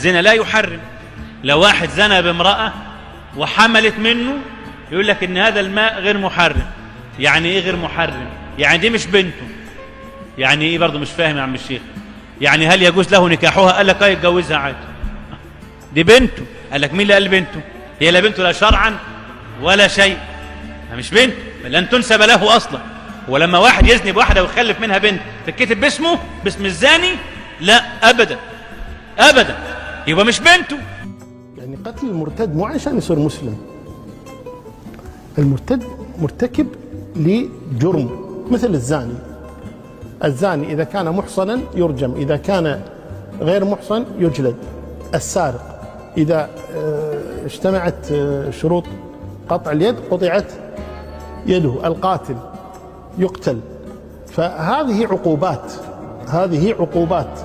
الزنا لا يحرم. لو واحد زنى بامرأة وحملت منه يقول لك إن هذا الماء غير محرم. يعني إيه غير محرم؟ يعني دي مش بنته. يعني إيه برضه مش فاهم يا عم الشيخ. يعني هل يجوز له نكاحها؟ قال لك آه يتجوزها عادي. دي بنته. قال لك مين اللي قال بنته هي لا بنته لا شرعا ولا شيء. مش بنت. لن تنسب له أصلا. ولما واحد يزني بواحدة ويخلف منها بنت تتكتب باسمه؟ باسم الزاني؟ لا ابدا. ابدا. يبقى مش بنته. يعني قتل المرتد مو عشان يصير مسلم. المرتد مرتكب لجرم مثل الزاني. الزاني إذا كان محصنا يرجم إذا كان غير محصن يجلد. السارق إذا آه، اجتمعت آه، شروط قطع اليد قطعت يده. القاتل يقتل. فهذه عقوبات هذه عقوبات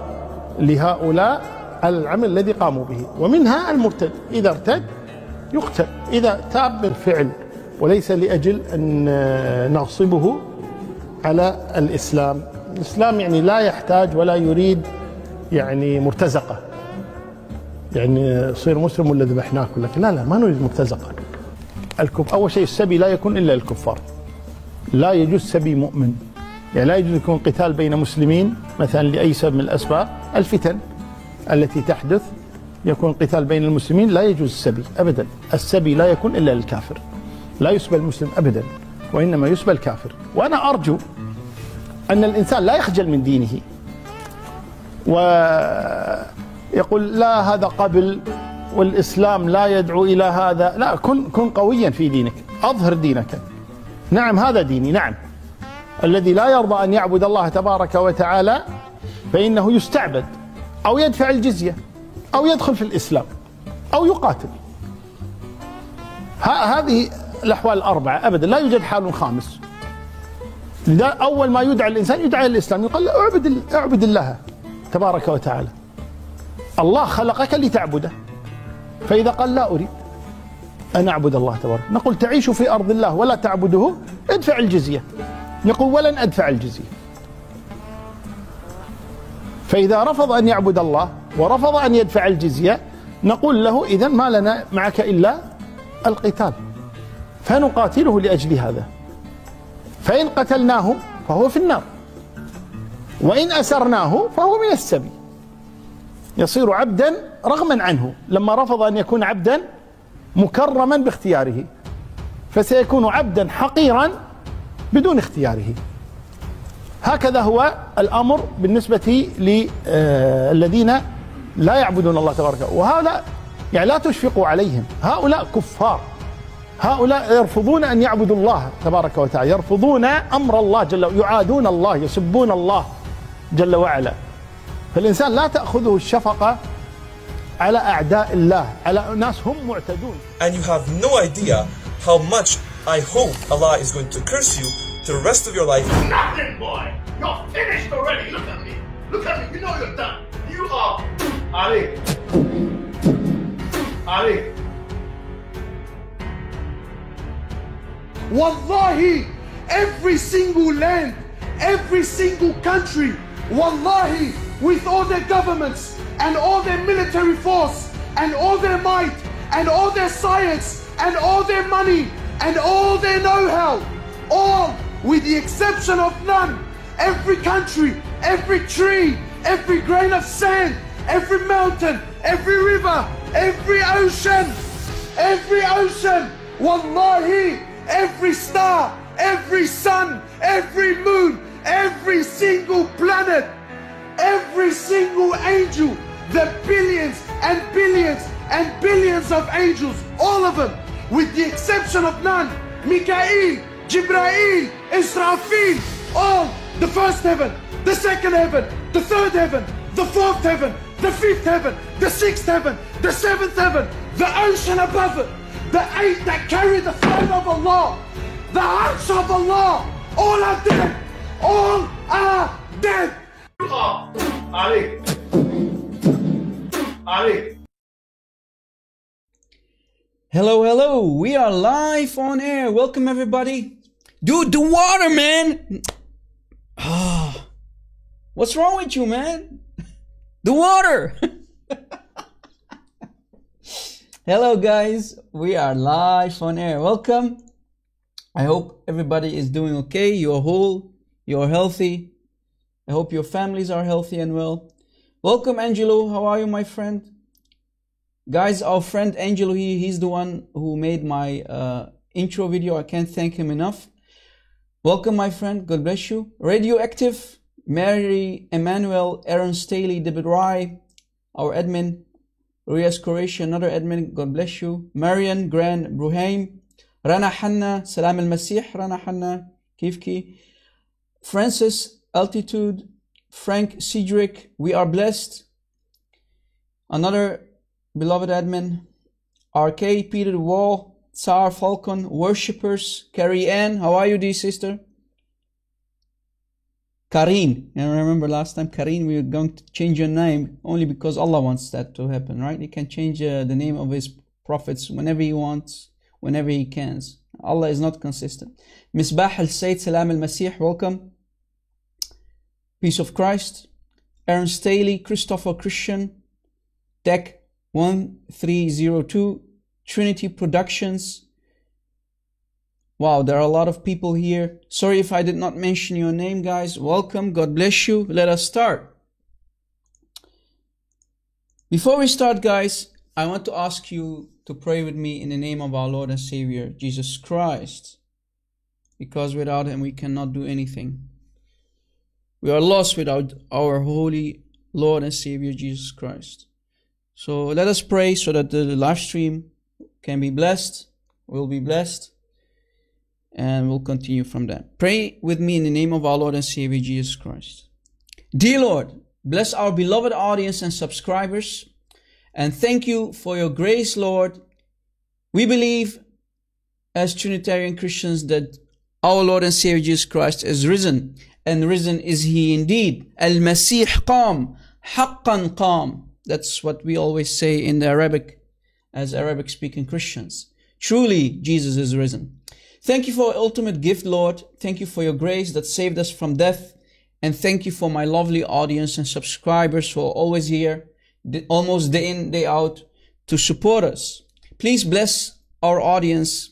لهؤلاء على العمل الذي قاموا به ومنها المرتد إذا ارتد يقتل. إذا تاب بالفعل وليس لأجل أن نغصبه على الإسلام. الإسلام يعني لا يحتاج ولا يريد يعني مرتزقة. يعني صير مسلم ولا ذبحناك ولا لا لا ما نريد مرتزقة. الكف أول شيء السبي لا يكون إلا الكفار. لا يجوز سبي مؤمن. يعني لا يجوز يكون قتال بين مسلمين مثلا لأي سبب من الأسباب. الفتن. التي تحدث يكون قتال بين المسلمين لا يجوز السبي أبدا. السبي لا يكون إلا للكافر. لا يسبى المسلم أبدا وإنما يسبى الكافر. وأنا أرجو أن الإنسان لا يخجل من دينه. ويقول لا هذا قبل والإسلام لا يدعو إلى هذا. لا كن كن قويا في دينك. أظهر دينك. نعم هذا ديني. نعم. الذي لا يرضى أن يعبد الله تبارك وتعالى فإنه يستعبد. أو يدفع الجزية أو يدخل في الإسلام أو يقاتل. هذه الأحوال الأربعة أبدا لا يوجد حال خامس. أول ما يدعى الإنسان يدعى الإسلام يقول له اعبد اعبد الله تبارك وتعالى. الله خلقك لتعبده. فإذا قال لا أريد أن أعبد الله تبارك نقول تعيش في أرض الله ولا تعبده ادفع الجزية. يقول ولن أدفع الجزية. فإذا رفض أن يعبد الله ورفض أن يدفع الجزية نقول له إذا ما لنا معك إلا القتال. فنقاتله لأجل هذا. فإن قتلناه فهو في النار. وإن أسرناه فهو من السبي. يصير عبدا رغما عنه. لما رفض أن يكون عبدا مكرما باختياره. فسيكون عبدا حقيرا بدون اختياره. هكذا هو الأمر بالنسبة للذين لا يعبدون الله تبارك وهؤلاء يعني لا تشفقوا عليهم. هؤلاء كفار. هؤلاء يرفضون أن يعبدوا الله تبارك وتعالى. يرفضون أمر الله جل وعلا. يعادون الله يسبون الله جل وعلا. فالإنسان لا تأخذه الشفقة على أعداء الله. على ناس هم معتدون. And you have no idea how much I hope Allah is going to curse you to the rest of your life. Nothing, boy. You're finished already. Look at me. Look at me. You know you're done. You are. Ali. Ali. Wallahi, every single land, every single country, wallahi, with all their governments and all their military force and all their might and all their science and all their money and all their know-how, all with the exception of none, every country, every tree, every grain of sand, every mountain, every river, every ocean, every ocean, wallahi, every star, every sun, every moon, every single planet, every single angel, the billions and billions and billions of angels, all of them, with the exception of none, Mikael, Jibrail, Israfil, all, the first heaven, the second heaven, the third heaven, the fourth heaven, the fifth heaven, the sixth heaven, the seventh heaven, the ocean above it, the eight that carry the throne of Allah, the arch of Allah, all are dead, all are dead. You. Ali. Ali. Hello, hello. We are live on air. Welcome, everybody. Dude, the water, man! Ah. What's wrong with you, man? The water! Hello, guys. We are live on air. Welcome. I hope everybody is doing okay. You're whole. You're healthy. I hope your families are healthy and well. Welcome, Angelo. How are you, my friend? Guys, our friend Angelo, he, he's the one who made my uh, intro video. I can't thank him enough. Welcome, my friend. God bless you. Radioactive, Mary Emmanuel, Aaron Staley, David Rye, our admin, Rias Croatia, another admin. God bless you. Marian, Gran, Bruhaim, Rana Hanna, Salam al Masih, Rana Hanna, Kifki, Francis, Altitude, Frank Cedric, we are blessed. Another beloved admin, RK, Peter Wall, Tsar Falcon, Worshippers, Carrie Ann, how are you, dear sister? Kareen, And remember last time, Kareen, we were going to change your name only because Allah wants that to happen, right? He can change uh, the name of His prophets whenever He wants, whenever He can. Allah is not consistent. Misbah al Sayyid Salam al Masih, welcome. Peace of Christ. Aaron Staley, Christopher Christian, Deck 1302, Trinity Productions. Wow, there are a lot of people here. Sorry if I did not mention your name, guys. Welcome. God bless you. Let us start. Before we start, guys, I want to ask you to pray with me in the name of our Lord and Savior, Jesus Christ. Because without Him, we cannot do anything. We are lost without our holy Lord and Savior, Jesus Christ. So let us pray so that the live stream can be blessed, will be blessed, and we'll continue from there. Pray with me in the name of our Lord and Savior Jesus Christ. Dear Lord, bless our beloved audience and subscribers, and thank you for your grace, Lord. We believe as Trinitarian Christians that our Lord and Savior Jesus Christ is risen, and risen is He indeed. Al-Masih qam, haqqan qam. That's what we always say in the Arabic, as Arabic speaking Christians. Truly, Jesus is risen. Thank you for your ultimate gift, Lord. Thank you for your grace that saved us from death. And thank you for my lovely audience and subscribers who are always here, almost day in, day out, to support us. Please bless our audience,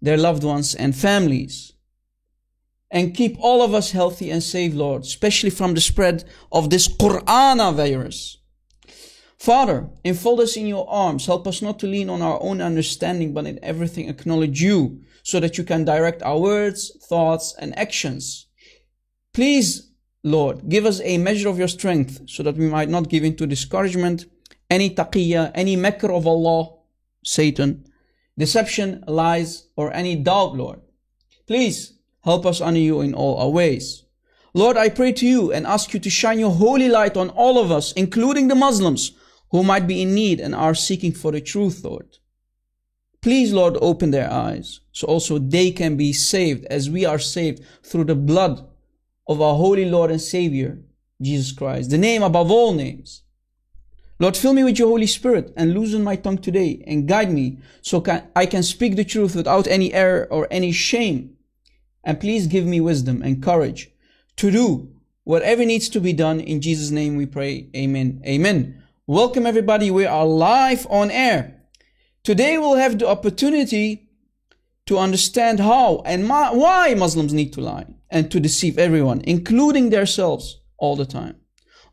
their loved ones, and families. And keep all of us healthy and safe, Lord, especially from the spread of this Qur'ana virus. Father, enfold us in your arms. Help us not to lean on our own understanding, but in everything acknowledge you, so that you can direct our words, thoughts, and actions. Please, Lord, give us a measure of your strength, so that we might not give in to discouragement, any taqiyya, any makr of Allah, Satan, deception, lies, or any doubt, Lord. Please help us honor you in all our ways. Lord, I pray to you and ask you to shine your holy light on all of us, including the Muslims, who might be in need and are seeking for the truth, Lord. Please, Lord, open their eyes so also they can be saved as we are saved through the blood of our holy Lord and Savior, Jesus Christ, the name above all names. Lord, fill me with your Holy Spirit and loosen my tongue today and guide me so can, I can speak the truth without any error or any shame. And please give me wisdom and courage to do whatever needs to be done. In Jesus' name we pray. Amen. Amen. Welcome everybody. We are live on air. Today we'll have the opportunity to understand how and why Muslims need to lie and to deceive everyone, including themselves all the time.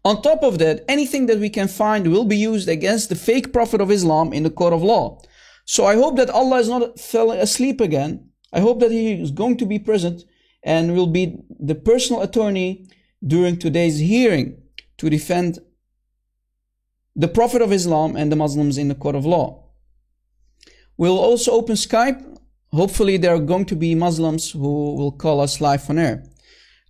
On top of that, anything that we can find will be used against the fake prophet of Islam in the court of law. So I hope that Allah is not fell asleep again. I hope that He is going to be present and will be the personal attorney during today's hearing to defend the Prophet of Islam and the Muslims in the court of law. We'll also open Skype. Hopefully, there are going to be Muslims who will call us live on air.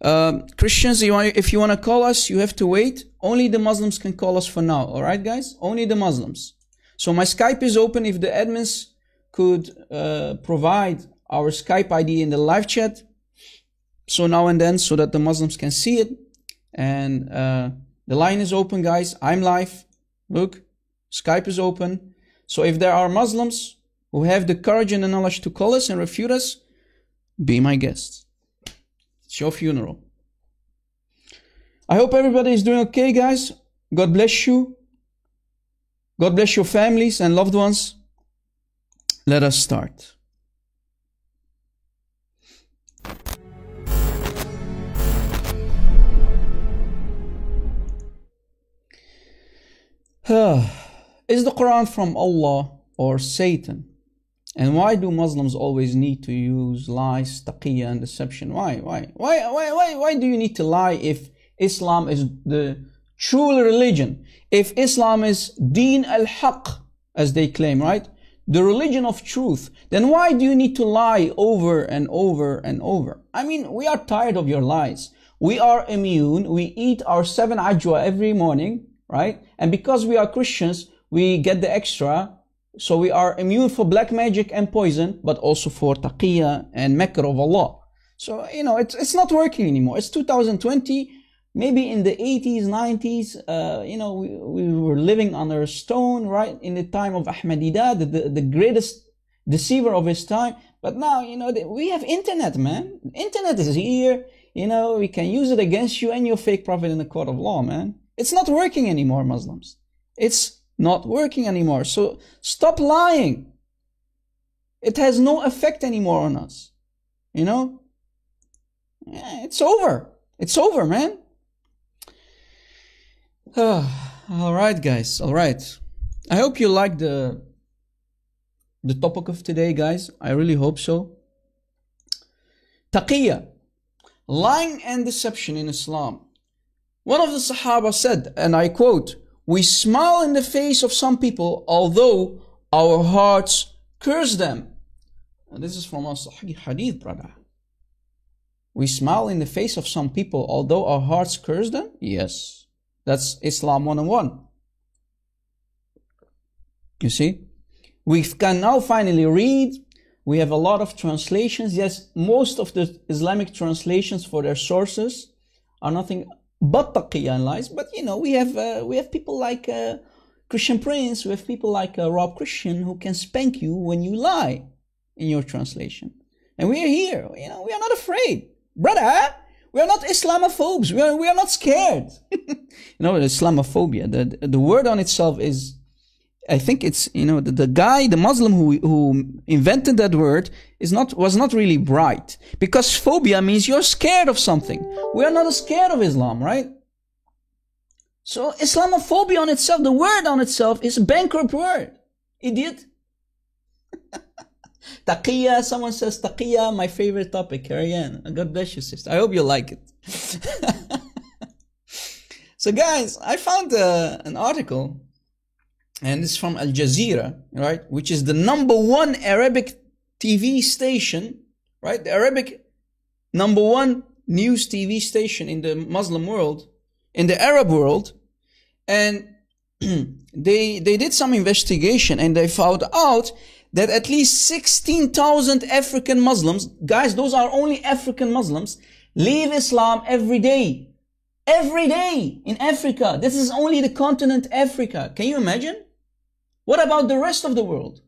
Uh, Christians, if you want to call us, you have to wait. Only the Muslims can call us for now. All right, guys? Only the Muslims. So my Skype is open. If the admins could uh, provide our Skype ID in the live chat, so now and then, so that the Muslims can see it. And uh, the line is open, guys. I'm live. Look, Skype is open. So if there are Muslims who have the courage and the knowledge to call us and refute us, be my guest. It's your funeral. I hope everybody is doing okay, guys. God bless you. God bless your families and loved ones. Let us start. Is the Quran from Allah or Satan? And why do Muslims always need to use lies, taqiyya, and deception? Why? Why? Why? Why? Why? Why do you need to lie if Islam is the true religion? If Islam is Deen al-Haq, as they claim, right? The religion of truth, then why do you need to lie over and over and over? I mean, we are tired of your lies. We are immune. We eat our seven ajwa every morning, right? And because we are Christians, we get the extra. So we are immune for black magic and poison, but also for taqiyya and makr of Allah. So, you know, it's, it's not working anymore. It's 2020. Maybe in the 80s, 90s, uh, you know, we, we were living under a stone, right? In the time of Ahmed Deedat, the, the, the greatest deceiver of his time. But now, you know, we have internet, man. Internet is here. You know, we can use it against you and your fake prophet in the court of law, man. It's not working anymore, Muslims. It's not working anymore. So stop lying. It has no effect anymore on us. You know? It's over. It's over, man. all right, guys. All right. I hope you like the the topic of today, guys. I really hope so. Taqiyya. Lying and deception in Islam. One of the Sahaba said, and I quote, We smile in the face of some people, although our hearts curse them. And this is from a Sahih Hadith, brother. We smile in the face of some people, although our hearts curse them? Yes. That's Islam 101. You see? We can now finally read. We have a lot of translations. Yes, most of the Islamic translations for their sources are nothing and lies. But you know, we have uh, we have people like uh, Christian Prince, we have people like uh, Rob Christian who can spank you when you lie in your translation. And we are here. You know, we are not afraid, brother. We are not Islamophobes. We are, we are not scared. you know, Islamophobia, the, the word on itself is, I think it's, you know, the, the guy, the Muslim who, who invented that word is not, was not really bright. Because phobia means you're scared of something. We are not scared of Islam, right? So Islamophobia on itself, the word on itself is a bankrupt word. Idiot. Taqiyya, someone says Taqiyya, my favorite topic. Ariane, God bless you, sister. I hope you like it. so, guys, I found uh, an article, and it's from Al Jazeera, right, which is the number one Arabic TV station, right, the Arabic number one news TV station in the Muslim world, in the Arab world, and they they did some investigation and they found out that at least 16,000 African Muslims, guys, those are only African Muslims, leave Islam every day. Every day in Africa. This is only the continent Africa. Can you imagine? What about the rest of the world?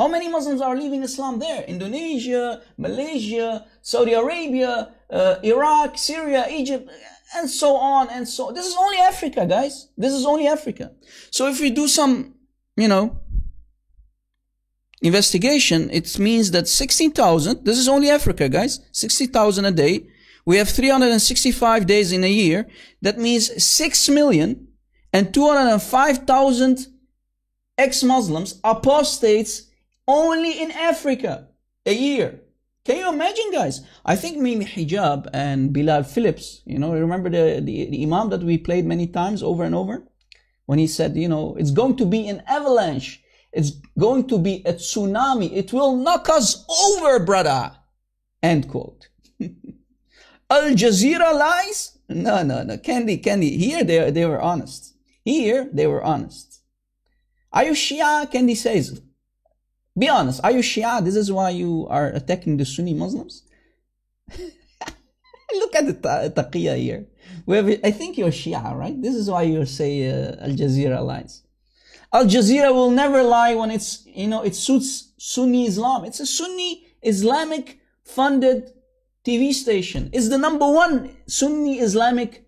How many Muslims are leaving Islam there? Indonesia, Malaysia, Saudi Arabia, uh, Iraq, Syria, Egypt, and so on and so on. This is only Africa, guys. This is only Africa. So if we do some, you know, investigation, it means that 16,000, this is only Africa, guys, 60,000 a day. We have 365 days in a year. That means 6 million and 205,000 ex-Muslims, apostates, only in Africa a year. Can you imagine, guys? I think Mimi Hijab and Bilal Phillips, you know, remember the, the, the Imam that we played many times over and over? When he said, you know, it's going to be an avalanche it's going to be a tsunami. It will knock us over, brother. End quote. Al Jazeera lies? No, no, no. Candy, Candy. Here they, they were honest. Here they were honest. Are you Shia? Candy says. Be honest. Are you Shia? This is why you are attacking the Sunni Muslims? Look at the taqiyya here. We have, I think you're Shia, right? This is why you say uh, Al Jazeera lies. Al Jazeera will never lie when it's, you know, it suits Sunni Islam. It's a Sunni Islamic funded TV station. It's the number one Sunni Islamic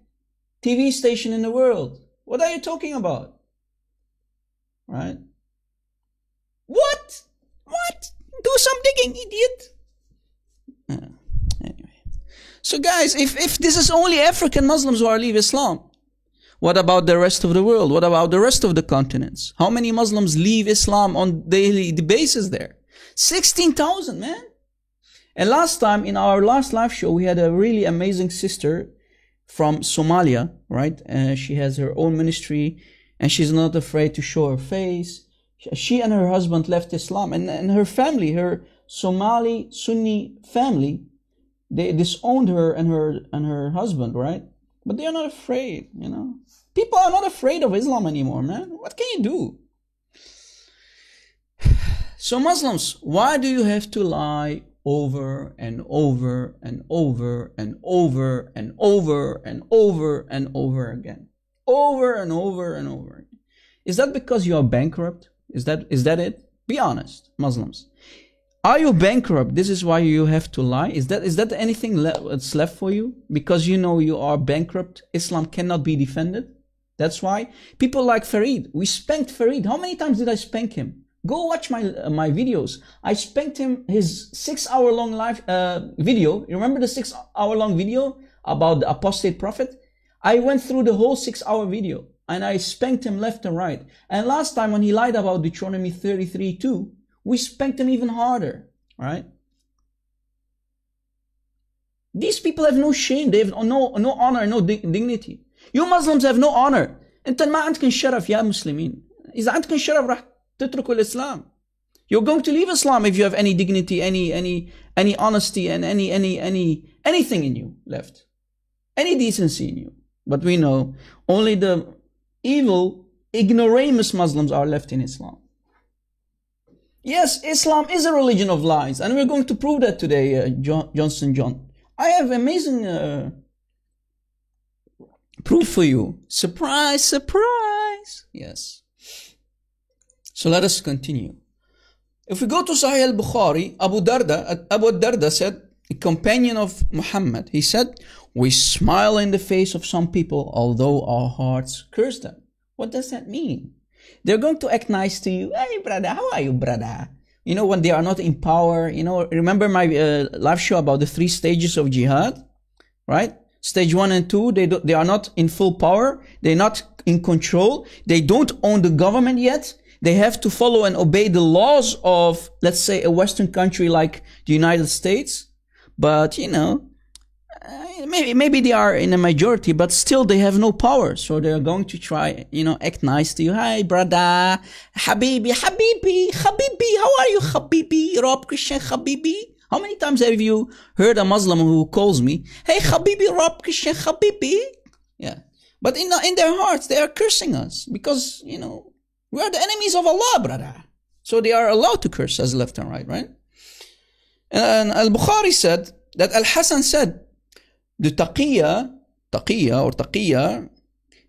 TV station in the world. What are you talking about? Right? What? Do some digging, idiot. Uh, anyway. So guys, if, if this is only African Muslims who are leave Islam, what about the rest of the world? What about the rest of the continents? How many Muslims leave Islam on daily basis there? 16,000, man. And last time in our last live show, we had a really amazing sister from Somalia, right? Uh, she has her own ministry and she's not afraid to show her face. She and her husband left Islam and, and her family, her Somali Sunni family, they disowned her and her and her husband, right? But they are not afraid, you know. People are not afraid of Islam anymore, man. What can you do? So Muslims, why do you have to lie over and over and over and over and over and over and over again? Over and over and over. Is that because you are bankrupt? Is that is that it? Be honest, Muslims. Are you bankrupt? This is why you have to lie. Is that is that anything le- that's left for you? Because you know you are bankrupt. Islam cannot be defended. That's why people like Farid. We spanked Farid. How many times did I spank him? Go watch my uh, my videos. I spanked him his six hour long live uh, video. You remember the six hour long video about the apostate prophet? I went through the whole six hour video and I spanked him left and right. And last time when he lied about Deuteronomy 33 2, we spanked him even harder, right? These people have no shame, they have no, no honor, no dignity. You Muslims have no honor. انت ما عندكم شرف يا مسلمين. إذا عندكم شرف راح تتركوا الإسلام. You're going to leave Islam if you have any dignity, any any any honesty, and any any any anything in you left, any decency in you. But we know only the evil, ignoramus Muslims are left in Islam. Yes, Islam is a religion of lies, and we're going to prove that today, uh, John, Johnson John. I have amazing uh, proof for you. Surprise, surprise. Yes. So let us continue. If we go to Sahih al-Bukhari, Abu Darda, Abu Darda said, a companion of Muhammad, he said, we smile in the face of some people, although our hearts curse them. What does that mean? They're going to act nice to you. Hey, brother, how are you, brother? You know, when they are not in power, you know, remember my uh, live show about the three stages of jihad, right? Stage one and two, they, do, they are not in full power. They're not in control. They don't own the government yet. They have to follow and obey the laws of, let's say, a Western country like the United States. But, you know, Uh, maybe, maybe they are in a majority, but still they have no power. So they're going to try, you know, act nice to you. Hi, brother. Habibi, Habibi, Habibi. How are you, Habibi? Rob Christian Habibi. How many times have you heard a Muslim who calls me, Hey, Habibi, Rob Christian Habibi? Yeah. But in, in their hearts, they are cursing us because, you know, we are the enemies of Allah, brother. So they are allowed to curse us left and right, right? And Al-Bukhari said that Al-Hasan said, the taqiyya, taqiyya or taqiyya,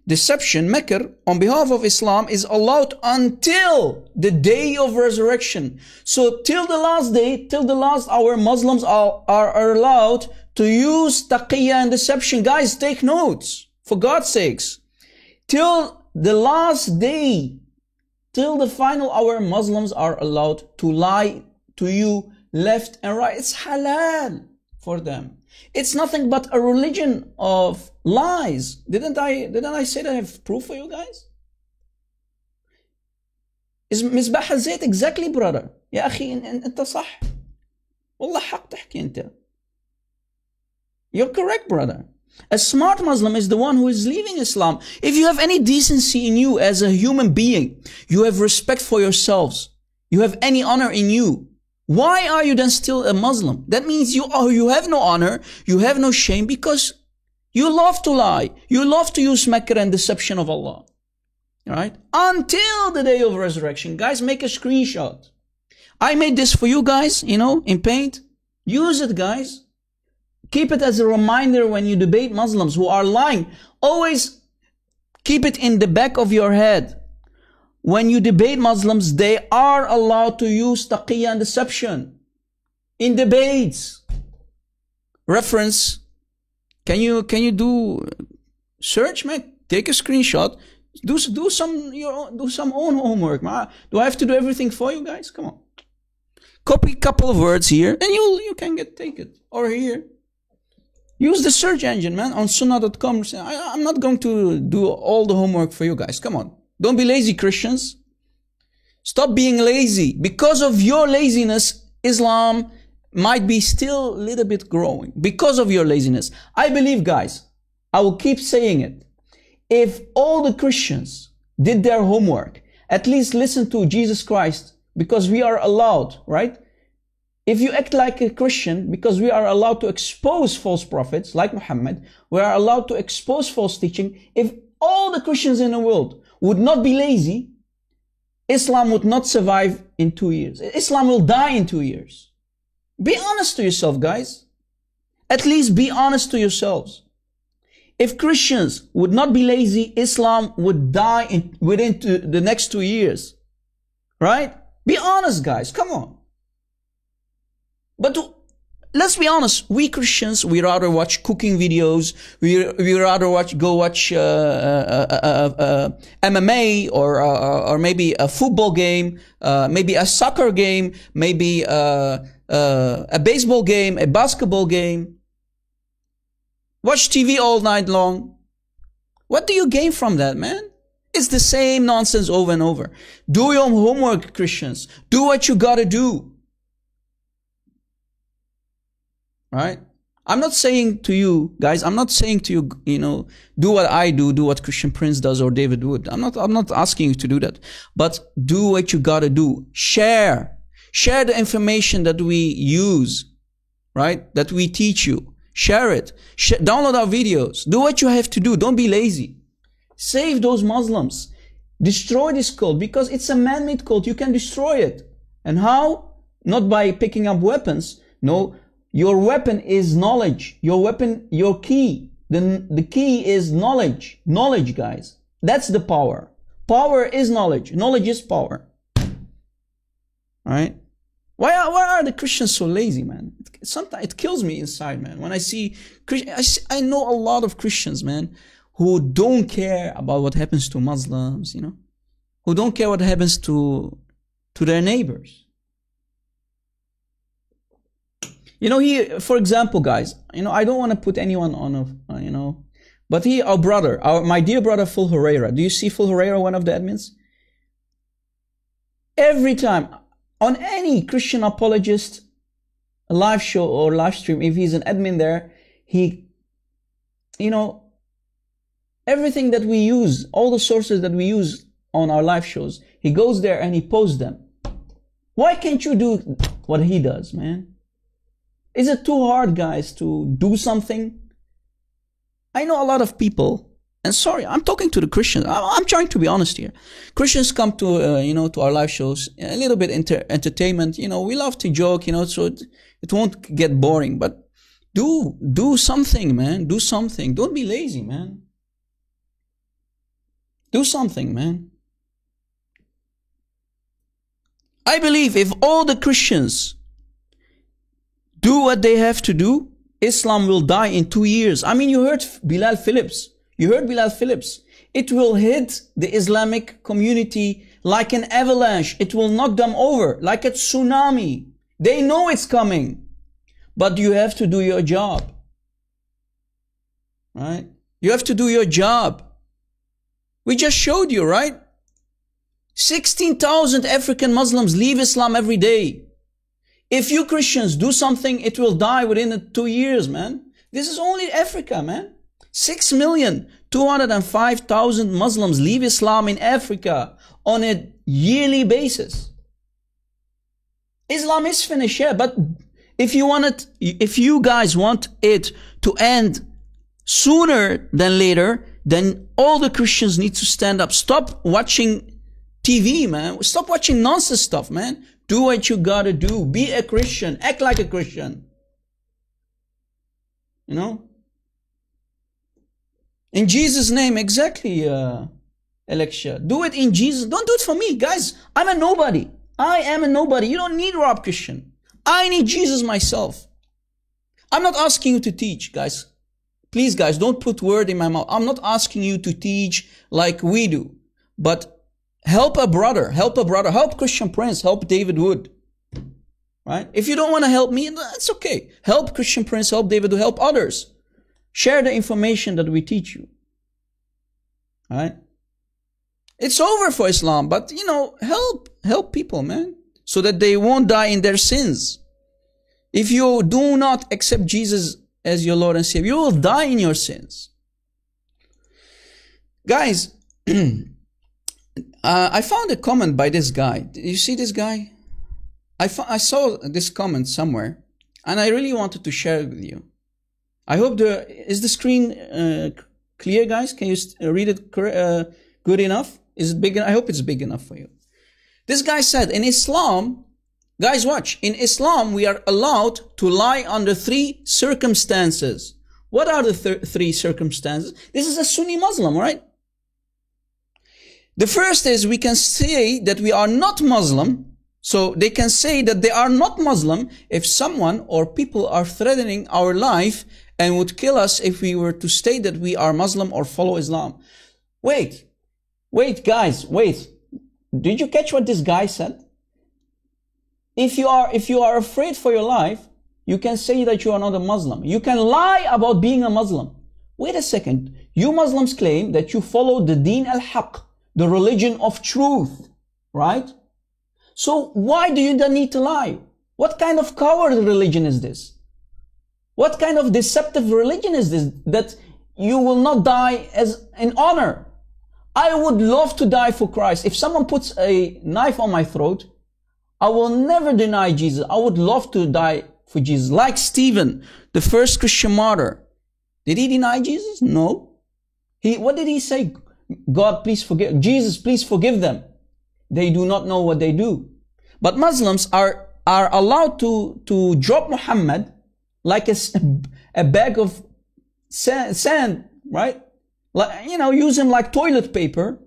deception, makr, on behalf of Islam is allowed until the day of resurrection. So till the last day, till the last hour, Muslims are, are, allowed to use taqiyya and deception. Guys, take notes, for God's sakes. Till the last day, till the final hour, Muslims are allowed to lie to you left and right. It's halal for them. It's nothing but a religion of lies. Didn't I, didn't I say that I have proof for you guys? Is مصباح الزيت exactly brother يا أخي أنت صح والله حق تحكي أنت You're correct brother A smart Muslim is the one who is leaving Islam. If you have any decency in you as a human being, you have respect for yourselves, you have any honor in you, why are you then still a Muslim? That means you are, you have no honor, you have no shame because you love to lie. You love to use makr and deception of Allah. Right? Until the day of resurrection. Guys, make a screenshot. I made this for you guys, you know, in paint. Use it, guys. Keep it as a reminder when you debate Muslims who are lying. Always keep it in the back of your head when you debate Muslims, they are allowed to use taqiyya and deception in debates. reference. Can you can you do search, man? Take a screenshot. Do do some your own, do some own homework, man. Do I have to do everything for you guys? Come on. Copy a couple of words here, and you you can get take it or here. Use the search engine, man, on sunnah.com. I'm not going to do all the homework for you guys. Come on. Don't be lazy, Christians. Stop being lazy. Because of your laziness, Islam might be still a little bit growing. Because of your laziness. I believe, guys, I will keep saying it. If all the Christians did their homework, at least listen to Jesus Christ, because we are allowed, right? If you act like a Christian, because we are allowed to expose false prophets, like Muhammad, we are allowed to expose false teaching. If all the Christians in the world would not be lazy, Islam would not survive in two years. Islam will die in two years. Be honest to yourself, guys. At least be honest to yourselves. If Christians would not be lazy, Islam would die in, within two, the next two years. Right? Be honest, guys. Come on. But let's be honest, we Christians, we rather watch cooking videos, we, we rather watch, go watch, uh, uh, uh, uh MMA or, uh, or maybe a football game, uh, maybe a soccer game, maybe, a baseball game, a basketball game. Watch TV all night long. What do you gain from that, man? It's the same nonsense over and over. Do your homework, Christians. Do what you gotta do. Right? I'm not saying to you, guys, I'm not saying to you, you know, do what I do, do what Christian Prince does or David Wood. I'm not, I'm not asking you to do that. But do what you gotta do. Share. Share the information that we use, right? That we teach you. Share it. Download our videos. Do what you have to do. Don't be lazy. Save those Muslims. Destroy this cult because it's a man-made cult. You can destroy it. And how? Not by picking up weapons. No, your weapon is knowledge. Your weapon, your key. The, the key is knowledge. Knowledge, guys. That's the power. Power is knowledge. Knowledge is power. Alright? Why are, why are the Christians so lazy, man? Sometimes it kills me inside, man. When I see, I, I know a lot of Christians, man, who don't care about what happens to Muslims, you know, who don't care what happens to, to their neighbors. You know, he, for example, guys, you know, I don't want to put anyone on a, uh, you know, but he, our brother, our, my dear brother, Phil Herrera. Do you see Phil Herrera, one of the admins? Every time, on any Christian apologist live show or live stream, if he's an admin there, he, you know, everything that we use, all the sources that we use on our live shows, he goes there and he posts them. Why can't you do what he does, man? Is it too hard, guys, to do something? I know a lot of people, and sorry, I'm talking to the Christians. I'm trying to be honest here. Christians come to, uh, you know, to our live shows, a little bit inter- entertainment. You know, we love to joke, you know, so it, it won't get boring. But do, do something, man. Do something. Don't be lazy, man. Do something, man. I believe if all the Christians do what they have to do, Islam will die in two years. I mean, you heard Bilal Phillips. You heard Bilal Phillips. It will hit the Islamic community like an avalanche. It will knock them over like a tsunami. They know it's coming, but you have to do your job. Right? You have to do your job. We just showed you, right? 16,000 African Muslims leave Islam every day. If you Christians do something, it will die within two years, man. This is only Africa, man. Six million, 205,000 Muslims leave Islam in Africa on a yearly basis. Islam is finished, yeah, but if you want it, if you guys want it to end sooner than later, then all the Christians need to stand up. Stop watching TV, man. Stop watching nonsense stuff, man. Do what you gotta do. Be a Christian. Act like a Christian. You know? In Jesus' name, exactly, uh, Alexia. Do it in Jesus. Don't do it for me. Guys, I'm a nobody. I am a nobody. You don't need Rob Christian. I need Jesus myself. I'm not asking you to teach, guys. Please, guys, don't put word in my mouth. I'm not asking you to teach like we do, but help a brother, help a brother, help Christian Prince, help David Wood. Right? If you don't want to help me, that's okay. Help Christian Prince, help David Wood, help others. Share the information that we teach you. Right? It's over for Islam, but you know, help, help people, man, so that they won't die in their sins. If you do not accept Jesus as your Lord and Savior, you will die in your sins. Guys, uh, I found a comment by this guy. You see this guy? I, I saw this comment somewhere, and I really wanted to share it with you. I hope the is the screen uh, clear, guys. Can you read it uh, good enough? Is it big? I hope it's big enough for you. This guy said in Islam, guys, watch. In Islam, we are allowed to lie under three circumstances. What are the th three circumstances? This is a Sunni Muslim, right? The first is we can say that we are not Muslim. So they can say that they are not Muslim if someone or people are threatening our life and would kill us if we were to state that we are Muslim or follow Islam. Wait, wait, guys, wait. Did you catch what this guy said? If you are, if you are afraid for your life, you can say that you are not a Muslim. You can lie about being a Muslim. Wait a second. You Muslims claim that you follow the Deen al-Haq, the religion of truth, right? So why do you then need to lie? What kind of coward religion is this? What kind of deceptive religion is this that you will not die as an honor? I would love to die for Christ. If someone puts a knife on my throat, I will never deny Jesus. I would love to die for Jesus. Like Stephen, the first Christian martyr. Did he deny Jesus? No. He, what did he say? God, please forgive, Jesus, please forgive them. They do not know what they do. But Muslims are, are allowed to, to drop Muhammad like a, a bag of sand, sand, right? Like, you know, use him like toilet paper,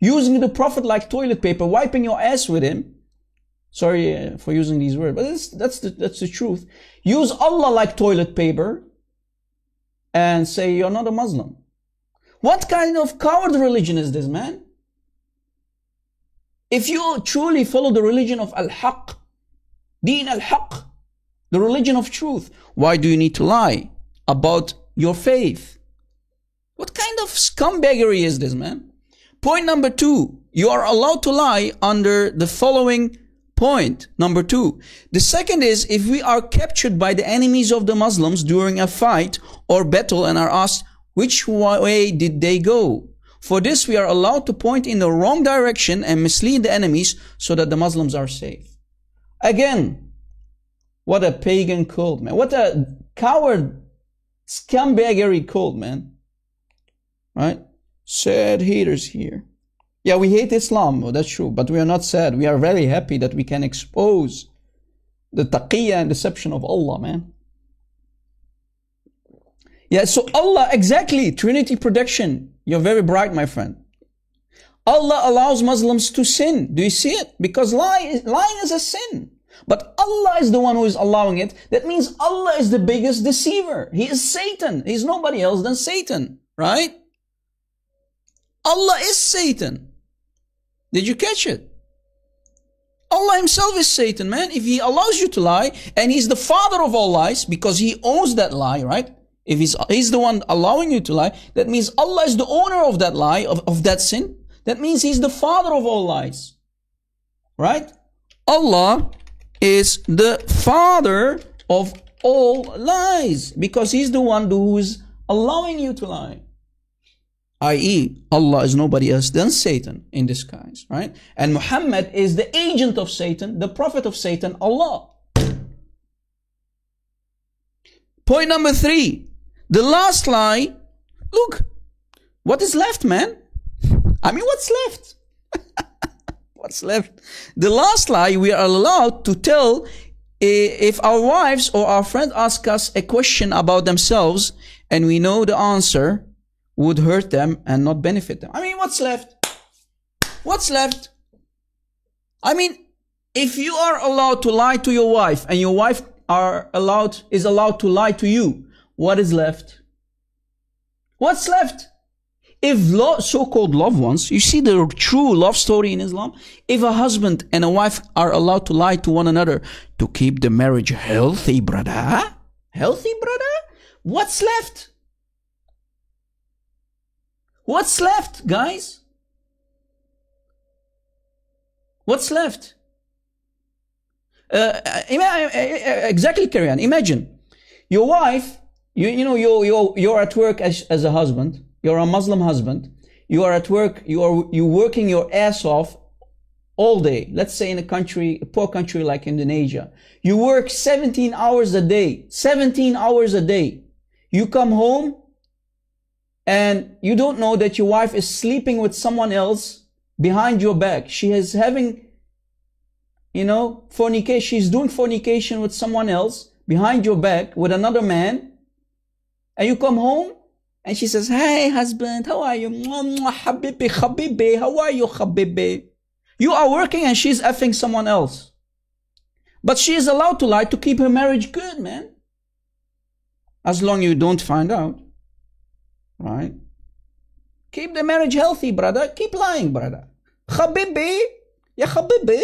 using the Prophet like toilet paper, wiping your ass with him. Sorry uh, for using these words, but that's, that's the, that's the truth. Use Allah like toilet paper and say you're not a Muslim. What kind of coward religion is this, man? If you truly follow the religion of Al-Haq, Deen Al-Haq, the religion of truth, why do you need to lie about your faith? What kind of scumbaggery is this, man? Point number two, you are allowed to lie under the following point. Number two. The second is if we are captured by the enemies of the Muslims during a fight or battle and are asked, which way did they go? For this, we are allowed to point in the wrong direction and mislead the enemies so that the Muslims are safe. Again, what a pagan cult, man. What a coward, scumbaggery cult, man. Right? Sad haters here. Yeah, we hate Islam. Oh, that's true. But we are not sad. We are very happy that we can expose the taqiyya and deception of Allah, man. Yeah, so Allah, exactly, Trinity protection. You're very bright, my friend. Allah allows Muslims to sin. Do you see it? Because lie, lying is a sin. But Allah is the one who is allowing it. That means Allah is the biggest deceiver. He is Satan. He's nobody else than Satan. Right? Allah is Satan. Did you catch it? Allah himself is Satan, man. If he allows you to lie, and he's the father of all lies, because he owns that lie, right? If he's, he's the one allowing you to lie, that means Allah is the owner of that lie, of, of that sin. That means he's the father of all lies. Right? Allah is the father of all lies because he's the one who is allowing you to lie. I.e., Allah is nobody else than Satan in disguise, right? And Muhammad is the agent of Satan, the prophet of Satan, Allah. Point number three. The last lie. Look, what is left, man? I mean, what's left? what's left? The last lie we are allowed to tell eh, if our wives or our friends ask us a question about themselves and we know the answer would hurt them and not benefit them. I mean, what's left? What's left? I mean, if you are allowed to lie to your wife and your wife are allowed, is allowed to lie to you, what is left? What's left? If lo- so-called loved ones, you see the true love story in Islam, if a husband and a wife are allowed to lie to one another to keep the marriage healthy, brother, healthy, brother, what's left? What's left, guys? What's left? Uh, exactly, Karian. Imagine your wife. You, you know you you you're at work as as a husband. You're a Muslim husband. You are at work. You are you working your ass off all day. Let's say in a country, a poor country like Indonesia, you work 17 hours a day. 17 hours a day. You come home and you don't know that your wife is sleeping with someone else behind your back. She is having, you know, fornication. She's doing fornication with someone else behind your back with another man. And you come home and she says, Hey, husband, how are you? Habibi, habibi, how are you, habibi? You are working and she's effing someone else. But she is allowed to lie to keep her marriage good, man. As long you don't find out. Right? Keep the marriage healthy, brother. Keep lying, brother. Habibi, ya habibi.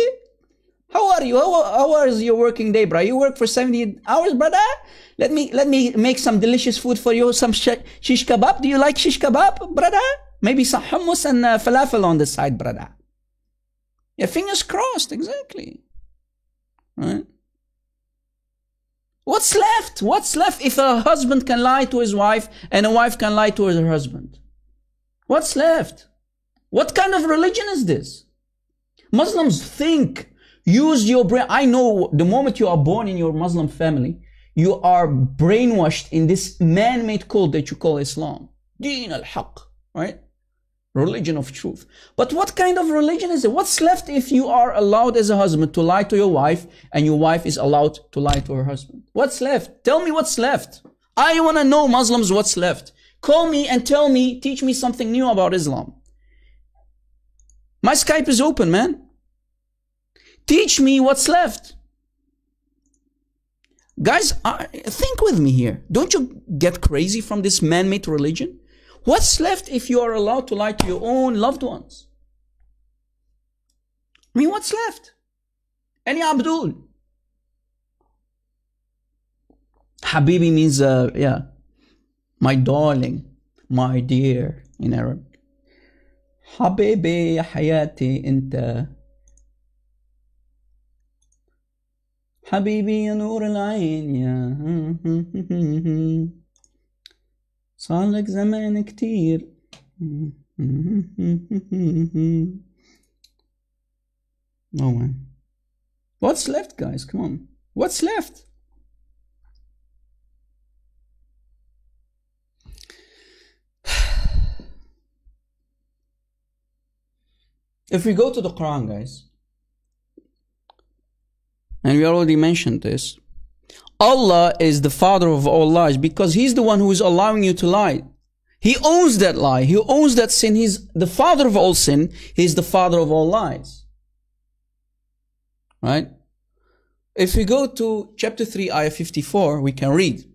How are you? How, how is your working day, brother? You work for 70 hours, brother? Let me let me make some delicious food for you. Some sh- shish kebab. Do you like shish kebab, brother? Maybe some hummus and uh, falafel on the side, brother. Yeah, fingers crossed, exactly. Right? What's left? What's left if a husband can lie to his wife and a wife can lie to her husband? What's left? What kind of religion is this? Muslims think, use your brain. I know the moment you are born in your Muslim family, you are brainwashed in this man-made cult that you call Islam. Deen al-Haq, right? Religion of truth. But what kind of religion is it? What's left if you are allowed as a husband to lie to your wife and your wife is allowed to lie to her husband? What's left? Tell me what's left. I want to know Muslims what's left. Call me and tell me, teach me something new about Islam. My Skype is open, man. Teach me what's left. Guys, uh, think with me here. Don't you get crazy from this man-made religion? What's left if you are allowed to lie to your own loved ones? I mean, what's left? Any Abdul? Habibi means, uh, yeah, my darling, my dear in Arabic. حبيبي يا حياتي انت حبيبي يا نور العين يا صار لك زمان كتير Oh man. What's left, guys? Come on. What's left? If we go to the Quran, guys, and we already mentioned this, Allah is the father of all lies because He's the one who is allowing you to lie. He owns that lie. He owns that sin. He's the father of all sin. He's the father of all lies. Right? If we go to chapter 3, ayah 54, we can read.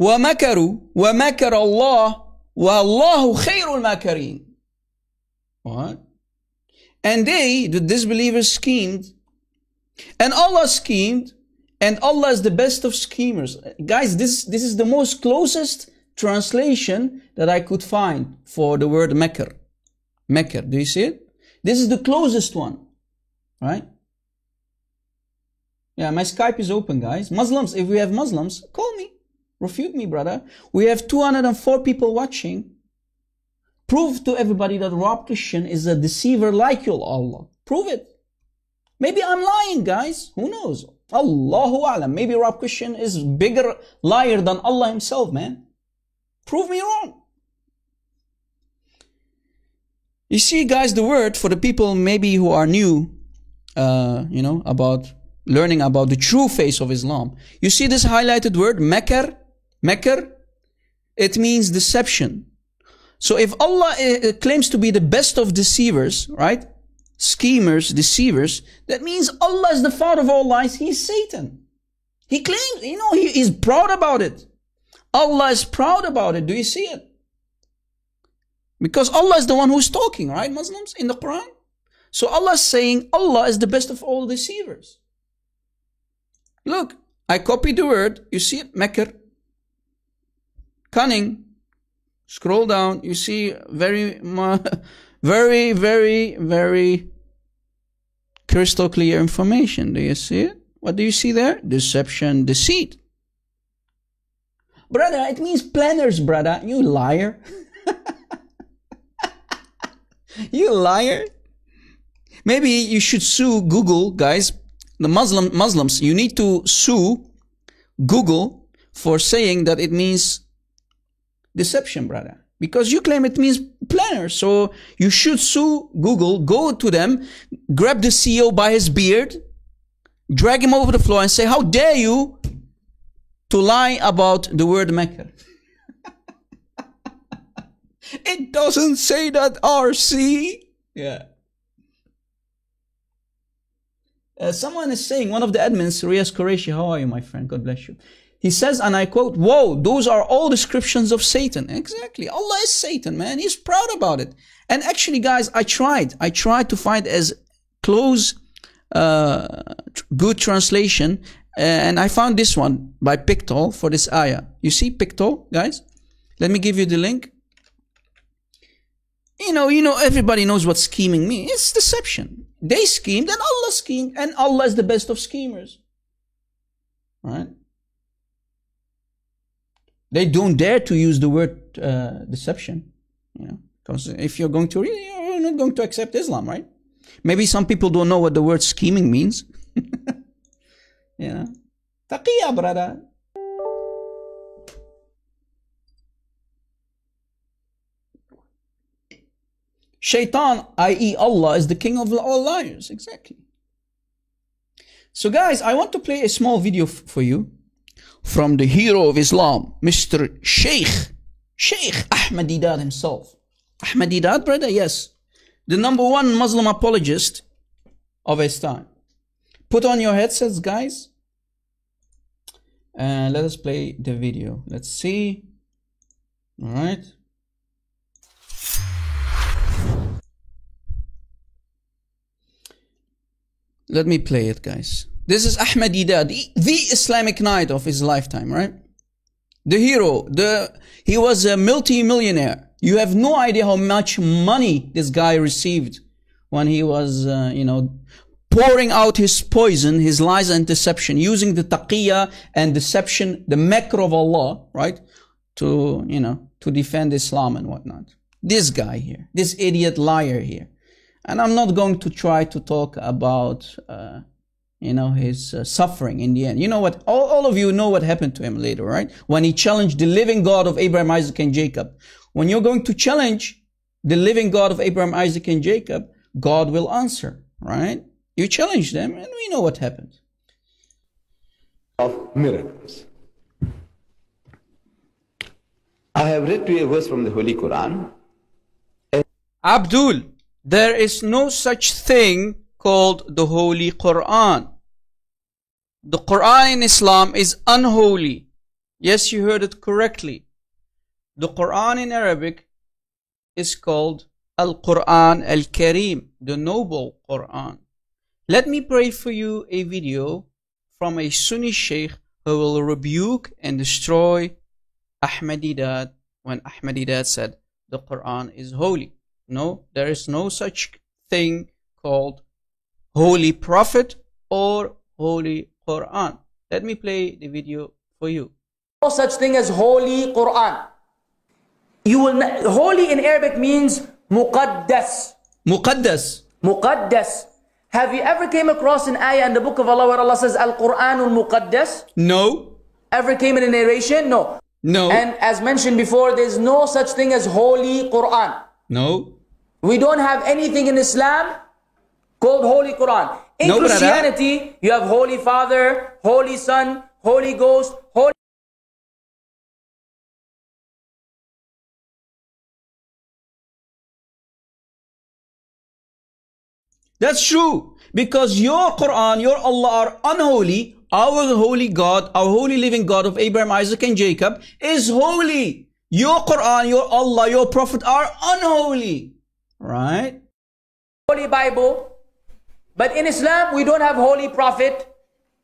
وَمَكَرُوا وَمَكَرَ اللَّهُ وَاللَّهُ خَيْرُ الْمَاكَرِينَ What? And they, the disbelievers, schemed. and Allah schemed. And Allah is the best of schemers. Guys, this, this is the most closest translation that I could find for the word Makr. Makr, do you see it? This is the closest one. Right? Yeah, my Skype is open, guys. Muslims, if we have Muslims, call me. Refute me, brother. We have 204 people watching. Prove to everybody that Rob Christian is a deceiver like you, Allah. Prove it. Maybe I'm lying, guys. Who knows? Allahu Alam. Maybe Rob Christian is bigger liar than Allah himself, man. Prove me wrong. You see, guys, the word for the people maybe who are new, uh, you know, about learning about the true face of Islam. You see this highlighted word, makar, makar? It means deception. So if Allah uh, claims to be the best of deceivers, right? Schemers, deceivers, that means Allah is the father of all lies. He's Satan. He claims, you know, he is proud about it. Allah is proud about it. Do you see it? Because Allah is the one who's talking, right, Muslims, in the Quran? So Allah is saying Allah is the best of all deceivers. Look, I copied the word. You see it? Makr. Cunning. Scroll down. You see very, very, very, very crystal clear information. Do you see it? What do you see there? Deception, deceit. Brother, it means planners, brother. You liar. you liar. Maybe you should sue Google, guys. The Muslim Muslims, you need to sue Google for saying that it means deception, brother. Because you claim it means planner. So you should sue Google, go to them, grab the CEO by his beard, drag him over the floor and say, how dare you to lie about the word Mecca? it doesn't say that RC. Yeah. Uh, someone is saying, one of the admins, Riaz Qureshi, how are you, my friend? God bless you. He says, and I quote, Whoa, those are all descriptions of Satan. Exactly. Allah is Satan, man. He's proud about it. And actually, guys, I tried. I tried to find as close, uh, good translation. And I found this one by Pickthall for this ayah. You see Pickthall, guys? Let me give you the link. You know, you know, everybody knows what scheming means. It's deception. They schemed and Allah schemed, and Allah is the best of schemers. Right? They don't dare to use the word uh, deception, you know, because if you're going to read, you're not going to accept Islam, right? Maybe some people don't know what the word scheming means. you know, brother. Shaitan, i.e. Allah, is the king of all liars. Exactly. So guys, I want to play a small video for you from the hero of Islam, Mr. Sheikh, Sheikh Ahmed Deedat himself. Ahmed Deedat, brother, yes. The number one Muslim apologist of his time. Put on your headsets, guys. And let us play the video. Let's see. All right. Let me play it, guys. This is Ahmed Deedat, the Islamic knight of his lifetime, right? The hero, the he was a multi-millionaire. You have no idea how much money this guy received when he was, uh, you know, pouring out his poison, his lies and deception, using the taqiyya and deception, the makr of Allah, right? To, you know, to defend Islam and whatnot. This guy here, this idiot liar here. And I'm not going to try to talk about, uh, you know, his uh, suffering in the end. You know what? All, all of you know what happened to him later, right? When he challenged the living God of Abraham, Isaac, and Jacob. When you're going to challenge the living God of Abraham, Isaac, and Jacob, God will answer, right? You challenge them, and we know what happened. Of miracles. I have read to you a verse from the Holy Quran. Abdul, there is no such thing called the Holy Quran. The Quran in Islam is unholy. Yes, you heard it correctly. The Quran in Arabic is called Al-Quran Al Karim, the noble Quran. Let me pray for you a video from a Sunni Sheikh who will rebuke and destroy Ahmed Deedat when Ahmed Deedat said the Quran is holy. No, there is no such thing called Holy Prophet or Holy Quran. Let me play the video for you. No such thing as Holy Quran. You will not, holy in Arabic means muqaddas. Muqaddas. Muqaddas. Have you ever came across an ayah in the book of Allah where Allah says Al-Quranul Muqaddas? No. Ever came in a narration? No. No. And as mentioned before, there's no such thing as Holy Quran. no. We don't have anything in Islam called Holy Quran. In No, brother. Christianity, you have Holy Father, Holy Son, Holy Ghost, Holy That's true. Because your Quran, your Allah are unholy, our holy God, our holy living God of Abraham, Isaac, and Jacob is holy. Your Quran, your Allah, your Prophet are unholy. Right? Holy Bible. But in Islam, we don't have Holy Prophet,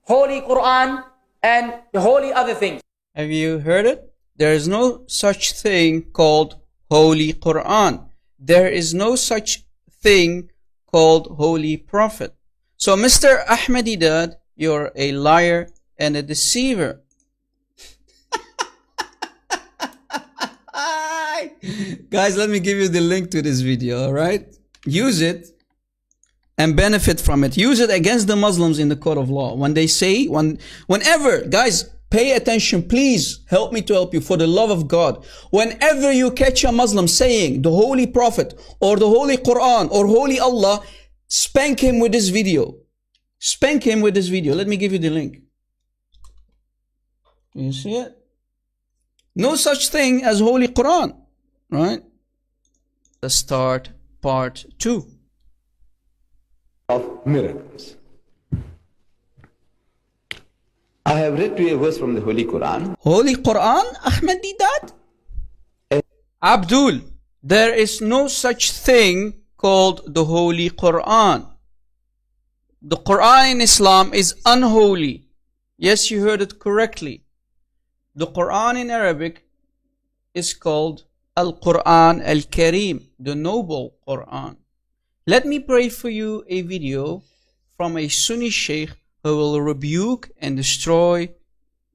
Holy Quran, and holy other things. Have you heard it? There is no such thing called Holy Quran. There is no such thing called Holy Prophet. So, Mr. Ahmed Deedat, you're a liar and a deceiver. Guys, let me give you the link to this video, alright? Use it and benefit from it. Use it against the Muslims in the court of law. When they say, when, whenever, guys, pay attention, please help me to help you for the love of God. Whenever you catch a Muslim saying the Holy Prophet or the Holy Quran or Holy Allah, spank him with this video. Spank him with this video. Let me give you the link. You see it? No such thing as Holy Quran, right? Let's start part two. Of miracles. I have read to you a verse from the Holy Quran. Holy Quran, Ahmed Deedat? Abdul, there is no such thing called the Holy Quran. The Quran in Islam is unholy. Yes, you heard it correctly. The Quran in Arabic is called Al Quran Al Kareem, the noble Quran. Let me pray for you a video from a Sunni Sheikh who will rebuke and destroy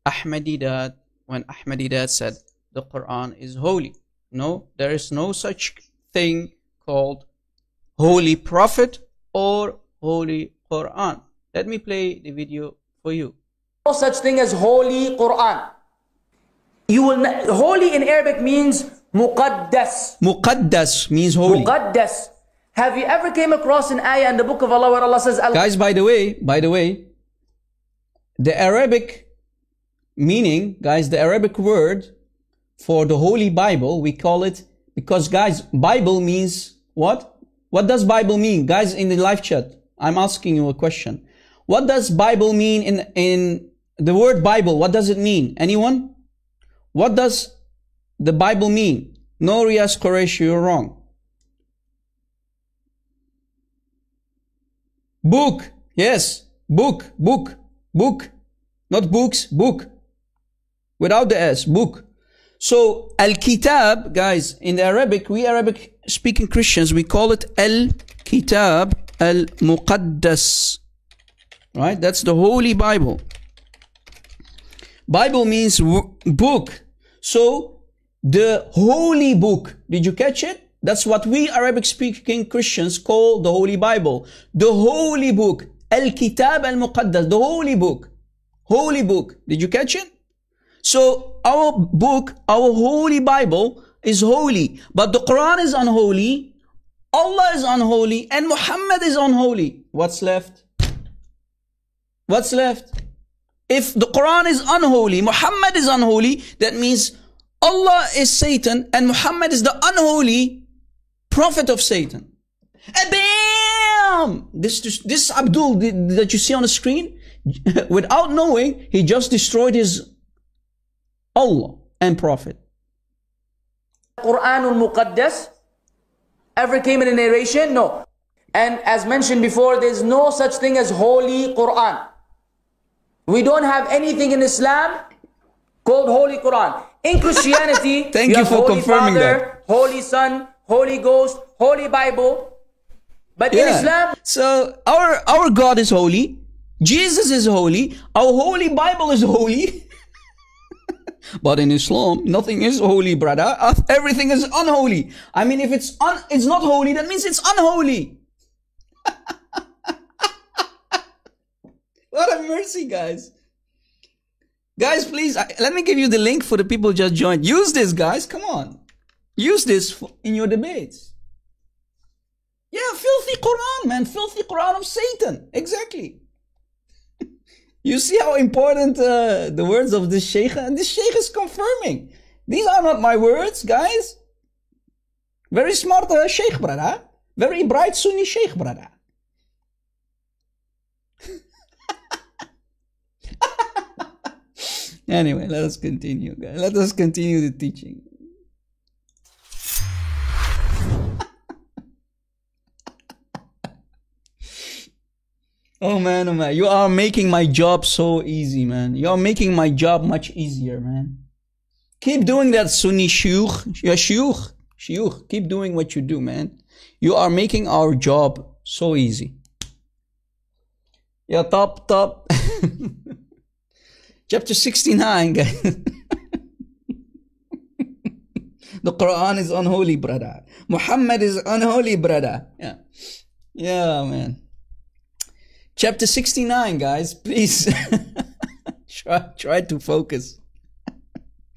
Ahmed Deedat when Ahmed Deedat said the Quran is holy. No, there is no such thing called Holy Prophet or Holy Quran. Let me play the video for you. No such thing as Holy Quran. You will not, holy in Arabic means muqaddas. Muqaddas means holy. Muqaddas. Have you ever came across an ayah in the book of Allah where Allah says, Guys, by the way, by the way, the Arabic meaning, guys, the Arabic word for the Holy Bible, we call it, because guys, Bible means what? What does Bible mean? Guys, in the live chat, I'm asking you a question. What does Bible mean in, in the word Bible? What does it mean? Anyone? What does the Bible mean? No, Riaz Qureshi, you're wrong. Book. Yes. Book. Book. Book. Not books. Book. Without the S. Book. So, Al-Kitab, guys, in the Arabic, we Arabic speaking Christians, we call it Al-Kitab Al-Muqaddas. Right? That's the Holy Bible. Bible means book. So, the Holy Book. Did you catch it? That's what we Arabic speaking Christians call the Holy Bible. The Holy Book. Al-Kitab Al-Muqaddas. The Holy Book. Holy Book. Did you catch it? So our book, our Holy Bible is holy. But the Quran is unholy. Allah is unholy. And Muhammad is unholy. What's left? What's left? If the Quran is unholy, Muhammad is unholy, that means Allah is Satan and Muhammad is the unholy prophet of Satan. And bam! This, this, this Abdul that you see on the screen, without knowing, he just destroyed his Allah and Prophet. Quranul Muqaddas ever came in a narration? No. And as mentioned before, there's no such thing as Holy Quran. We don't have anything in Islam called Holy Quran. In Christianity, Thank you have for Holy confirming Father, Holy Son, Holy Ghost, Holy Bible. But in Islam, So our our God is holy. Jesus is holy. Our holy Bible is holy. but in Islam, nothing is holy, brother. Everything is unholy. I mean, if it's un, it's not holy, that means it's unholy. what a mercy, guys. Guys, please, I, let me give you the link for the people who just joined. Use this, guys. Come on. Use this in your debates. Yeah, filthy Quran, man. Filthy Quran of Satan. Exactly. you see how important uh, the words of this sheikh, and this sheikh is confirming. These are not my words, guys. Very smart uh, sheikh, brother. Very bright Sunni sheikh, brother. Anyway, let us continue, guys. Let us continue the teaching. Oh man, oh man, you are making my job so easy, man. You are making my job much easier, man. Keep doing that, Sunni shuyukh. Yeah, shuyukh. Shuyukh. Keep doing what you do, man. You are making our job so easy. Yeah, top, top. Chapter 69, guys. the Quran is unholy, brother. Muhammad is unholy, brother. Yeah. Yeah, man. Chapter 69, guys. Please try, try to focus.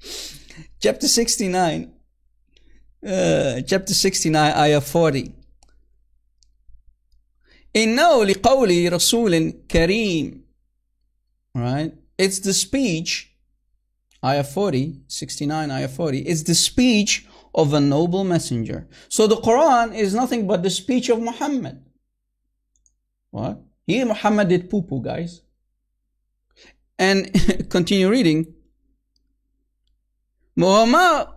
chapter 69. Uh, chapter 69, ayah 40. إنه لقول رسول كريم right it's the speech ayah 40 69 ayah 40 it's the speech of a noble messenger so the Quran is nothing but the speech of Muhammad what Here Muhammad did poo poo, guys. And continue reading. Muhammad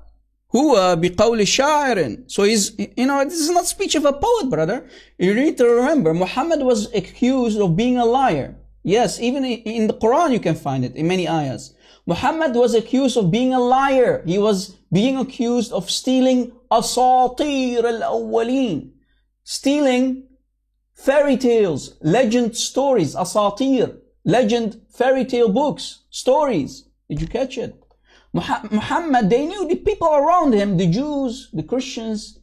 huwa biqawli sha'irin. So he's, you know, this is not speech of a poet, brother. You need to remember, Muhammad was accused of being a liar. Yes, even in the Quran you can find it, in many ayahs. Muhammad was accused of being a liar. He was being accused of stealing asatir al-awwaleen. Stealing fairy tales legend stories asatir legend fairy tale books stories did you catch it Muhammad, they knew the people around him, the Jews, the Christians,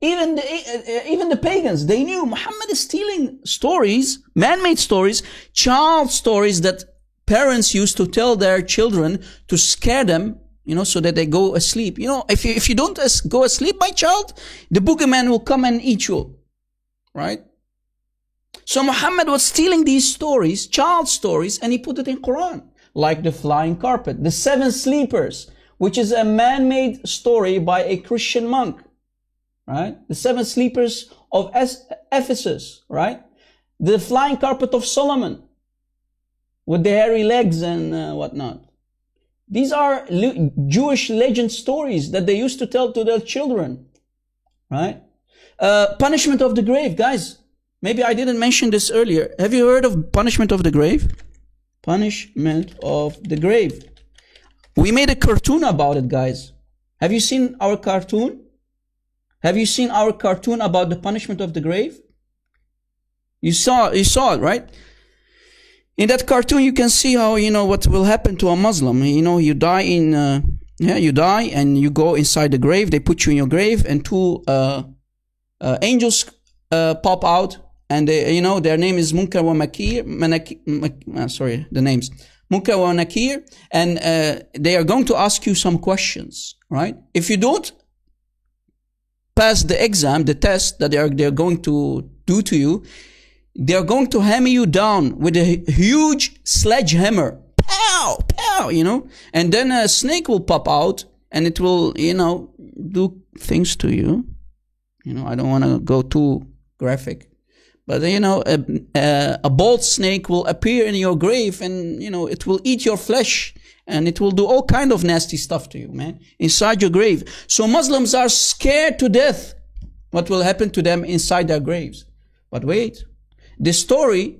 even the, even the pagans, they knew Muhammad is stealing stories, man-made stories, child stories that parents used to tell their children to scare them, you know, so that they go asleep. You know, if you, if you don't go asleep, my child, the boogeyman will come and eat you. Right? So Muhammad was stealing these stories, child stories, and he put it in Quran like the flying carpet. The seven sleepers, which is a man-made story by a Christian monk, right? The seven sleepers of Ephesus, right? The flying carpet of Solomon with the hairy legs and uh, whatnot. These are Jewish legend stories that they used to tell to their children, right? Uh, punishment of the grave, guys. Maybe I didn't mention this earlier. Have you heard of punishment of the grave? punishment of the grave. We made a cartoon about it, guys. Have you seen our cartoon? Have you seen our cartoon about the punishment of the grave? You saw, you saw it, right? In that cartoon, you can see how, you know, what will happen to a Muslim. You know, you die in, uh, yeah, you die and you go inside the grave. They put you in your grave and two, uh, uh, angels, uh, pop out and they, you know their name is Munkar wa Makir, Manakir, sorry, the names Munkar wa Nakir, and uh, they are going to ask you some questions, right? If you don't pass the exam, the test that they are they are going to do to you, they are going to hammer you down with a huge sledgehammer, pow, pow, you know, and then a snake will pop out and it will, you know, do things to you. You know, I don't want to go too graphic but you know, a, a, a bold snake will appear in your grave and, you know, it will eat your flesh and it will do all kind of nasty stuff to you, man, inside your grave. So Muslims are scared to death what will happen to them inside their graves. But wait, this story,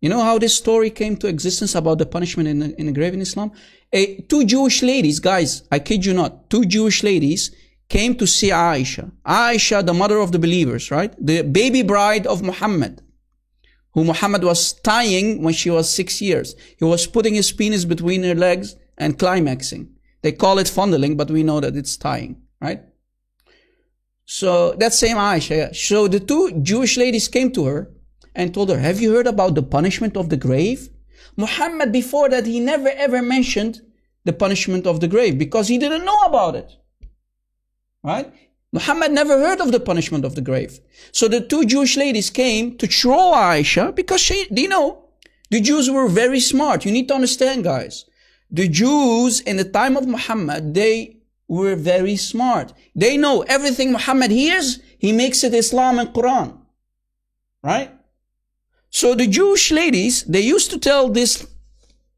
you know how this story came to existence about the punishment in the, in the grave in Islam? A, two Jewish ladies, guys, I kid you not, two Jewish ladies came to see Aisha. Aisha, the mother of the believers, right? The baby bride of Muhammad, who Muhammad was thighing when she was six years. He was putting his penis between her legs and climaxing. They call it fondling, but we know that it's thighing, right? So that same Aisha. Yeah. So the two Jewish ladies came to her and told her, have you heard about the punishment of the grave? Muhammad before that, he never ever mentioned the punishment of the grave because he didn't know about it. Right? Muhammad never heard of the punishment of the grave. So the two Jewish ladies came to throw Aisha because she, do you know, the Jews were very smart. You need to understand, guys. The Jews in the time of Muhammad, they were very smart. They know everything Muhammad hears, he makes it Islam and Quran. Right? So the Jewish ladies, they used to tell this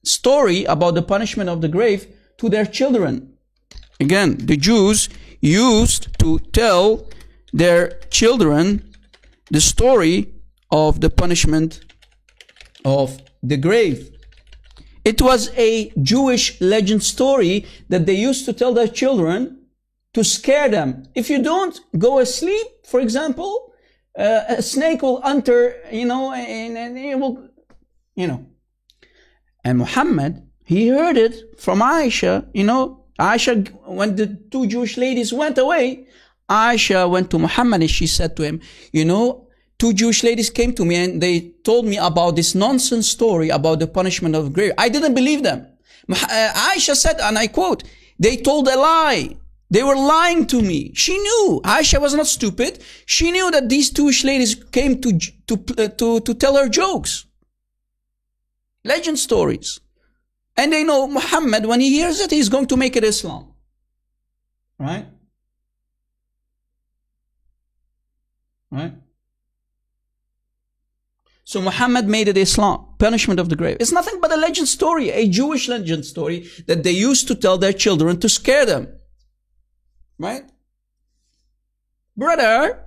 story about the punishment of the grave to their children. Again, the Jews used to tell their children the story of the punishment of the grave. It was a Jewish legend story that they used to tell their children to scare them. If you don't go asleep, for example, uh, a snake will enter, you know, and, and it will, you know. And Muhammad, he heard it from Aisha, you know. Aisha, when the two Jewish ladies went away, Aisha went to Muhammad and she said to him, you know, two Jewish ladies came to me and they told me about this nonsense story about the punishment of grave. I didn't believe them. Uh, Aisha said, and I quote, they told a lie. They were lying to me. She knew. Aisha was not stupid. She knew that these two ladies came to, to, uh, to, to tell her jokes. Legend stories. And they know Muhammad, when he hears it, he's going to make it Islam. Right? Right? So Muhammad made it Islam, punishment of the grave. It's nothing but a legend story, a Jewish legend story that they used to tell their children to scare them. Right? Brother.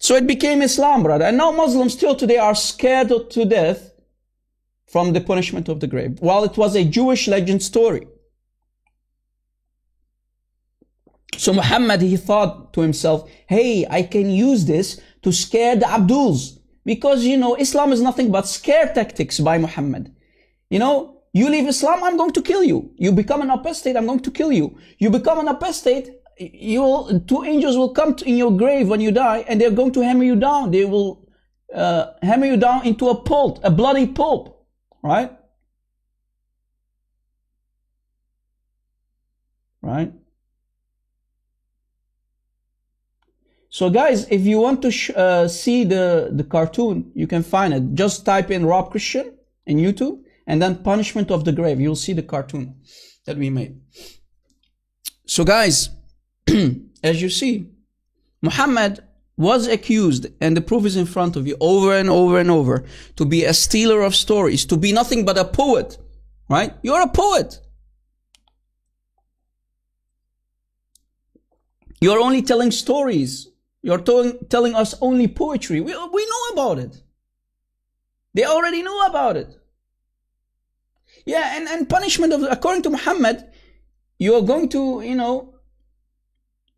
So it became Islam, brother. And now Muslims still today are scared to death from the punishment of the grave, while it was a Jewish legend story. So Muhammad, he thought to himself, hey, I can use this to scare the Abduls. Because, you know, Islam is nothing but scare tactics by Muhammad. You know, you leave Islam, I'm going to kill you. You become an apostate, I'm going to kill you. You become an apostate, you will, two angels will come in your grave when you die and they're going to hammer you down. They will uh, hammer you down into a pulp, a bloody pulp, right? Right? So guys, if you want to uh, see the, the cartoon, you can find it. Just type in Rob Christian in YouTube and then Punishment of the Grave. You'll see the cartoon that we made. So guys, as you see, Muhammad was accused, and the proof is in front of you over and over and over, to be a stealer of stories, to be nothing but a poet, right? You're a poet. You're only telling stories. You're telling us only poetry. We, we know about it. They already knew about it. Yeah, and, and punishment of, according to Muhammad, you're going to, you know,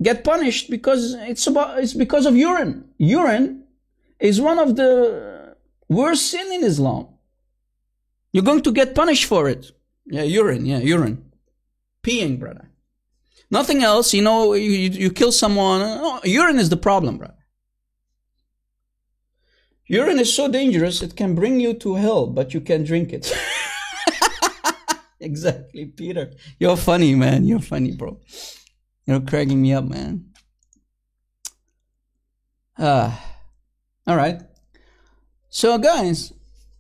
get punished because it's about, it's because of urine. Urine is one of the worst sin in Islam. You're going to get punished for it. Yeah, urine, yeah, urine. Peeing, brother. Nothing else, you know, you, you, kill someone. Oh, urine is the problem, brother. Urine is so dangerous, it can bring you to hell, but you can drink it. exactly, Peter. You're funny, man. You're funny, bro. You're cracking me up, man. Ah, all right. So, guys,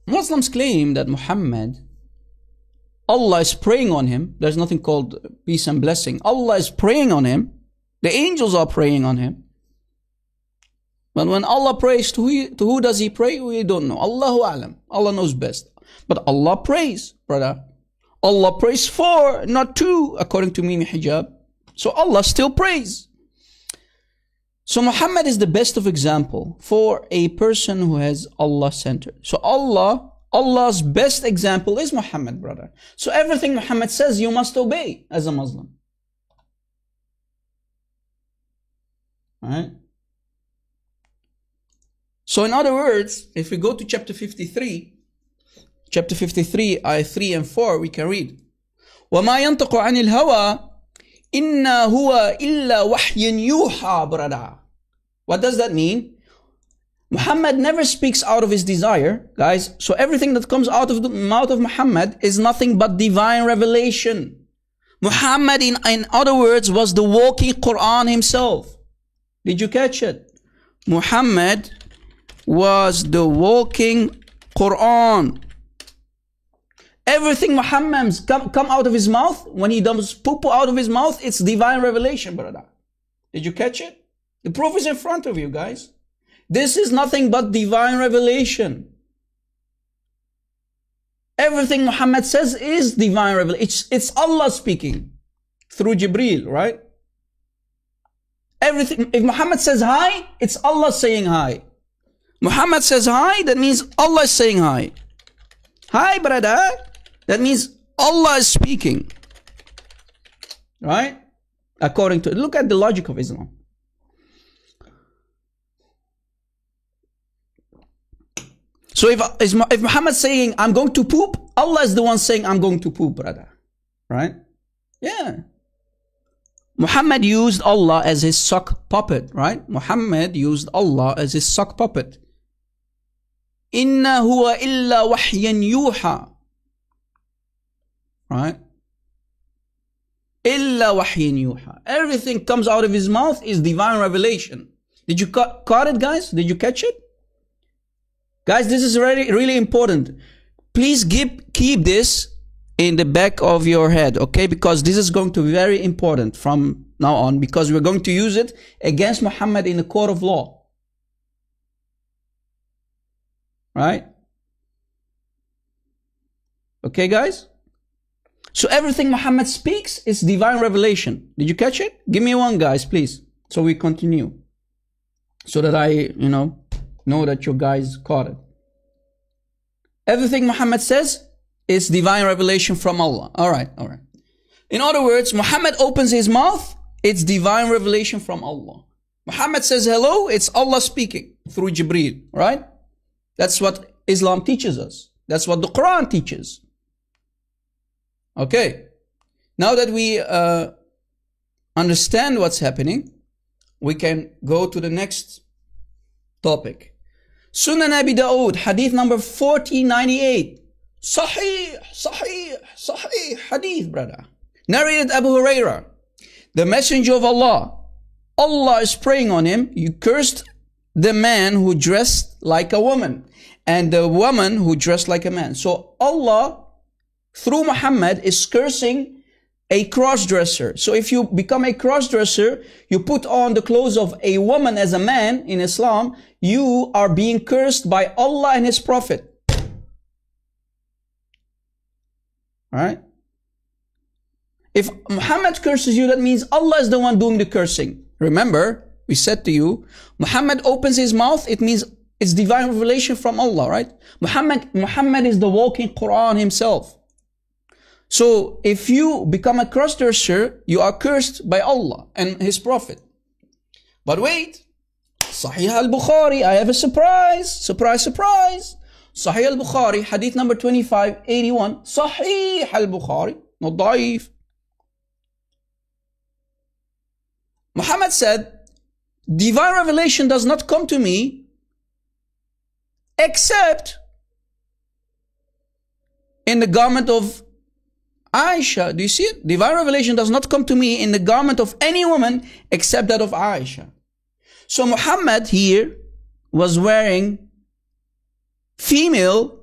Muslims claim that Muhammad Allah is praying on him. There's nothing called peace and blessing. Allah is praying on him. The angels are praying on him. But when Allah prays, to who, to who does He pray? We don't know. Allahu Alam. Allah knows best. But Allah prays, brother. Allah prays for, not to, according to Mimi Hijab. So Allah still prays. So Muhammad is the best of example for a person who has Allah centered. So Allah Allah's best example is Muhammad, brother. So everything Muhammad says, you must obey as a Muslim. Alright? So in other words, if we go to chapter 53, chapter 53, ayah 3 and 4, we can read, وَمَا يَنْطَقُ عَنِ الْهَوَىٰ Inna huwa illa wahyin yuha, brada. What does that mean? Muhammad never speaks out of his desire, guys. So everything that comes out of the mouth of Muhammad is nothing but divine revelation. Muhammad, in, in other words, was the walking Quran himself. Did you catch it? Muhammad was the walking Quran. Everything Muhammad's come, come out of his mouth, when he dumps poo poo out of his mouth, it's divine revelation, brother. Did you catch it? The proof is in front of you, guys. This is nothing but divine revelation. Everything Muhammad says is divine revelation. It's, it's Allah speaking through Jibreel, right? Everything, if Muhammad says hi, it's Allah saying hi. Muhammad says hi, that means Allah is saying hi. Hi, brother. That means Allah is speaking. Right? According to, look at the logic of Islam. So if, if Muhammad saying, I'm going to poop, Allah is the one saying, I'm going to poop, brother. Right? Yeah. Muhammad used Allah as his sock puppet, right? Muhammad used Allah as his sock puppet. Inna huwa illa wahyan yuha. Right? Illa wahyan yuha. Everything comes out of his mouth is divine revelation. Did you ca- caught it, guys? Did you catch it? Guys, this is really, really important. Please keep, keep this in the back of your head, okay? Because this is going to be very important from now on because we're going to use it against Muhammad in the court of law. Right? Okay, guys? So everything Muhammad speaks is divine revelation. Did you catch it? Give me one, guys, please. So we continue. So that I, you know, know that you guys caught it. Everything Muhammad says is divine revelation from Allah. All right, all right. In other words, Muhammad opens his mouth, it's divine revelation from Allah. Muhammad says hello, it's Allah speaking through Jibreel, right? That's what Islam teaches us. That's what the Quran teaches. Okay. Now that we uh, understand what's happening, we can go to the next topic. Sunan Abi Dawood, hadith number 4098. Sahih, Sahih, Sahih, hadith, brother. Narrated Abu Huraira. The messenger of Allah, Allah is praying on him. You cursed the man who dressed like a woman and the woman who dressed like a man. So Allah, through Muhammad, is cursing a cross-dresser. So if you become a cross-dresser, you put on the clothes of a woman as a man in Islam, you are being cursed by Allah and His Prophet. Alright? If Muhammad curses you, that means Allah is the one doing the cursing. Remember, we said to you, Muhammad opens his mouth, it means it's divine revelation from Allah, right? Muhammad, Muhammad is the walking Quran himself. So if you become a cross-dresser, you are cursed by Allah and His Prophet. But wait, Sahih al-Bukhari, I have a surprise, surprise, surprise. Sahih al-Bukhari, hadith number 2581, Sahih al-Bukhari, not da'if. Muhammad said, divine revelation does not come to me except in the garment of Aisha. Do you see it? Divine revelation does not come to me in the garment of any woman except that of Aisha. So Muhammad here was wearing female,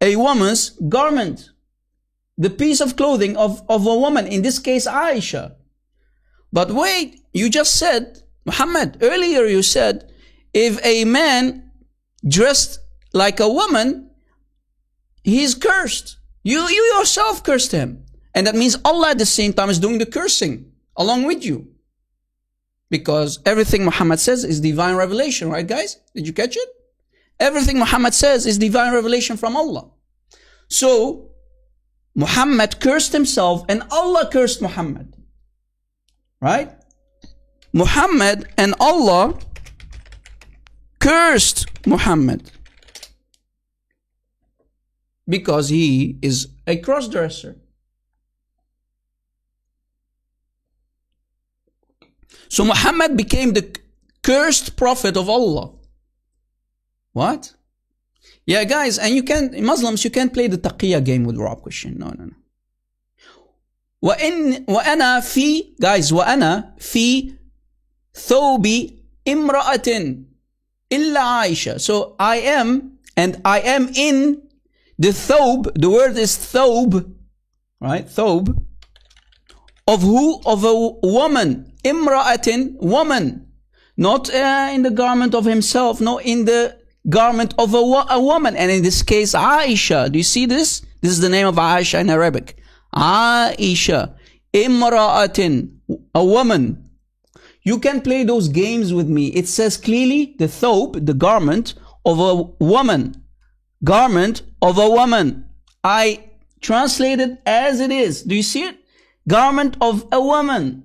a woman's garment. The piece of clothing of, of a woman, in this case Aisha. But wait, you just said, Muhammad, earlier you said, if a man dressed like a woman, he's cursed. You, you yourself cursed him. And that means Allah at the same time is doing the cursing along with you. Because everything Muhammad says is divine revelation, right guys? Did you catch it? Everything Muhammad says is divine revelation from Allah. So, Muhammad cursed himself and Allah cursed Muhammad. Right? Muhammad and Allah cursed Muhammad because he is a cross-dresser. So Muhammad became the cursed prophet of Allah. What? Yeah, guys, and you can Muslims, you can't play the taqiyya game with Rob Christian. No, no, no. وإن وأنا في guys وأنا في ثوب امرأة إلا عائشة. So I am and I am in the thobe. The word is thobe, right? Thobe of who? Of a woman. Imra'atin, woman. Not uh, in the garment of himself, no, in the garment of a, a woman. And in this case, Aisha. Do you see this? This is the name of Aisha in Arabic. Aisha. Imra'atin. A woman. You can play those games with me. It says clearly the thobe, the garment of a woman. Garment of a woman. I translate it as it is. Do you see it? Garment of a woman.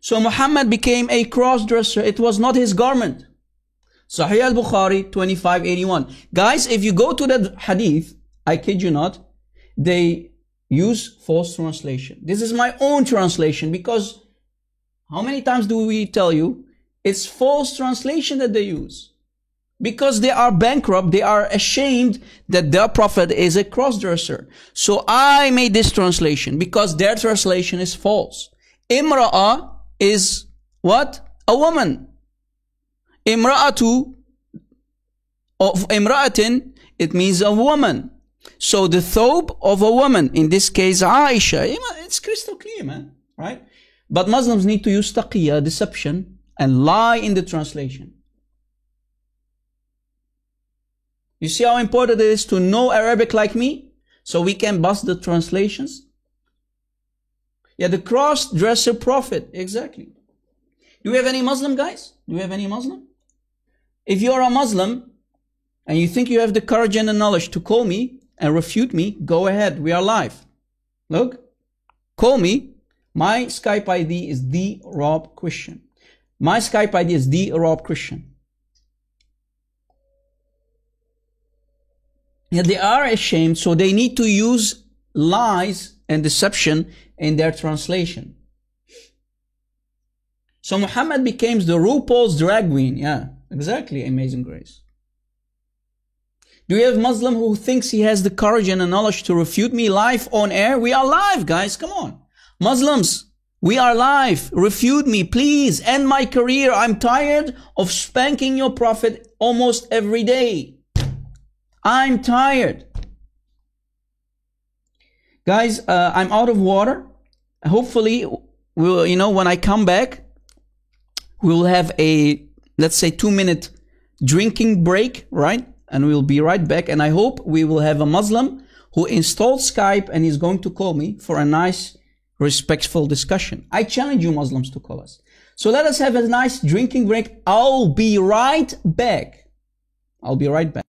So Muhammad became a cross-dresser. It was not his garment. Sahih al-Bukhari 2581. Guys, if you go to the hadith, I kid you not, they use false translation. This is my own translation because how many times do we tell you it's false translation that they use? Because they are bankrupt, they are ashamed that their prophet is a crossdresser. So I made this translation because their translation is false. Imra'a is what? A woman. Imra'atu of imra'atin, it means a woman. So the thobe of a woman, in this case Aisha, it's crystal clear, man, right? But Muslims need to use taqiyya, deception, and lie in the translation. You see how important it is to know Arabic like me? So we can bust the translations? Yeah, the cross-dresser prophet, exactly. Do we have any Muslim guys? Do we have any Muslim? If you're a Muslim and you think you have the courage and the knowledge to call me and refute me, go ahead. We are live. Look, call me. My Skype ID is the Rob Christian. My Skype ID is the Rob Christian. They are ashamed, so they need to use lies and deception in their translation. So Muhammad becomes the RuPaul's drag queen. Yeah, exactly. Amazing grace. Do you have Muslim who thinks he has the courage and the knowledge to refute me live on air? We are live, guys. Come on. Muslims, we are live. Refute me, please. End my career. I'm tired of spanking your prophet almost every day. I'm tired. Guys, uh, I'm out of water. Hopefully, we'll, you know, when I come back, we will have a, let's say, two minute drinking break, right? And we'll be right back. And I hope we will have a Muslim who installed Skype and is going to call me for a nice, respectful discussion. I challenge you Muslims to call us. So let us have a nice drinking break. I'll be right back. I'll be right back.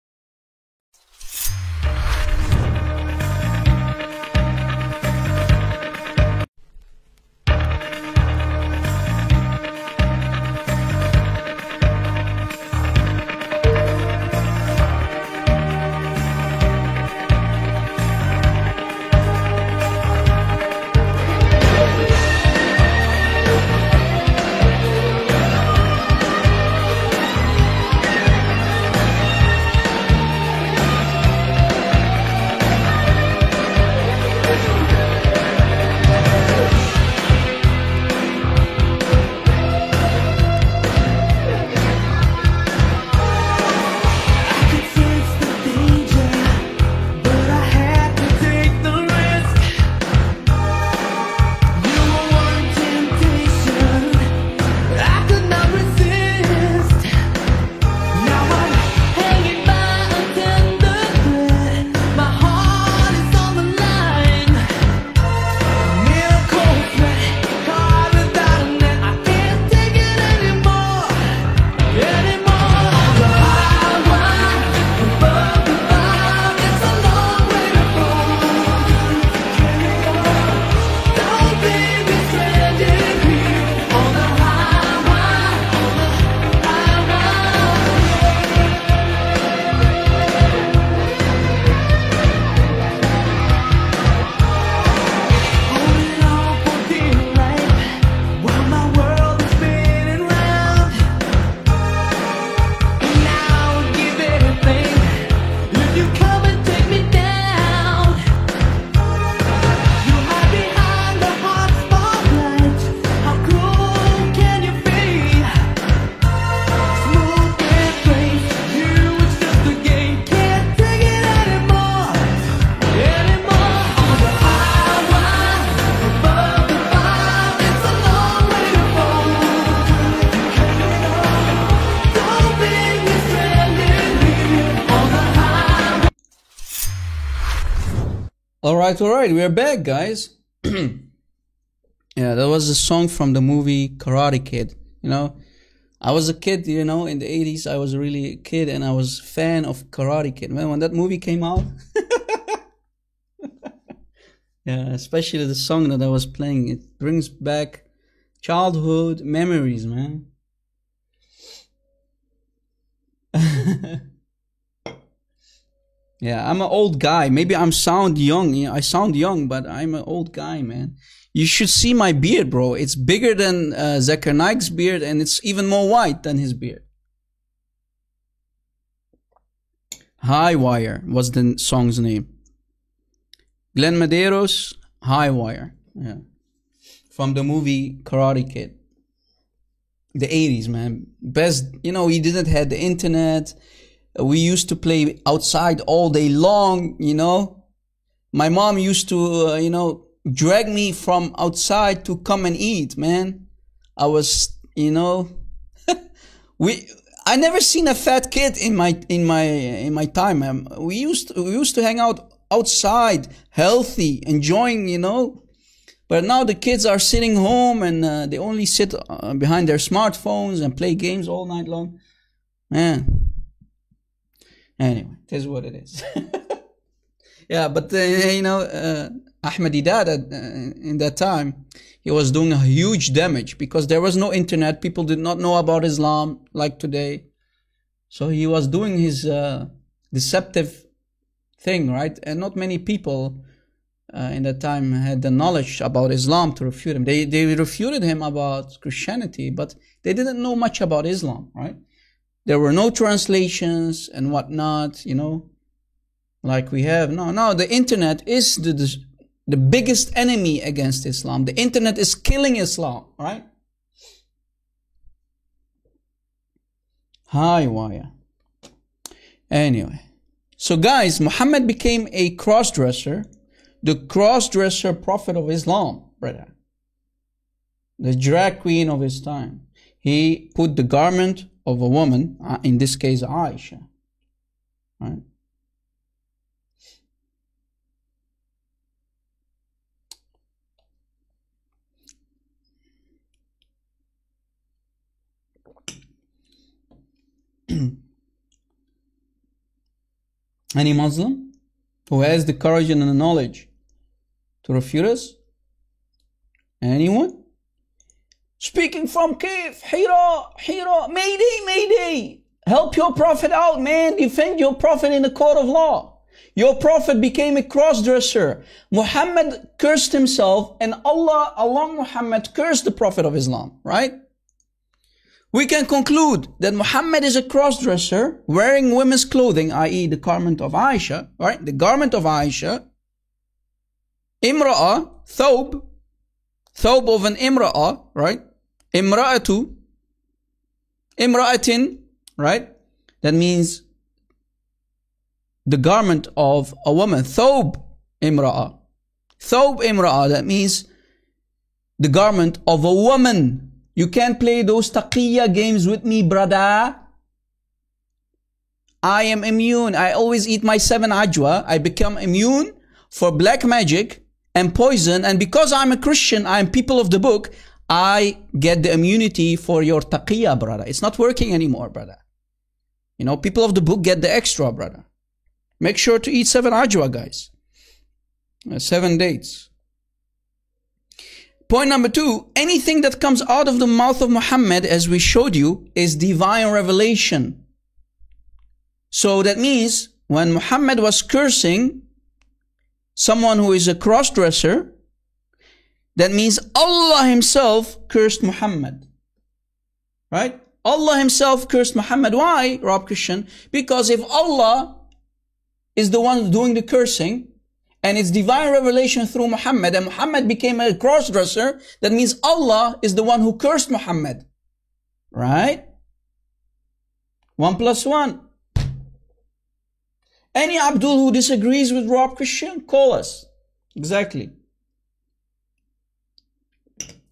Right, all right, we're back, guys. yeah, that was a song from the movie Karate Kid. You know, I was a kid, you know, in the 80s. I was really a kid and I was fan of Karate Kid. Man, when that movie came out, yeah, especially the song that I was playing, it brings back childhood memories, man. Yeah, I'm an old guy. Maybe I'm sound young. I sound young, but I'm an old guy, man. You should see my beard, bro. It's bigger than uh, Zakir Naik's beard, and it's even more white than his beard. High Wire was the song's name. Glenn Medeiros, High Wire. Yeah. From the movie Karate Kid. The 80s, man. Best, you know, he didn't have the internet we used to play outside all day long, you know. My mom used to, uh, you know, drag me from outside to come and eat, man. I was, you know, we, I never seen a fat kid in my, in my, in my time. Um, we used, to, we used to hang out outside, healthy, enjoying, you know. But now the kids are sitting home and uh, they only sit uh, behind their smartphones and play games all night long. Man, Anyway, it is what it is. yeah, but uh, you know, uh, Ahmed Deedat uh, in that time, he was doing a huge damage because there was no internet. People did not know about Islam like today. So he was doing his uh, deceptive thing, right? And not many people uh, in that time had the knowledge about Islam to refute him. They, they refuted him about Christianity, but they didn't know much about Islam, right? There were no translations and whatnot, you know, like we have. No, no, the internet is the, the, the biggest enemy against Islam. The internet is killing Islam, right? Hi, wire. Anyway, so guys, Muhammad became a cross-dresser, the cross-dresser prophet of Islam, brother. The drag queen of his time. He put the garment of a woman, uh, in this case Aisha. Right? Any Muslim who has the courage and the knowledge to refute us? Anyone? Speaking from Kif, Hira, Hira, Mayday, Mayday. Help your prophet out, man. Defend your prophet in the court of law. Your prophet became a cross-dresser. Muhammad cursed himself and Allah, along Muhammad, cursed the prophet of Islam, right? We can conclude that Muhammad is a cross-dresser wearing women's clothing, i.e. the garment of Aisha, right? The garment of Aisha. Imra'a, thobe, thobe of an imra'a, right? Imra'atu, imra'atin, right? That means the garment of a woman. Thobe imra'a. Thobe imra'a, that means the garment of a woman. You can't play those taqiyya games with me, brother. I am immune. I always eat my seven ajwa. I become immune for black magic and poison. And because I'm a Christian, I'm people of the book, I get the immunity for your taqiyya, brother. It's not working anymore, brother. You know, people of the book get the extra, brother. Make sure to eat seven ajwa, guys. Uh, seven dates. Point number two, anything that comes out of the mouth of Muhammad, as we showed you, is divine revelation. So that means when Muhammad was cursing, someone who is a cross-dresser, that means Allah himself cursed Muhammad. Right? Allah himself cursed Muhammad. Why, Rob Christian? Because if Allah is the one doing the cursing, and it's divine revelation through Muhammad, and Muhammad became a cross-dresser, that means Allah is the one who cursed Muhammad. Right? One plus one. Any Abdul who disagrees with Rob Christian, call us. Exactly.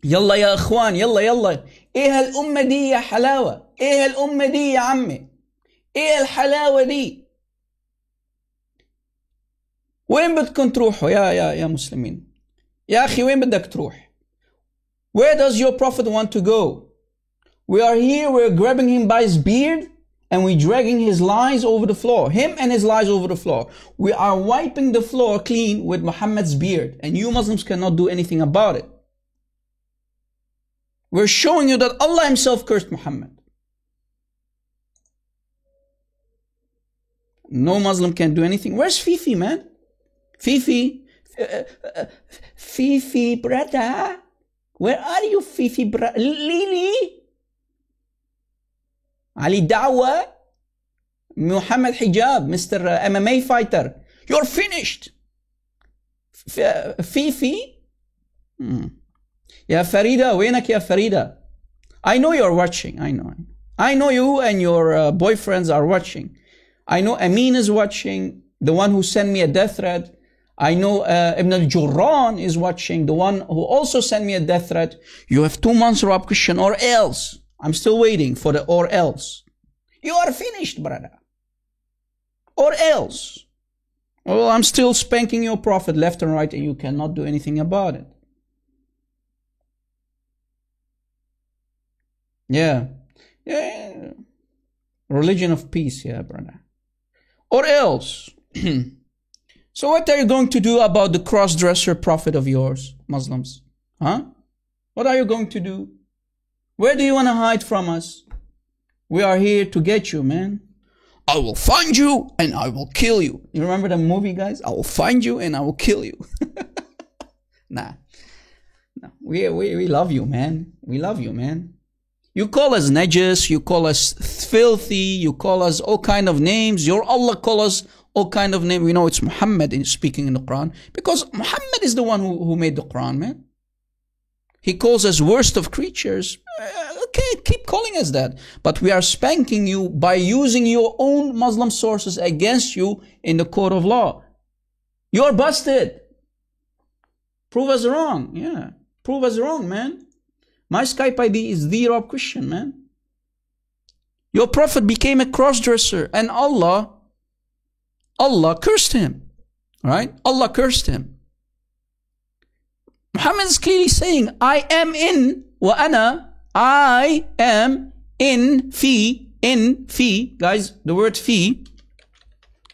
يلا يا اخوان يلا يلا ايه هالامه دي يا حلاوه ايه هالامه دي يا عمي ايه الحلاوه دي وين بدكم تروحوا يا يا يا مسلمين يا أخي وين بدك تروح Where does your prophet want to go? We are here, we're grabbing him by his beard And we're dragging his lies over the floor. Him and his lies over the floor. We are wiping the floor clean with Muhammad's beard and you Muslims cannot do anything about it. We're showing you that Allah himself cursed Muhammad. No Muslim can do anything. Where's Fifi, man? Fifi, uh, uh, Fifi, brother. Where are you, Fifi, brother? Lily? Ali Dawah, Muhammad Hijab, Mr. Uh, MMA fighter, you're finished. Uh, Fifi? Hmm. Yeah, Farida, وينك يا Farida? I know you're watching, I know. I know you and your uh, boyfriends are watching. I know Amin is watching, the one who sent me a death threat. I know uh, Ibn al-Jurran is watching, the one who also sent me a death threat. You have two months, Rob Christian, or else. I'm still waiting for the or else you are finished brother or else well I'm still spanking your prophet left and right and you cannot do anything about it Yeah. Yeah. Religion of peace, yeah, brother. Or else. so what are you going to do about the cross-dresser prophet of yours, Muslims? Huh? What are you going to do? Where do you want to hide from us? We are here to get you, man. I will find you and I will kill you. You remember the movie, guys? I will find you and I will kill you. nah. No. We, we, we love you, man. We love you, man. You call us najis, you call us filthy, you call us all kind of names. Your Allah call us all kind of names. We know it's Muhammad in speaking in the Quran because Muhammad is the one who, who made the Quran, man. He calls us worst of creatures. Uh, okay, keep calling us that. But we are spanking you by using your own Muslim sources against you in the court of law. You're busted. Prove us wrong. Yeah. Prove us wrong, man. My Skype ID is the Rob Christian, man. Your prophet became a crossdresser and Allah, Allah cursed him. Right? Allah cursed him. Muhammad is clearly saying, I am in wa ana, I am in fi, in fi. Guys, the word fi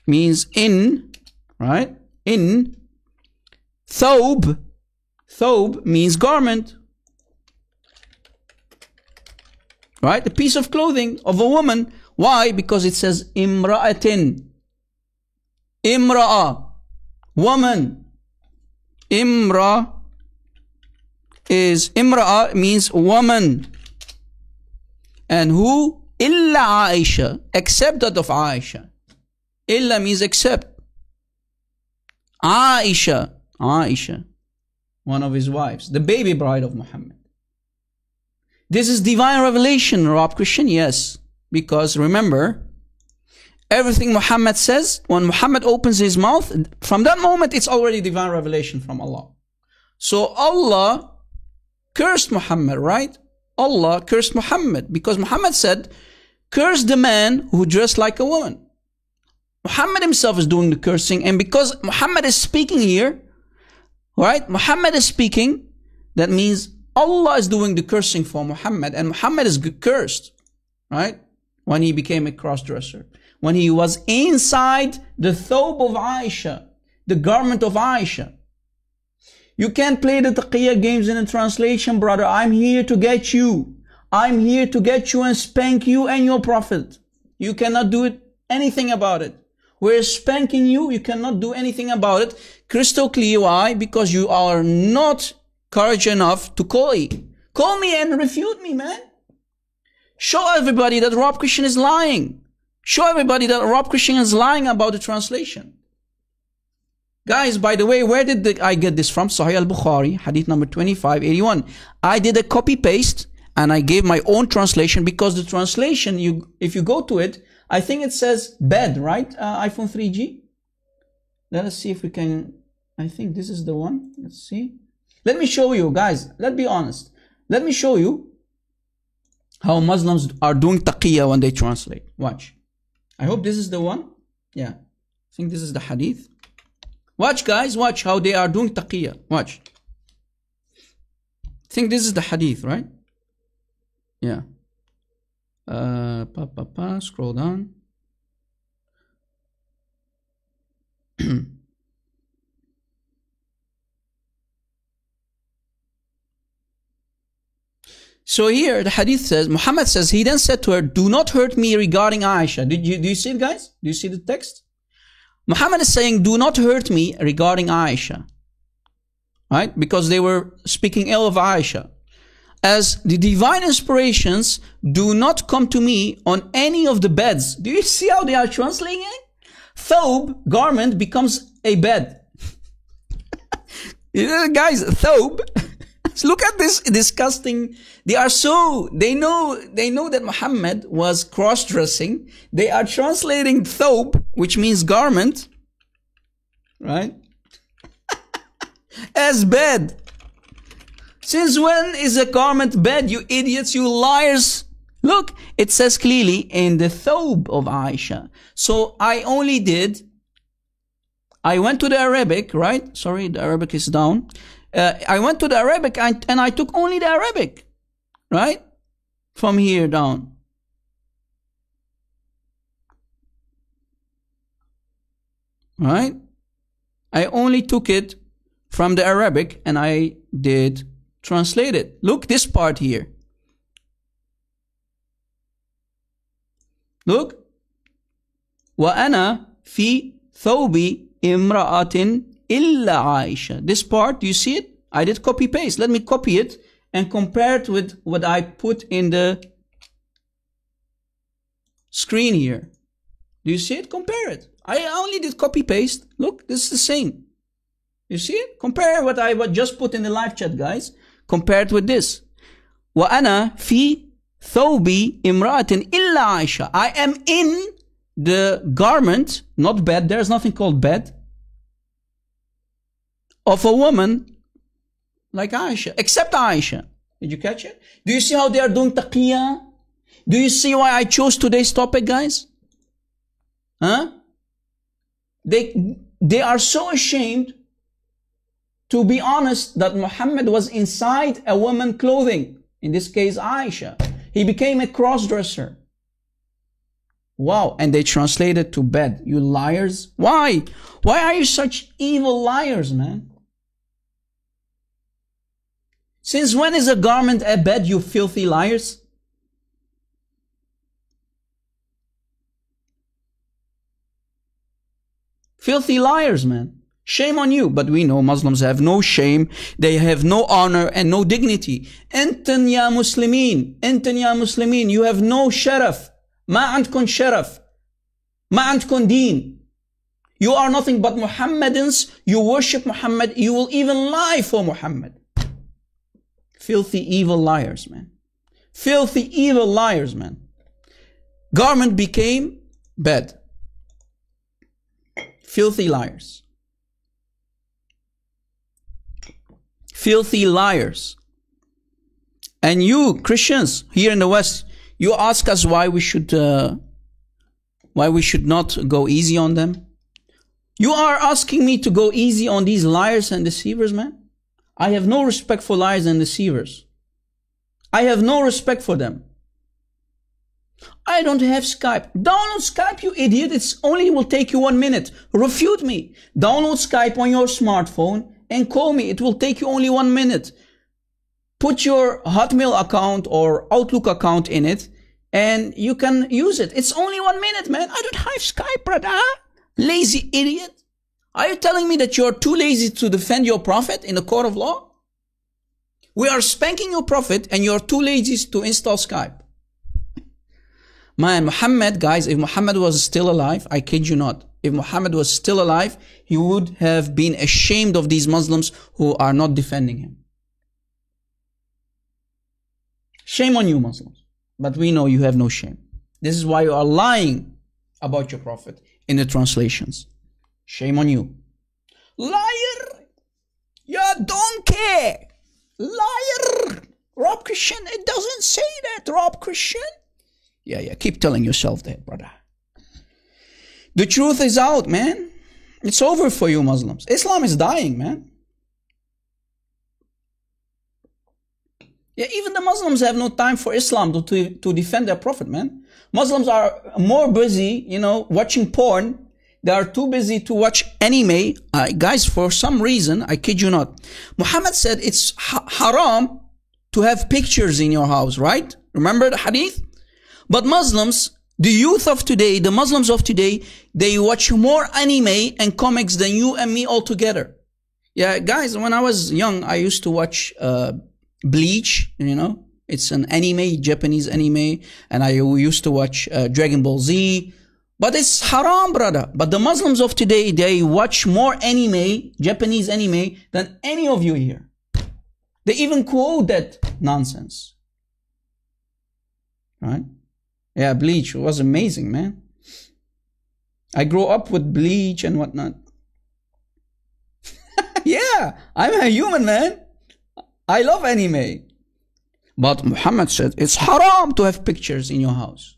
means in, right? In. Thob, thob means garment. right? A piece of clothing of a woman. Why? Because it says imra'atin. Imra'a. Woman. Imra is imra'a means woman. And who? Illa Aisha. Except that of Aisha. Illa means except. Aisha. Aisha. One of his wives. The baby bride of Muhammad. This is divine revelation, Rob Christian, yes. Because remember, everything Muhammad says, when Muhammad opens his mouth, from that moment it's already divine revelation from Allah. So Allah cursed Muhammad, right? Allah cursed Muhammad because Muhammad said, curse the man who dressed like a woman. Muhammad himself is doing the cursing and because Muhammad is speaking here, right? Muhammad is speaking, that means Allah is doing the cursing for Muhammad and Muhammad is cursed, right? When he became a cross-dresser. When he was inside the thobe of Aisha, the garment of Aisha. You can't play the taqiyya games in a translation, brother. I'm here to get you. I'm here to get you and spank you and your prophet. You cannot do it, anything about it. We're spanking you. You cannot do anything about it. Crystal clear. Why? Because you are not courage enough to call me. Call me and refute me, man. Show everybody that Rob Christian is lying. Show everybody that Rob Christian is lying about the translation. Guys, by the way, where did the, I get this from? Sahih al-Bukhari, hadith number 2581. I did a copy paste and I gave my own translation because the translation, you, if you go to it, I think it says bed, right? Uh, iPhone 3G. Let us see if we can, I think this is the one. Let's see. Let me show you, guys. Let's be honest. Let me show you how Muslims are doing taqiyya when they translate. Watch. I hope this is the one. Yeah. I think this is the hadith. Watch, guys, watch how they are doing taqiyya. Watch. think this is the hadith, right? Yeah. Uh, pa, pa, pa, scroll down. So here the hadith says, Muhammad says, he then said to her, do not hurt me regarding Aisha. Did you, do you see it guys? Do you see the text? Muhammad is saying, do not hurt me regarding Aisha. Right? Because they were speaking ill of Aisha. As the divine inspirations do not come to me on any of the beds. Do you see how they are translating it? Thobe, garment, becomes a bed. guys, thobe. Look at this disgusting. They are so, they know, they know that Muhammad was cross-dressing. They are translating thobe, which means garment, right? As bed. Since when is a garment bed, you idiots, you liars? Look, it says clearly in the thobe of Aisha. So I only did, I went to the Arabic, right? Sorry, the Arabic is down Uh, I went to the Arabic and, and I took only the Arabic, right? From here down. Right? I only took it from the Arabic and I did translate it. Look this part here. Look. وأنا في ثوب امرأة إلا عائشة. This part, do you see it? I did copy paste. Let me copy it and compare it with what I put in the screen here. Do you see it? Compare it. I only did copy paste. Look, this is the same. You see it? Compare what I just put in the live chat, guys. Compare it with this. وأنا في ثوب امرأة إلا عائشة. I am in the garment, not bed. There's nothing called bed. Of a woman like Aisha, except Aisha. Did you catch it? Do you see how they are doing taqiyya? Do you see why I chose today's topic, guys? Huh? They, they are so ashamed to be honest that Muhammad was inside a woman clothing. In this case, Aisha. He became a cross-dresser. Wow. And they translated to bed. You liars. Why? Why are you such evil liars, man? Since when is a garment a bed, you filthy liars? Filthy liars, man. Shame on you. But we know Muslims have no shame. They have no honor and no dignity. Enten ya Muslimin. enten ya Muslimin. You have no sharaf. Ma antkun sharaf. Ma deen. You are nothing but Muhammadans. You worship Muhammad. You will even lie for Muhammad. Filthy evil liars, man. Filthy evil liars, man. Garment became bed. Filthy liars. Filthy liars. And you, Christians, here in the West, you ask us why we should, uh, why we should not go easy on them. You are asking me to go easy on these liars and deceivers, man? I have no respect for liars and deceivers. I have no respect for them. I don't have Skype. Download Skype, you idiot. It's only will take you one minute. Refute me. Download Skype on your smartphone and call me. It will take you only one minute. Put your Hotmail account or Outlook account in it and you can use it. It's only one minute, man. I don't have Skype, brother. Lazy idiot. Are you telling me that you're too lazy to defend your prophet in the court of law? We are spanking your prophet and you're too lazy to install Skype. Man, Muhammad, guys, if Muhammad was still alive, I kid you not, if Muhammad was still alive, he would have been ashamed of these Muslims who are not defending him. Shame on you, Muslims. But we know you have no shame. This is why you are lying about your prophet in the translations. Shame on you. Liar! You donkey! Liar! Rob Christian, it doesn't say that, Rob Christian. Yeah, yeah, keep telling yourself that, brother. The truth is out, man. It's over for you Muslims. Islam is dying, man. Yeah, even the Muslims have no time for Islam to, to, to defend their prophet, man. Muslims are more busy, you know, watching porn. They are too busy to watch anime. Uh, guys, for some reason, I kid you not, Muhammad said it's ha- haram to have pictures in your house, right? Remember the hadith? But Muslims, the youth of today, the Muslims of today, they watch more anime and comics than you and me all together. Yeah, guys, when I was young, I used to watch, uh, Bleach, you know, it's an anime, Japanese anime, and I used to watch uh, Dragon Ball Z. But it's haram, brother. But the Muslims of today, they watch more anime, Japanese anime, than any of you here. They even quote that nonsense. Right? Yeah, Bleach was amazing, man. I grew up with Bleach and whatnot. yeah, I'm a human, man. I love anime. But Muhammad said it's haram to have pictures in your house.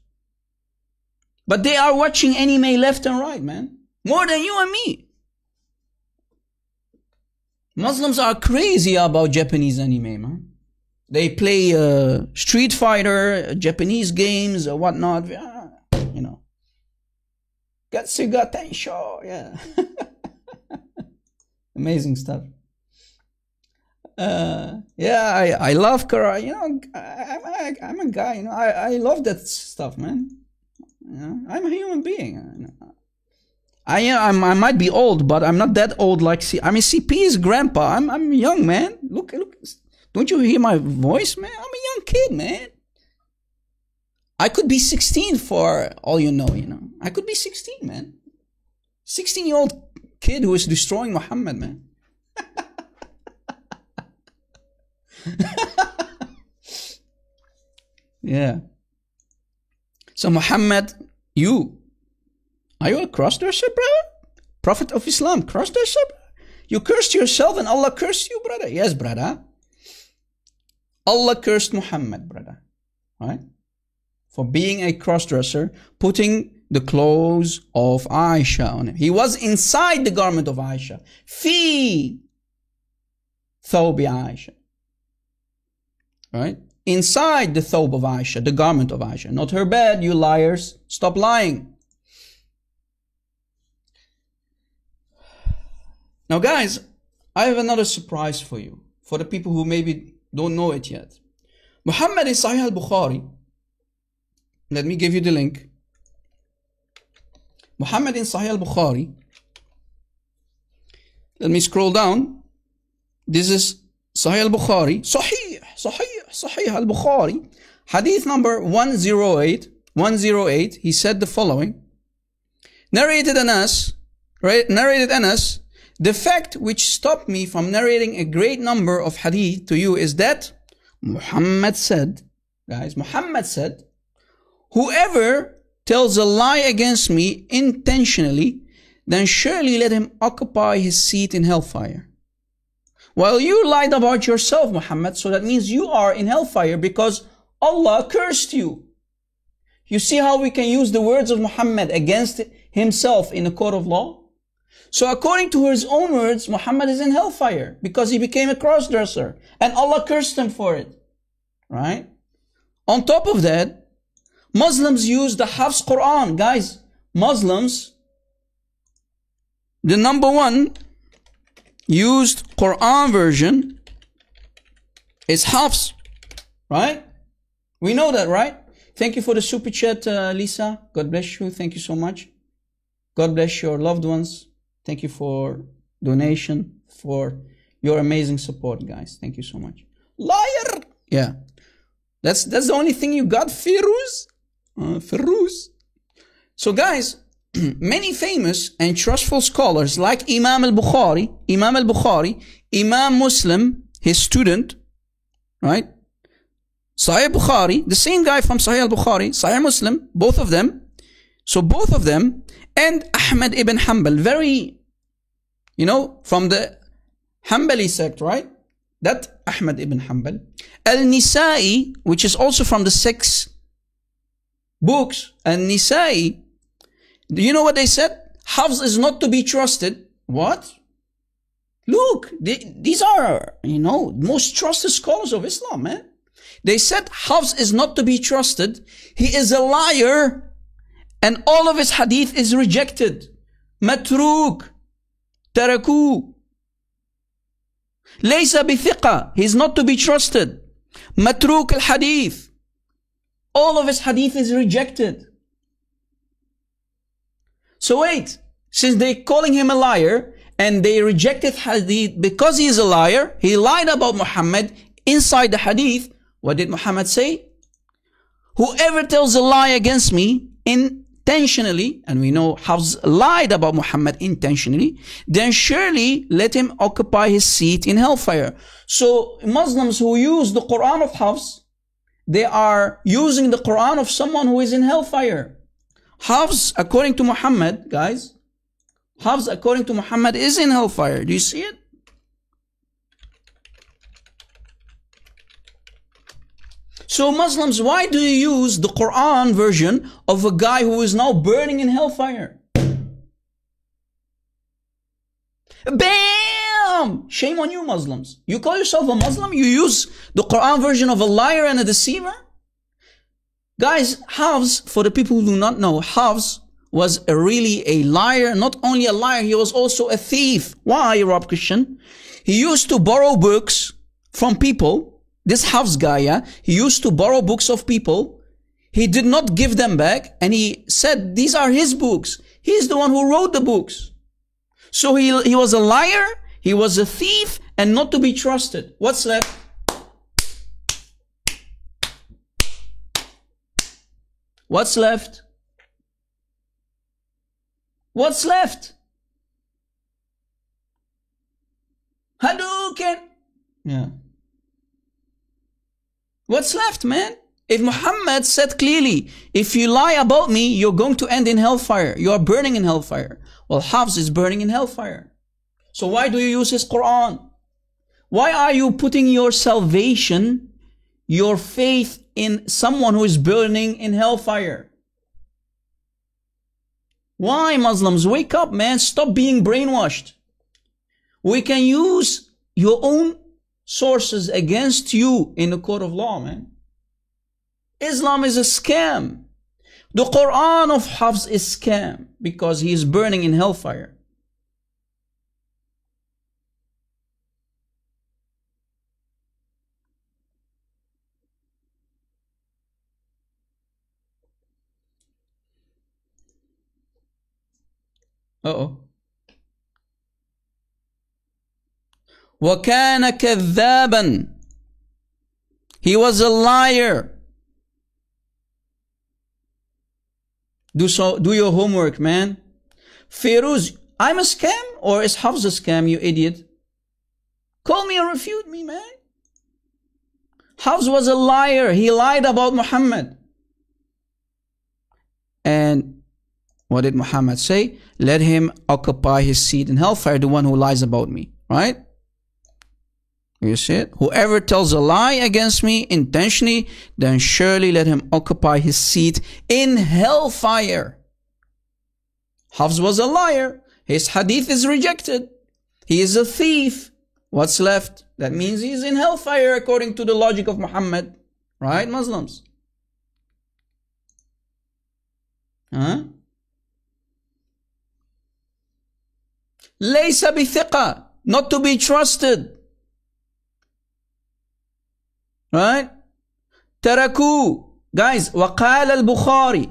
But they are watching anime left and right, man. More than you and me. Muslims are crazy about Japanese anime, man. They play uh, Street Fighter, Japanese games, or whatnot. You know. Getsuga Tensho, yeah. Amazing stuff uh, yeah, I, I love karate. You know, I, I, I'm a guy. You know, I, I love that stuff, man. Know, I'm a human being. I I'm, I might be old, but I'm not that old. Like C. I mean, CP is grandpa. I'm I'm young, man. Look look. Don't you hear my voice, man? I'm a young kid, man. I could be 16 for all you know. You know, I could be 16, man. 16 year old kid who is destroying Muhammad, man. yeah. So Muhammad, you, are you a crossdresser, brother? Prophet of Islam, crossdresser? You cursed yourself and Allah cursed you, brother. Yes, brother. Allah cursed Muhammad, brother. Right? For being a crossdresser, putting the clothes of Aisha on him. He was inside the garment of Aisha. Fi thawbi Aisha right? Inside the thobe of Aisha, the garment of Aisha, not her bed, you liars. Stop lying. Now, guys, I have another surprise for you, for the people who maybe don't know it yet. Muhammad in Sahih al-Bukhari, let me give you the link. Muhammad in Sahih al-Bukhari, let me scroll down. This is Sahih al-Bukhari, Sahih, Sahih, Sahih al-Bukhari, hadith number 108, 108, he said the following, narrated Anas, narrated Anas, the fact which stopped me from narrating a great number of hadith to you is that Muhammad said, guys, Muhammad said, whoever tells a lie against me intentionally, then surely let him occupy his seat in hellfire. While you lied about yourself, Muhammad, so that means you are in hellfire because Allah cursed you. You see how we can use the words of Muhammad against himself in a court of law? So according to his own words, Muhammad is in hellfire because he became a crossdresser and Allah cursed him for it. Right? On top of that, Muslims use the Hafs Quran. Guys, Muslims, the number one used Quran version is Hafs, right? We know that, right? Thank you for the super chat, uh, Lisa. God bless you. Thank you so much. God bless your loved ones. Thank you for donation, for your amazing support, guys. Thank you so much. Liar! Yeah. That's that's the only thing you got, Firuz. Uh, Firuz. So, guys, many famous and trustful scholars like Imam al-Bukhari, Imam al-Bukhari, Imam Muslim, his student, right? Sahih Bukhari, the same guy from Sahih al-Bukhari, Sahih Muslim, both of them. So both of them, and Ahmad ibn Hanbal, very, you know, from the Hanbali sect, right? That Ahmad ibn Hanbal. Al-Nisa'i, which is also from the six books, Al-Nisa'i, do you know what they said? Hafs is not to be trusted. What? Look, they, these are, you know, most trusted scholars of Islam, man. They said Hafs is not to be trusted. He is a liar and all of his hadith is rejected. Matruk. Taraku. Laysa bithiqa. He's not to be trusted. Matruk al-hadith. All of his hadith is rejected. So wait, since they're calling him a liar and they rejected hadith because he is a liar, he lied about Muhammad inside the hadith. What did Muhammad say? Whoever tells a lie against me intentionally, and we know Hafs lied about Muhammad intentionally, then surely let him occupy his seat in hellfire. So Muslims who use the Quran of Hafs, they are using the Quran of someone who is in hellfire. Hafs, according to Muhammad, guys, Hafs, according to Muhammad, is in hellfire. Do you see it? So Muslims, why do you use the Quran version of a guy who is now burning in hellfire? Bam! Shame on you Muslims. You call yourself a Muslim, you use the Quran version of a liar and a deceiver? Guys, Hafs, for the people who do not know, Hafs was a really a liar. Not only a liar, he was also a thief. Why, Rob Christian? He used to borrow books from people. This Hafs guy, yeah, he used to borrow books of people. He did not give them back and he said, these are his books. He's the one who wrote the books. So he, he was a liar, he was a thief and not to be trusted. What's left? What's left? What's left? Hadouken. Yeah. What's left, man? If Muhammad said clearly, if you lie about me, you're going to end in hellfire. You are burning in hellfire. Well, Hafs is burning in hellfire. So why do you use his Quran? Why are you putting your salvation, your faith in someone who is burning in hellfire? Why Muslims? Wake up, man. Stop being brainwashed. We can use your own sources against you in the court of law, man. Islam is a scam. The Quran of Hafs is scam because he is burning in hellfire. Uh-oh. وكان كذابا He was a liar. Do so do your homework, man. Feroz, I'm a scam or is Hafs a scam, you idiot? Call me and refute me, man. Hafs was a liar. He lied about Muhammad. And what did Muhammad say? Let him occupy his seat in hellfire, the one who lies about me. Right? You see it? Whoever tells a lie against me intentionally, then surely let him occupy his seat in hellfire. Hafs was a liar. His hadith is rejected. He is a thief. What's left? That means he's in hellfire according to the logic of Muhammad. Right, Muslims? Huh? ليس بثقة not to be trusted right تركوا guys وقال البخاري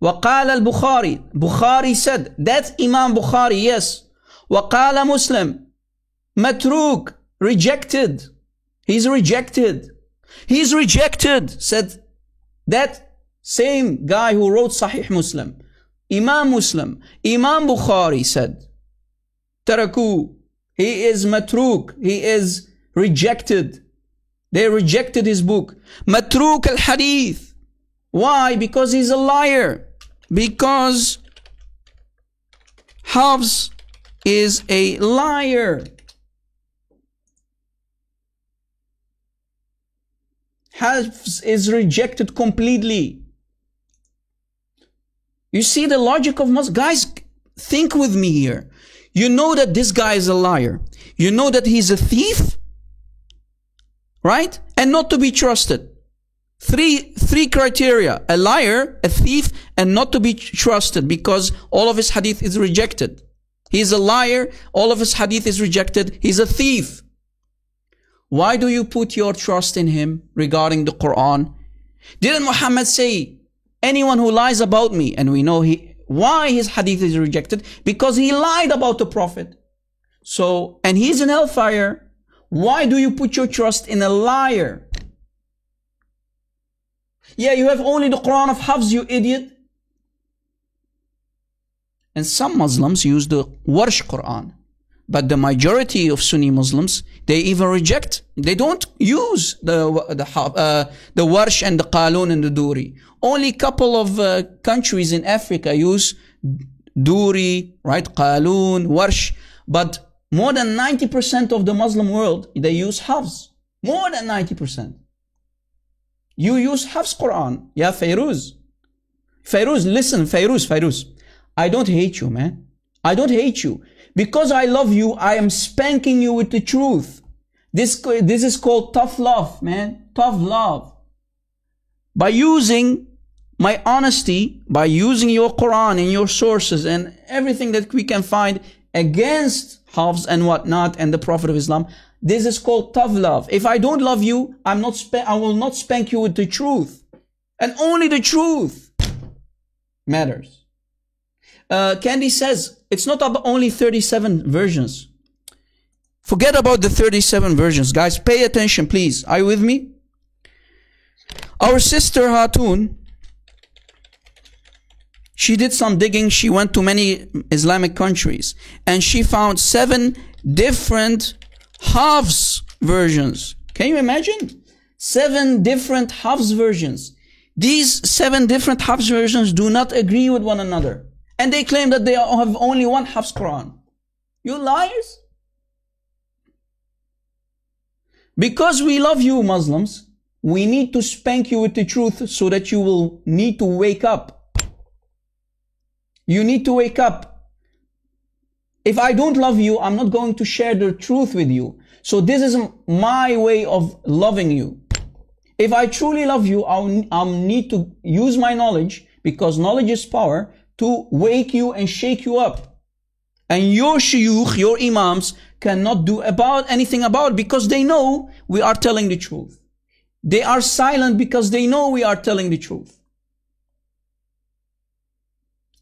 وقال البخاري Bukhari said that's Imam Bukhari yes وقال مسلم متروك rejected he's rejected he's rejected said that same guy who wrote Sahih Muslim Imam Muslim Imam Bukhari said Taraku. He is matruk. He is rejected. They rejected his book. Matruk al hadith. Why? Because he's a liar. Because Hafs is a liar. Hafs is rejected completely. You see the logic of Muslims. Guys, think with me here. You know that this guy is a liar. You know that he's a thief, right? And not to be trusted. Three, three criteria. A liar, a thief, and not to be trusted because all of his hadith is rejected. He's a liar. All of his hadith is rejected. He's a thief. Why do you put your trust in him regarding the Quran? Didn't Muhammad say, anyone who lies about me, and we know he, why his hadith is rejected? Because he lied about the Prophet. So, and he's in hellfire. Why do you put your trust in a liar? Yeah, you have only the Quran of Hafs, you idiot. And some Muslims use the Warsh Quran. But the majority of Sunni Muslims, they even reject. They don't use the the uh, the Warsh and the Qalun and the Duri. Only couple of uh, countries in Africa use Duri, right? Qalun, Warsh. But more than 90% of the Muslim world, they use Hafs. More than 90%. You use Hafs Quran. Yeah, Fairuz. Fairuz, listen, Fairuz, Fairuz. I don't hate you, man. I don't hate you. Because I love you, I am spanking you with the truth. This, this is called tough love, man. Tough love. By using my honesty, by using your Quran and your sources and everything that we can find against Hafs and whatnot and the Prophet of Islam, this is called tough love. If I don't love you, I'm not I will not spank you with the truth. And only the truth matters. Uh, Candy says, it's not only 37 versions. Forget about the 37 versions. Guys, pay attention, please. Are you with me? Our sister Hatun, she did some digging. She went to many Islamic countries and she found seven different Hafs versions. Can you imagine? Seven different Hafs versions. These seven different Hafs versions do not agree with one another. And they claim that they have only one Hafs Quran. You liars. Because we love you Muslims, we need to spank you with the truth so that you will need to wake up. You need to wake up. If I don't love you, I'm not going to share the truth with you. So this is my way of loving you. If I truly love you, I'll, I'll need to use my knowledge because knowledge is power to wake you and shake you up. And your shuyukh, your imams, cannot do about anything about because they know we are telling the truth. They are silent because they know we are telling the truth.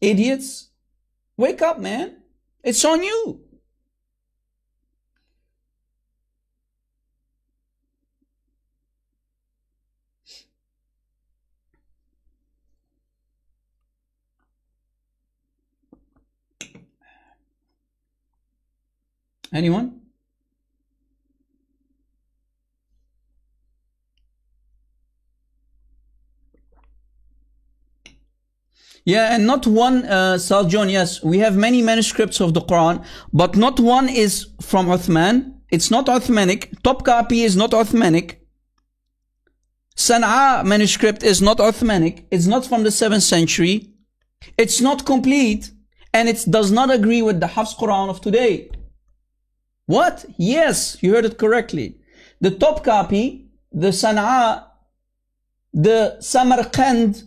Idiots, wake up, man. It's on you. Anyone? Yeah, and not one, uh, Saljon, yes, we have many manuscripts of the Quran, but not one is from Uthman. It's not Uthmanic. Topkapi is not Uthmanic. Sana'a manuscript is not Uthmanic. It's not from the 7th century. It's not complete. And it does not agree with the Hafs Quran of today. What? Yes, you heard it correctly. The Topkapi, the Sana'a, the Samarkand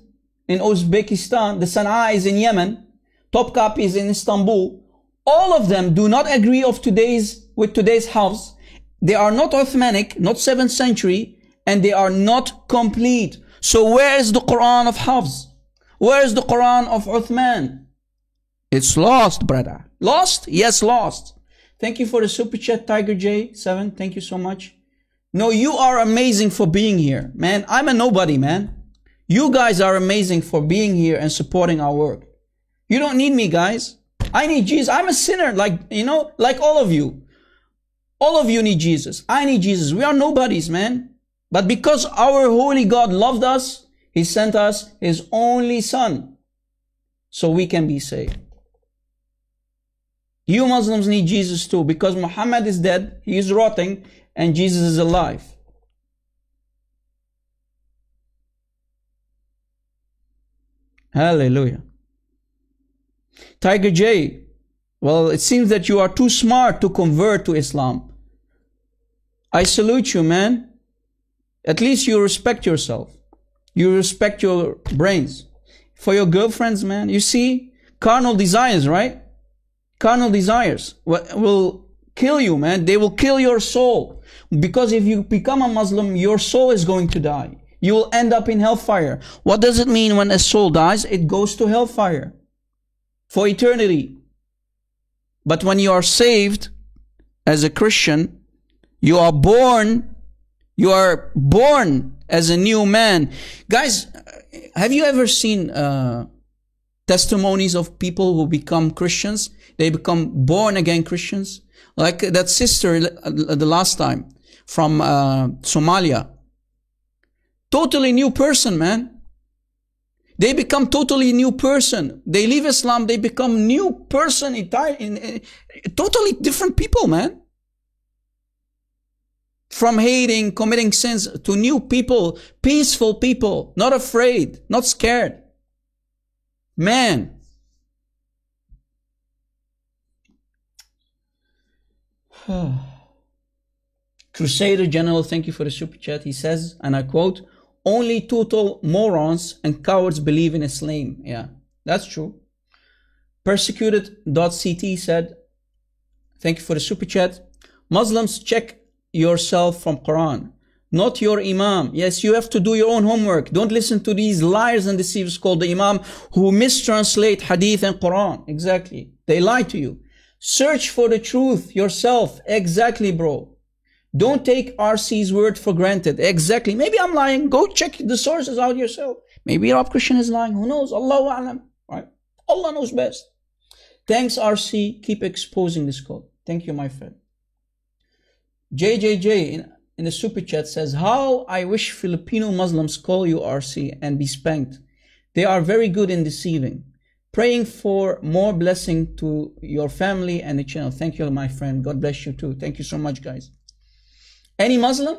in Uzbekistan, the Sana'a is in Yemen, Topkapi is in Istanbul. All of them do not agree of today's, with today's Hafs. They are not Uthmanic, not 7th century, and they are not complete. So where is the Quran of Hafs? Where is the Quran of Uthman? It's lost, brother. Lost? Yes, lost. Thank you for the super chat, Tiger J7. Thank you so much. No, you are amazing for being here. Man, I'm a nobody, man. You guys are amazing for being here and supporting our work. You don't need me, guys. I need Jesus. I'm a sinner, like, you know, like all of you. All of you need Jesus. I need Jesus. We are nobodies, man. But because our holy God loved us, He sent us His only Son so we can be saved. You Muslims need Jesus too because Muhammad is dead, he is rotting, and Jesus is alive. Hallelujah. Tiger J, well, it seems that you are too smart to convert to Islam. I salute you, man. At least you respect yourself. You respect your brains. For your girlfriends, man, you see, carnal desires, right? Carnal desires will kill you, man. They will kill your soul. Because if you become a Muslim, your soul is going to die. You will end up in hellfire. What does it mean when a soul dies? It goes to hellfire for eternity. But when you are saved as a Christian, you are born, you are born as a new man. Guys, have you ever seen uh, testimonies of people who become Christians? They become born again Christians. Like that sister the last time from uh, Somalia. Totally new person, man. They become totally new person. They leave Islam, they become new person, entire, in, in, totally different people, man. From hating, committing sins to new people, peaceful people, not afraid, not scared. Man. Crusader General, thank you for the super chat. He says, and I quote, only total morons and cowards believe in Islam. Yeah, that's true. Persecuted.ct said, thank you for the super chat. Muslims check yourself from Quran, not your Imam. Yes, you have to do your own homework. Don't listen to these liars and deceivers called the Imam who mistranslate Hadith and Quran. Exactly. They lie to you. Search for the truth yourself. Exactly, bro. Don't take RC's word for granted. Exactly. Maybe I'm lying. Go check the sources out yourself. Maybe Rob Christian is lying. Who knows? Allahu Alam. Right? Allah knows best. Thanks, RC. Keep exposing this code. Thank you, my friend. JJJ in, the super chat says, How I wish Filipino Muslims call you RC and be spanked. They are very good in deceiving. Praying for more blessing to your family and the channel. Thank you, my friend. God bless you too. Thank you so much, guys. Any Muslim?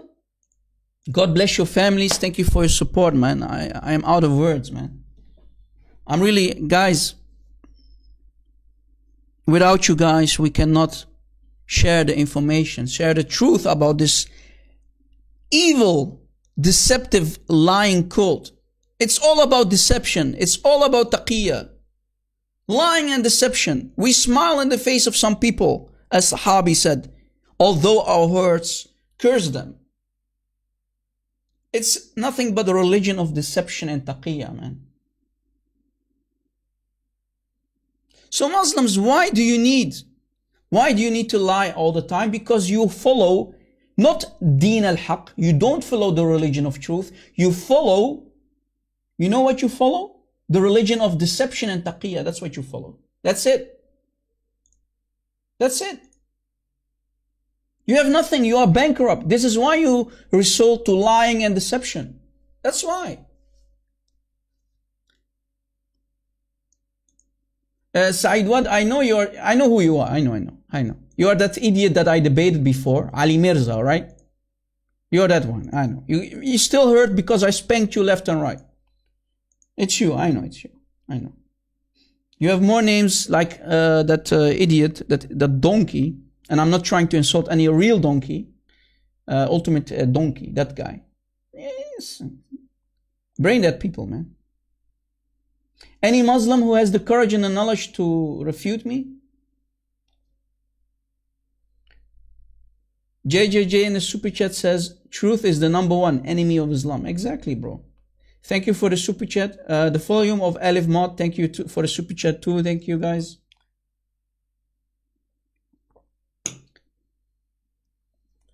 God bless your families. Thank you for your support, man. I, I am out of words, man. I'm really, guys, without you guys, we cannot share the information, share the truth about this evil, deceptive, lying cult. It's all about deception. It's all about taqiyya. Lying and deception. We smile in the face of some people, as Sahabi said, although our hearts curse them. It's nothing but a religion of deception and taqiyya, man. So Muslims, why do you need, why do you need to lie all the time? Because you follow not deen al-haq, you don't follow the religion of truth, you follow, you know what you follow? The religion of deception and taqiyya, that's what you follow. That's it. That's it. You have nothing. You are bankrupt. This is why you resort to lying and deception. That's why. Uh, Said Wad, I know you're, I know who you are. I know, I know, I know. You are that idiot that I debated before, Ali Mirza, right? You're that one. I know. You, you still hurt because I spanked you left and right. It's you. I know it's you. I know. You have more names like uh, that uh, idiot, that, that donkey, and I'm not trying to insult any real donkey, uh, ultimate uh, donkey, that guy. Yes. Brain dead people, man. Any Muslim who has the courage and the knowledge to refute me? JJJ in the super chat says, truth is the number one enemy of Islam. Exactly, bro. Thank you for the super chat. Uh, the volume of Alif Mod, thank you to, for the super chat too. Thank you, guys.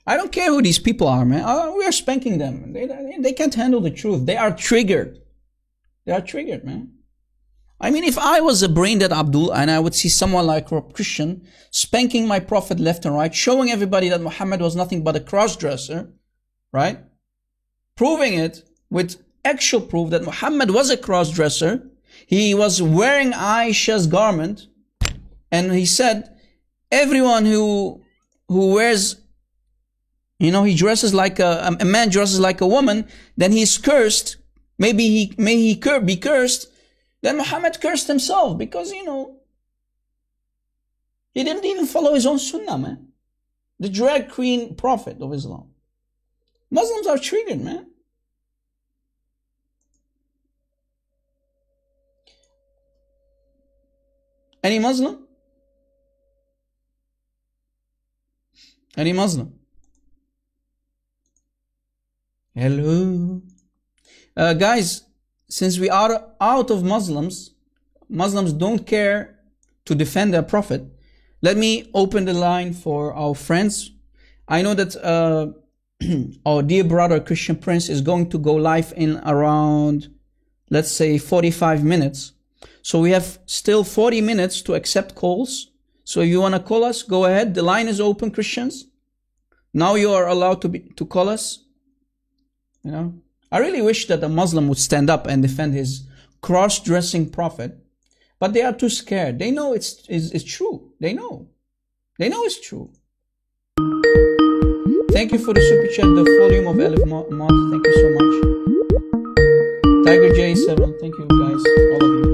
I don't care who these people are, man. Uh, we are spanking them. They, they can't handle the truth. They are triggered. They are triggered, man. I mean, if I was a brain dead Abdul and I would see someone like Rob Christian spanking my prophet left and right, showing everybody that Muhammad was nothing but a cross-dresser, right? Proving it with actual proof that Muhammad was a cross-dresser. He was wearing Aisha's garment and he said, everyone who, who wears you know, he dresses like a, a man dresses like a woman, then he's cursed. Maybe he, may he cur, be cursed. Then Muhammad cursed himself because, you know, He didn't even follow his own sunnah, man. The drag queen prophet of Islam. Muslims are triggered, man. Any Muslim? Any Muslim? Hello. Uh, guys, since we are out of Muslims, Muslims don't care to defend their prophet. Let me open the line for our friends. I know that uh, our dear brother Christian Prince is going to go live in around, let's say, 45 minutes. So we have still 40 minutes to accept calls. So if you want to call us, go ahead. The line is open, Christians. Now you are allowed to be, to call us. You know, I really wish that a Muslim would stand up and defend his cross-dressing prophet, but they are too scared. They know it's, it's, it's true. They know. They know it's true. Thank you for the super chat, the volume of Elif Mod. Thank you so much. Tiger J7, thank you guys, all of you.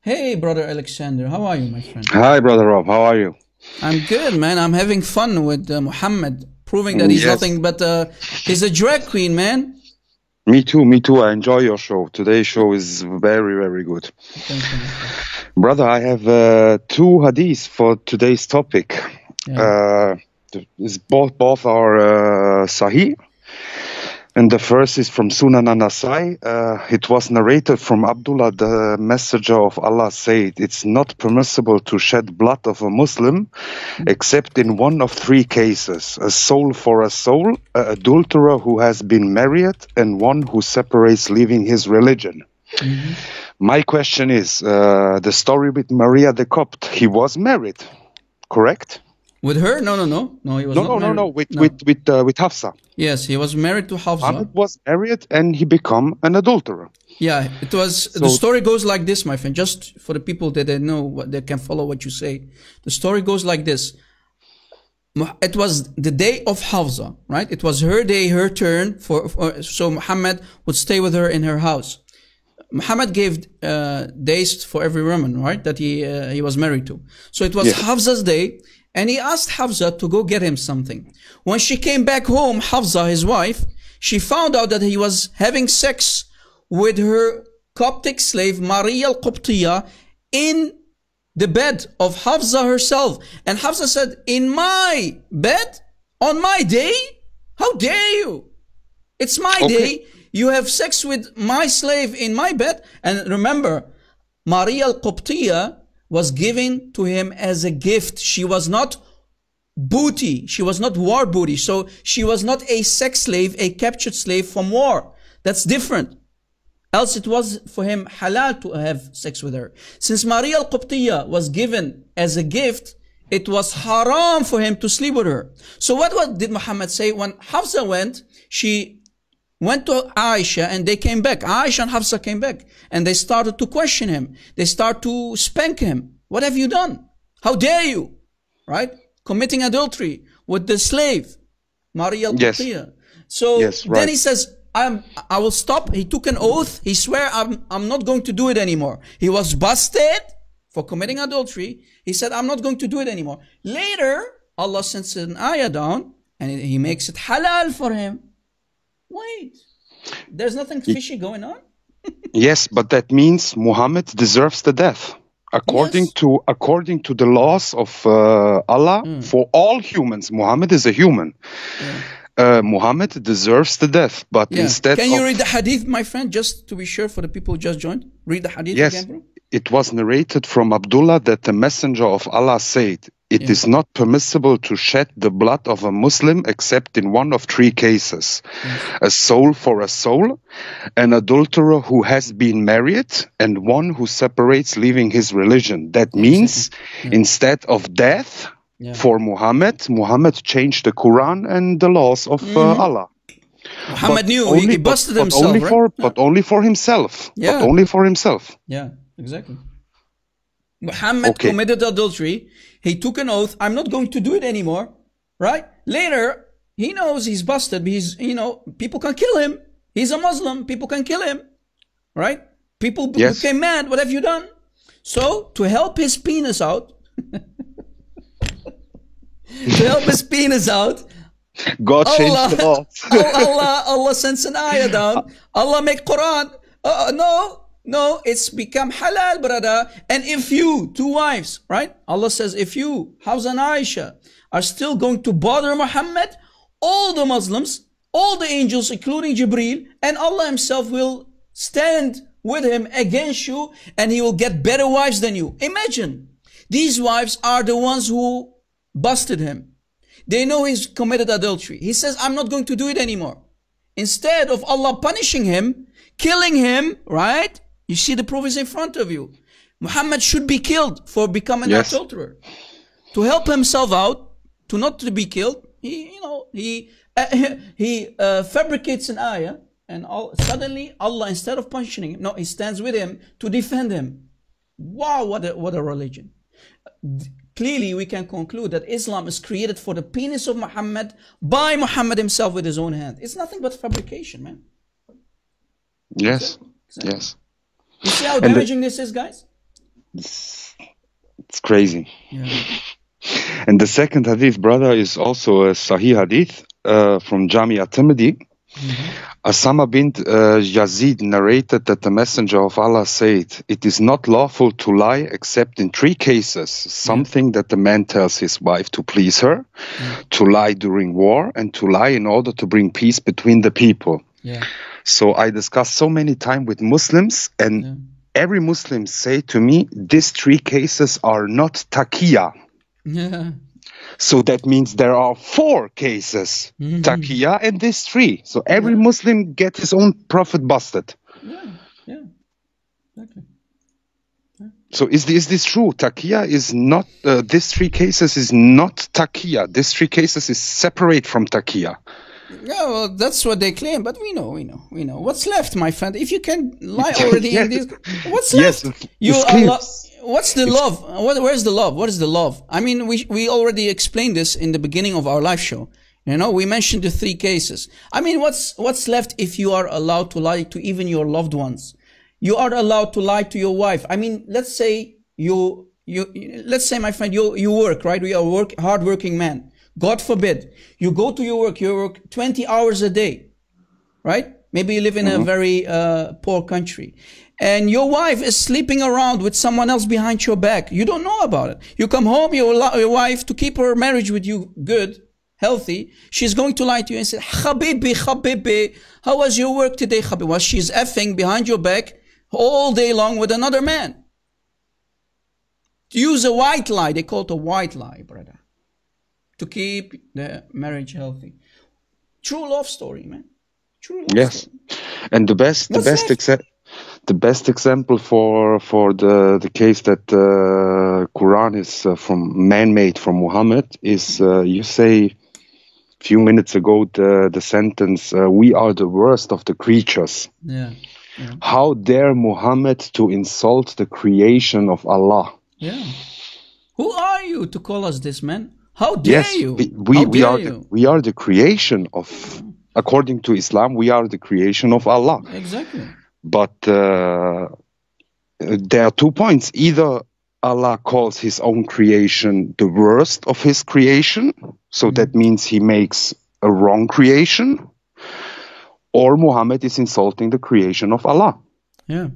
Hey, brother Alexander, how are you, my friend? Hi, brother Rob. How are you? I'm good, man. I'm having fun with uh, Muhammad, proving that he's Yes. nothing but uh, he's a drag queen, man. Me too. Me too. I enjoy your show. Today's show is very, very good. Thank you. my friend. Brother, I have uh, two hadiths for today's topic. Yeah. Uh, both both are uh, Sahih. And the first is from Sunan An-Nasai. Uh, it was narrated from Abdullah, the messenger of Allah said, it's not permissible to shed blood of a Muslim except in one of three cases. A soul for a soul, an adulterer who has been married, and one who separates leaving his religion. My question is, uh, the story with Maria the Copt, he was married, correct? With her? No, no, no. No, he was No, not no, no, married. no, with, with, with, uh, with Hafsa. Yes, he was married to Hafsa. Muhammad was married and he become an adulterer. Yeah, it was. the story goes like this, my friend. Just for the people that they know what they can follow what you say. The story goes like this. It was the day of Hafsa, right? It was her day, her turn for, for so Muhammad would stay with her in her house. Muhammad gave uh, days for every woman, right? That he uh, he was married to. So it was Yes. Hafsa's day, and he asked Hafsa to go get him something. When she came back home, Hafsa, his wife, she found out that he was having sex with her Coptic slave Maria al-Qibtiyya in the bed of Hafsa herself. And Hafsa said, in my bed? On my day? How dare you? It's my Okay. day. You have sex with my slave in my bed. And remember, Maria al-Qibtiyya was given to him as a gift. She was not booty. She was not war booty. So she was not a sex slave, a captured slave from war. That's different. Else it was for him halal to have sex with her. Since Maria al-Qibtiyya was given as a gift, it was haram for him to sleep with her. So what, what did Muhammad say? When Hafsa went, she went to Aisha and they came back. Aisha and Hafsa came back and they started to question him. They start to spank him. What have you done? How dare you? Right? Committing adultery with the slave, Maria Yes. al-Qibtiyya. So Yes, then he says, I'm, I will stop. He took an oath. He swear I'm, I'm not going to do it anymore. He was busted for committing adultery. He said, I'm not going to do it anymore. Later, Allah sends an ayah down and he makes it halal for him. Wait, there's nothing fishy going on? Yes, but that means Muhammad deserves the death. According Yes. to according to the laws of uh, Allah, Hmm. for all humans, Muhammad is a human. Uh, Muhammad deserves the death, but Yeah. instead Can you read the hadith, my friend, just to be sure for the people who just joined? Read the hadith yes, again, bro. it was narrated from Abdullah that the messenger of Allah said, "It is Yeah. not permissible to shed the blood of a Muslim except in one of three cases: a soul for a soul, an adulterer who has been married, and one who separates leaving his religion." That means instead of death. Yeah. For Muhammad, Muhammad changed the Quran and the laws of uh, Allah. Muhammad But knew, he, only- he but- busted but himself, only right? for, but only for himself. Yeah. But only for himself. Yeah, exactly. Muhammad Okay. committed adultery. He took an oath. I'm not going to do it anymore. Right? Later, he knows he's busted. He's, you know, people can kill him. He's a Muslim. People can kill him. Right? People Yes. became mad. What have you done? So to help his penis out, to help his penis out, God changed the law. Allah, Allah sends an ayah down. Allah make Quran. Uh, no, no, it's become halal, brother. And if you, two wives, right? Allah says, if you, Hafsa and Aisha, are still going to bother Muhammad, all the Muslims, all the angels, including Jibreel, and Allah Himself will stand with him against you and he will get better wives than you. Imagine. These wives are the ones who busted him. They know he's committed adultery. He says, I'm not going to do it anymore. Instead of Allah punishing him, killing him, right? You see the proof is in front of you. Muhammad should be killed for becoming Yes. an adulterer. To help himself out, to not to be killed, he, you know, he, uh, he uh, fabricates an ayah and all, suddenly Allah, instead of punishing him, no, he stands with him to defend him. Wow, what a, what a religion. Clearly, we can conclude that Islam is created for the penis of Muhammad by Muhammad himself with his own hand. It's nothing but fabrication, man. Yes, yes. You see how the- damaging this is, guys? It's crazy. And the second hadith, brother, is also a Sahih hadith uh, from Jami at-Tirmidhi. Asama bint uh, Yazid narrated that the Messenger of Allah said, It is not lawful to lie except in three cases something that the man tells his wife to please her, to lie during war, and to lie in order to bring peace between the people. Yeah. So I discussed so many time with Muslims, and every Muslim say to me, These three cases are not taqiyya. Yeah. So that means there are four cases, taqiyya, and these three. So every Muslim get his own prophet busted. Yeah. Exactly. So is this, is this true? Taqiyya is not, uh, these three cases is not taqiyya. These three cases is separate from taqiyya. Yeah, well, that's what they claim, but we know, we know, we know. What's left, my friend? If you can lie already in this, what's left? it's You uh, clear. are What's the love? What, where's the love? What is the love? I mean, we we already explained this in the beginning of our live show. You know, we mentioned the three cases. I mean, what's what's left if you are allowed to lie to even your loved ones? You are allowed to lie to your wife. I mean, let's say you you let's say, my friend, you you work right. We are work hard working man. God forbid you go to your work. You work twenty hours a day right? Maybe you live in a very uh, poor country. And your wife is sleeping around with someone else behind your back. You don't know about it. You come home, your, li- your wife, to keep her marriage with you good, healthy, she's going to lie to you and say, Habibi, Habibi, how was your work today, Habibi? Well, she's effing behind your back all day long with another man. Use a white lie. They call it a white lie, brother. To keep the marriage healthy. True love story, man. True love Yes, story. and the best, the What's best left? exa- the best example for for the the case that uh, Quran is uh, from man-made from Muhammad is uh, you say a few minutes ago the the sentence uh, we are the worst of the creatures. Yeah. How dare Muhammad to insult the creation of Allah? Yeah. Who are you to call us this, man? How dare yes, you? we we, we are you? the, we are the creation of according to Islam we are the creation of Allah. Exactly. but uh, there are two points. Either Allah calls his own creation the worst of his creation, so that means he makes a wrong creation, or Muhammad is insulting the creation of Allah. Yeah.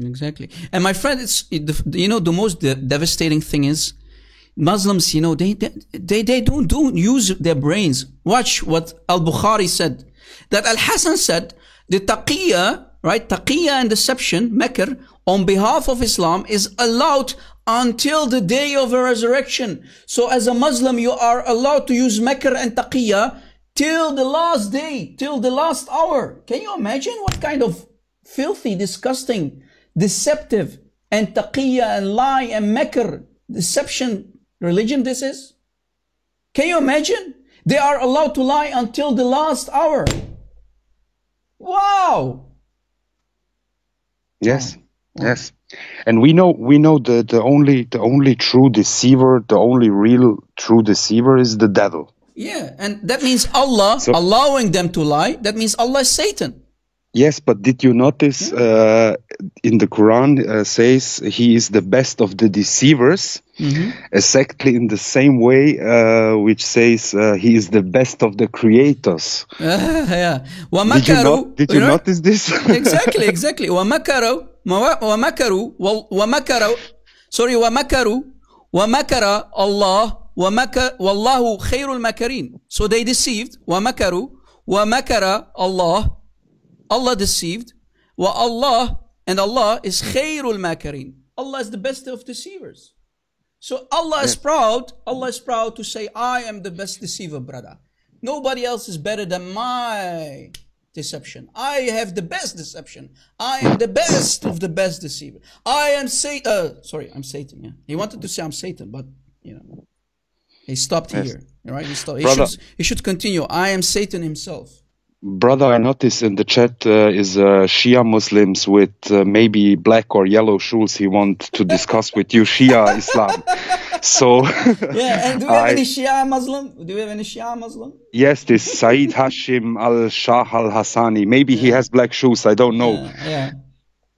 Exactly. And my friend, it's you know the most de- devastating thing is Muslims. You know they they they don't don't use their brains. Watch what Al Bukhari said. That Al Hassan said the taqiyya, right? Taqiyya and deception, makr, on behalf of Islam is allowed until the day of the resurrection. So as a Muslim, you are allowed to use makr and taqiyya till the last day, till the last hour. Can you imagine what kind of filthy, disgusting, deceptive, and taqiyya and lie and makr, deception religion this is? Can you imagine? They are allowed to lie until the last hour. Wow! Yes, yes, and we know we know the the only the only true deceiver, the only real true deceiver is the devil. Yeah, and that means Allah So- allowing them to lie. That means Allah is Satan. Yes, but did you notice uh, in the Quran uh, says he is the best of the deceivers, Mhm. exactly in the same way uh, which says uh, he is the best of the creators. yeah. Did you, ومكروا not, did you know? notice this? exactly exactly ومكروا مو- ومكروا وال- ومكروا sorry ومكروا ومكر الله ومكر والله خير الماكرين so they deceived ومكروا ومكر الله Allah deceived. Wa Allah and Allah is khairul makarin. Allah is the best of deceivers. So Allah is proud. Allah is proud to say, I am the best deceiver, brother. Nobody else is better than my deception. I have the best deception. I am the best of the best deceiver. I am Satan. Uh, sorry, I'm Satan. Yeah, he wanted to say I'm Satan, but you know, he stopped yes. here. Right? He, stopped. He, should, he should continue. I am Satan himself. Brother, I noticed in the chat uh, is uh, Shia Muslims with uh, maybe black or yellow shoes. He want to discuss with you Shia Islam. So Yeah, and do we have I- any Shia Muslim? Do we have any Shia Muslim? yes, this Said Hashim Al Shah Al Hassani. Maybe he has black shoes. I don't know. Yeah.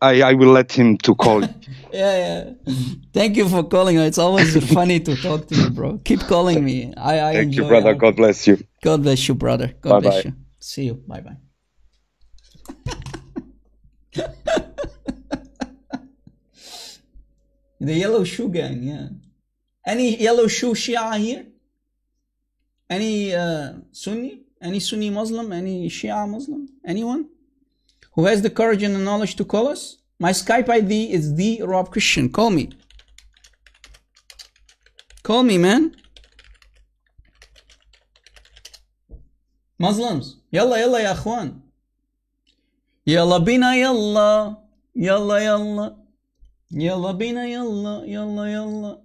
I, I will let him to call. Yeah, yeah. Thank you for calling. It's always funny to talk to you, bro. Keep calling me. I, I Thank enjoy you, brother. our- God bless you. God bless you, brother. God bless Bye-bye. you. See you. Bye bye. the yellow shoe gang, yeah. Any yellow shoe Shia here? Any uh, Sunni? Any Sunni Muslim? Any Shia Muslim? Anyone? Who has the courage and the knowledge to call us? My Skype ID is the Rob Christian. Call me. Call me, man. Muslims يلا يلا يا أخوان. يلا بينا يلا. يلا يلا. يلا بينا يلا يلا يلا.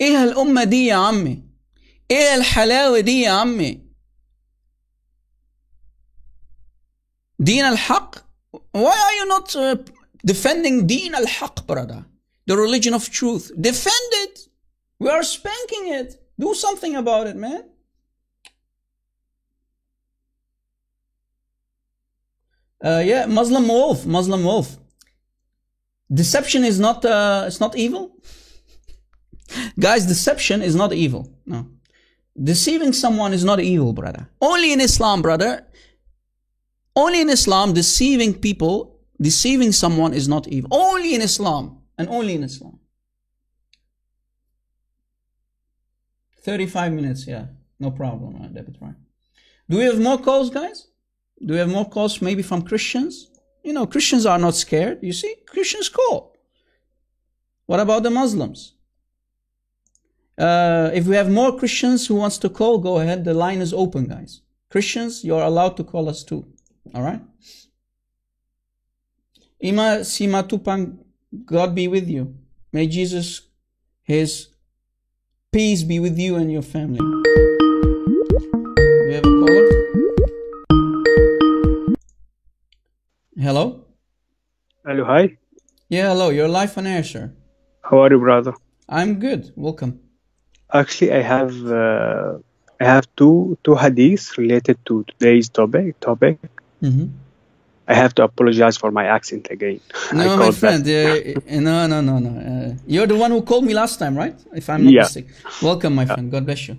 إيه هالأمة دي يا عمي؟ إيه الحلاوة دي يا عمي؟ دين الحق؟ Why are you not uh, defending دين الحق brother? The religion of truth. Defend it. We are spanking it. Do something about it man. Uh, yeah, Muslim wolf, Muslim wolf. Deception is not uh, it's not evil. Guys, deception is not evil. No. Deceiving someone is not evil, brother. Only in Islam, brother. Only in Islam, deceiving people, deceiving someone is not evil. Only in Islam, and only in Islam. 35 minutes, yeah. No problem, uh, right. Do we have more calls, guys? Do we have more calls maybe from Christians? You know, Christians are not scared. You see, Christians call. What about the Muslims? Uh, if we have more Christians who wants to call, go ahead. The line is open, guys. Christians, you're allowed to call us too. All right? Ima Sima Tupang, God be with you. May Jesus, His peace be with you and your family. Hello? Hello, hi. Yeah, hello. You're live on air, sir. How are you, brother? I'm good. Welcome. Actually, I have uh, I have two two hadiths related to today's topic. Topic. Mm-hmm. I have to apologize for my accent again. I No, my friend. Uh, no, no, no, no. Uh, you're the one who called me last time, right? If I'm not Yeah. mistaken. Welcome, my friend. God bless you.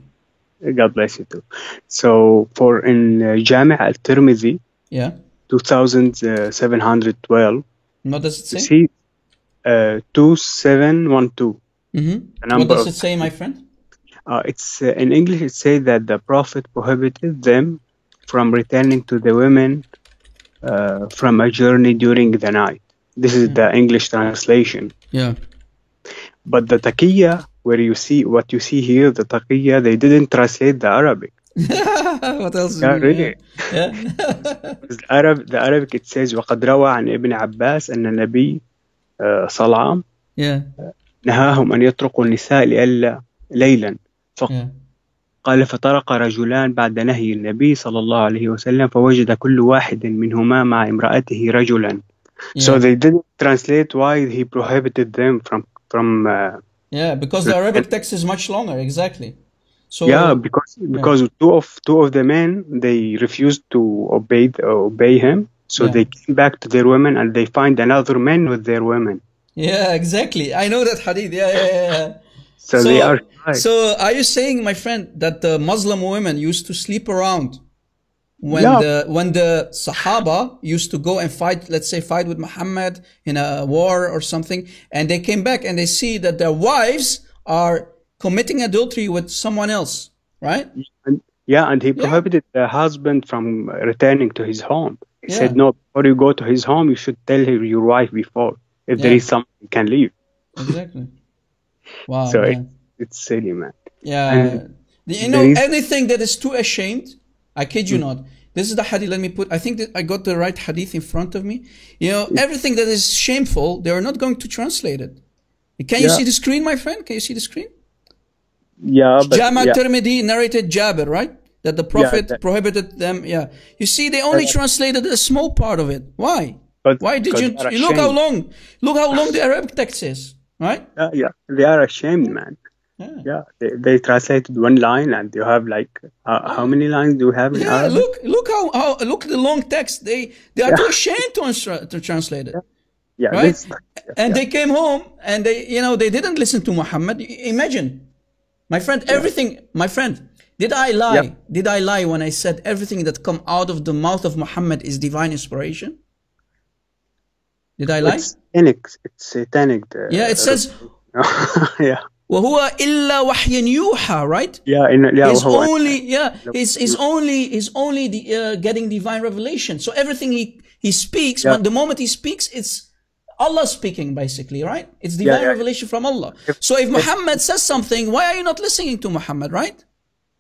God bless you too. So for in uh, Jami' al-Tirmidhi, Yeah. 2712, What does it say? see uh, 2712. Mm-hmm. What does it say, my friend? Uh, it's uh, in English. It says that the Prophet prohibited them from returning to the women uh, from a journey during the night. This is the English translation. Yeah. But the taqiyya, where you see what you see here, the taqiyya, they didn't translate the Arabic. What else? Yeah, really. Yeah. The Arab, the Arabic, it says وقد روى عن ابن عباس أن النبي uh, صلى yeah. نهاهم أن يطرقوا النساء لئلا ليلا فقال Yeah. قال فطرق رجلان بعد نهي النبي صلى الله عليه وسلم فوجد كل واحد منهما مع امرأته رجلا. So Yeah. they didn't translate why he prohibited them from from uh, Yeah, because the Arabic text is much longer. Exactly. So yeah, because because two of two of the men they refused to obey obey him, so Yeah. they came back to their women and they find another man with their women. yeah, exactly. I know that hadith. Yeah, yeah, yeah, yeah. So, they are shy. So are you saying, my friend, that the Muslim women used to sleep around when Yeah. the when the Sahaba used to go and fight, let's say, fight with Muhammad in a war or something, and they came back and they see that their wives are committing adultery with someone else, right? And, yeah, and he prohibited the husband from returning to his home. He said, no, before you go to his home, you should tell him your wife before. If there Yeah. is something, you can leave. Exactly. Wow. so it, it's silly, man. Yeah. And you know, is- anything that is too ashamed, I kid you hmm. not. This is the hadith. Let me put, I think that I got the right hadith in front of me. You know, hmm. everything that is shameful, they are not going to translate it. Can you Yeah. see the screen, my friend? Can you see the screen? Yeah, but Jama yeah. Tirmidhi narrated Jabir, right? That the Prophet that- prohibited them. Yeah. You see, they only Uh, translated a small part of it. Why? But- Why did you, you look how long, look how long the Arabic text is, right? Yeah, yeah, they are ashamed, man. Yeah, they, they translated one line, and you have like uh, how many lines do you have in Yeah, Arabic? look, look how, how look the long text. They they are too ashamed to, to translate it. Yeah, right? this- and they came home and they, you know, they didn't listen to Muhammad. Imagine, my friend, everything, my friend. Did I lie? Yeah. Did I lie when I said everything that come out of the mouth of Muhammad is divine inspiration? Did I lie? It's satanic. It's satanic. uh, yeah, it says, yeah, وَهُوَ إِلَّا وَحْيًا يُوحَى, right? yeah, in, yeah. He's هو- only yeah he's, he's only he's only the, uh, getting divine revelation so everything he he speaks Yeah. but the moment he speaks it's allah speaking basically right? It's divine yeah. revelation from allah. So if muhammad says something why are you not listening to muhammad right?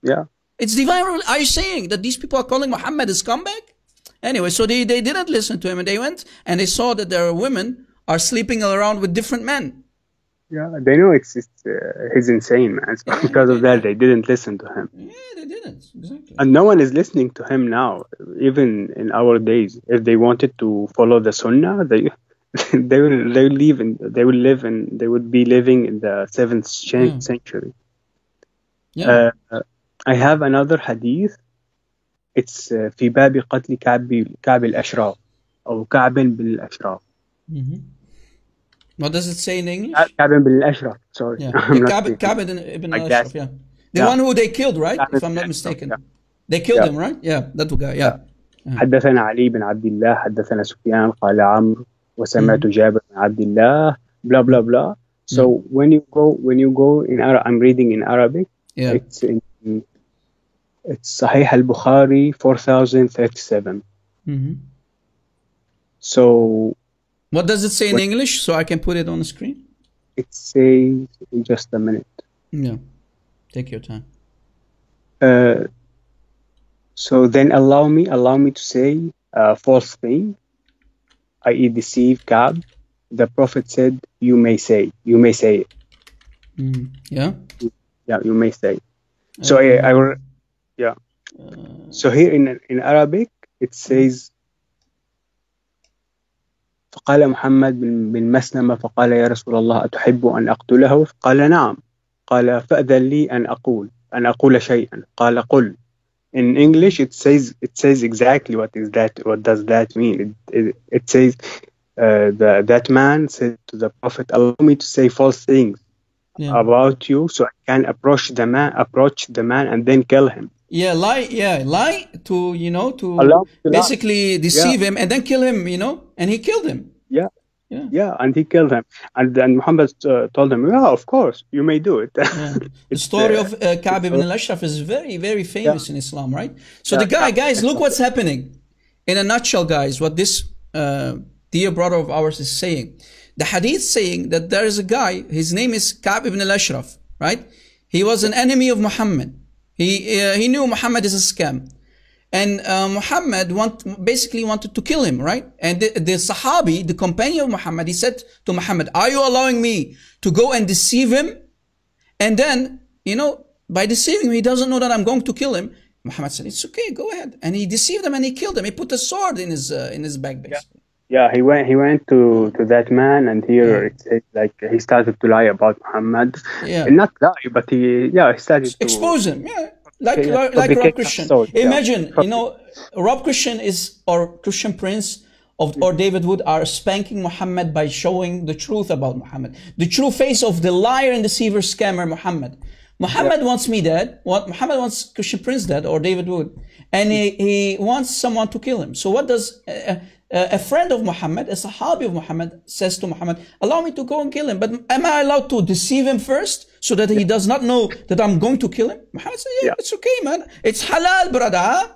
Yeah. it's divine are you saying that these people are calling muhammad a scumbag anyway so they, they didn't listen to him and they went and they saw that their women are sleeping around with different men. Yeah, they know it's, it's uh, he's insane, man. So because of that, they didn't listen to him, yeah they didn't. Exactly. And no one is listening to him now. Even in our days, if they wanted to follow the Sunnah, they they will they will live in they will live in they would be living in the seventh cen- Yeah. century. yeah Uh, I have another hadith. It's uh, في باب قتل كعب كعب الأشراف أو كعب بالأشراف. Mhm. what does it say in english كعب بالأشراف. Sorry. Yeah, I'm yeah not Ka'b, saying- Ka'b ibn, ibn Like Ashraf, that. yeah. The Yeah. one who they killed, right? Ka'b If I'm not ibn mistaken. Ashraf, They killed Yeah. him, right? Yeah, that guy, yeah. حدثنا علي بن عبد الله حدثنا سفيان قال عمرو وسمعت جابر بن عبد الله blah blah blah so when you go when you go in Ara- I'm reading in Arabic Yeah. it's in it's Sahih al-Bukhari 4037 Mhm. so What does it say in What- English so I can put it on the screen? it says in just a minute Yeah. Take your time. uh, so then allow me allow me to say a false thing i.e. deceive Ka'b the prophet said you may say you may say it Mhm. Yeah? yeah you may say so I, I will yeah so here in in Arabic it says فقال محمد بن بن مسلمة فقال يا رسول الله أتحب أن أقتله قال نعم قال فأذن لي أن أقول أن أقول شيئا قال قل in English it says it says exactly what is that what does that mean it, it, it says uh, the, that man said to the prophet allow me to say false things Yeah. about you so I can approach the man approach the man and then kill him Yeah, lie, yeah, lie to, you know, to to lie. basically deceive him and then kill him, you know? And he killed him. yeah Yeah. yeah and he killed him and then Muhammad uh, told him yeah of course you may do it Yeah. The story uh, of uh, Ka'b ibn al-Ashraf is very, very famous in Islam, right? So the guy, guys, look what's happening. In a nutshell, guys, what this uh, dear brother of ours is saying. The hadith saying that there is a guy, his name is Ka'b ibn al-Ashraf, right? He was an enemy of Muhammad. He, uh, he knew Muhammad is a scam. And uh, Muhammad want, basically wanted to kill him, right? And the, the Sahabi, the companion of Muhammad, he said to Muhammad, Are you allowing me to go and deceive him? And then, you know, by deceiving him, he doesn't know that I'm going to kill him. Muhammad said, It's okay, go ahead. And he deceived him and he killed him. He put a sword in his uh, in his back, basically. Yeah, he went. He went to to that man, and here it says like he started to lie about Muhammad. Yeah. Not lie, but he yeah he started to expose him. Yeah, like Yeah, like, like Rob Christian. yeah. Imagine, you know, Rob Christian is or Christian Prince of or David Wood are spanking Muhammad by showing the truth about Muhammad, the true face of the liar and deceiver scammer Muhammad. Muhammad wants me dead. What Muhammad wants Christian Prince dead or David Wood, and he, he wants someone to kill him. So what does uh, uh, a friend of Muhammad, a Sahabi of Muhammad, says to Muhammad, "Allow me to go and kill him, but am I allowed to deceive him first so that he does not know that I'm going to kill him?" Muhammad said, "Yeah, it's okay, man. It's halal, brother."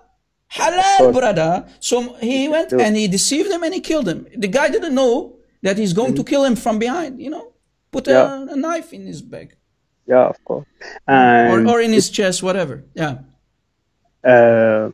Halal, brother. So he went and he deceived him and he killed him. The guy didn't know that he's going to kill him from behind. You know, put Mm-hmm. Yeah. a, a knife in his back yeah of course or, or in his chest, whatever. Yeah. uh,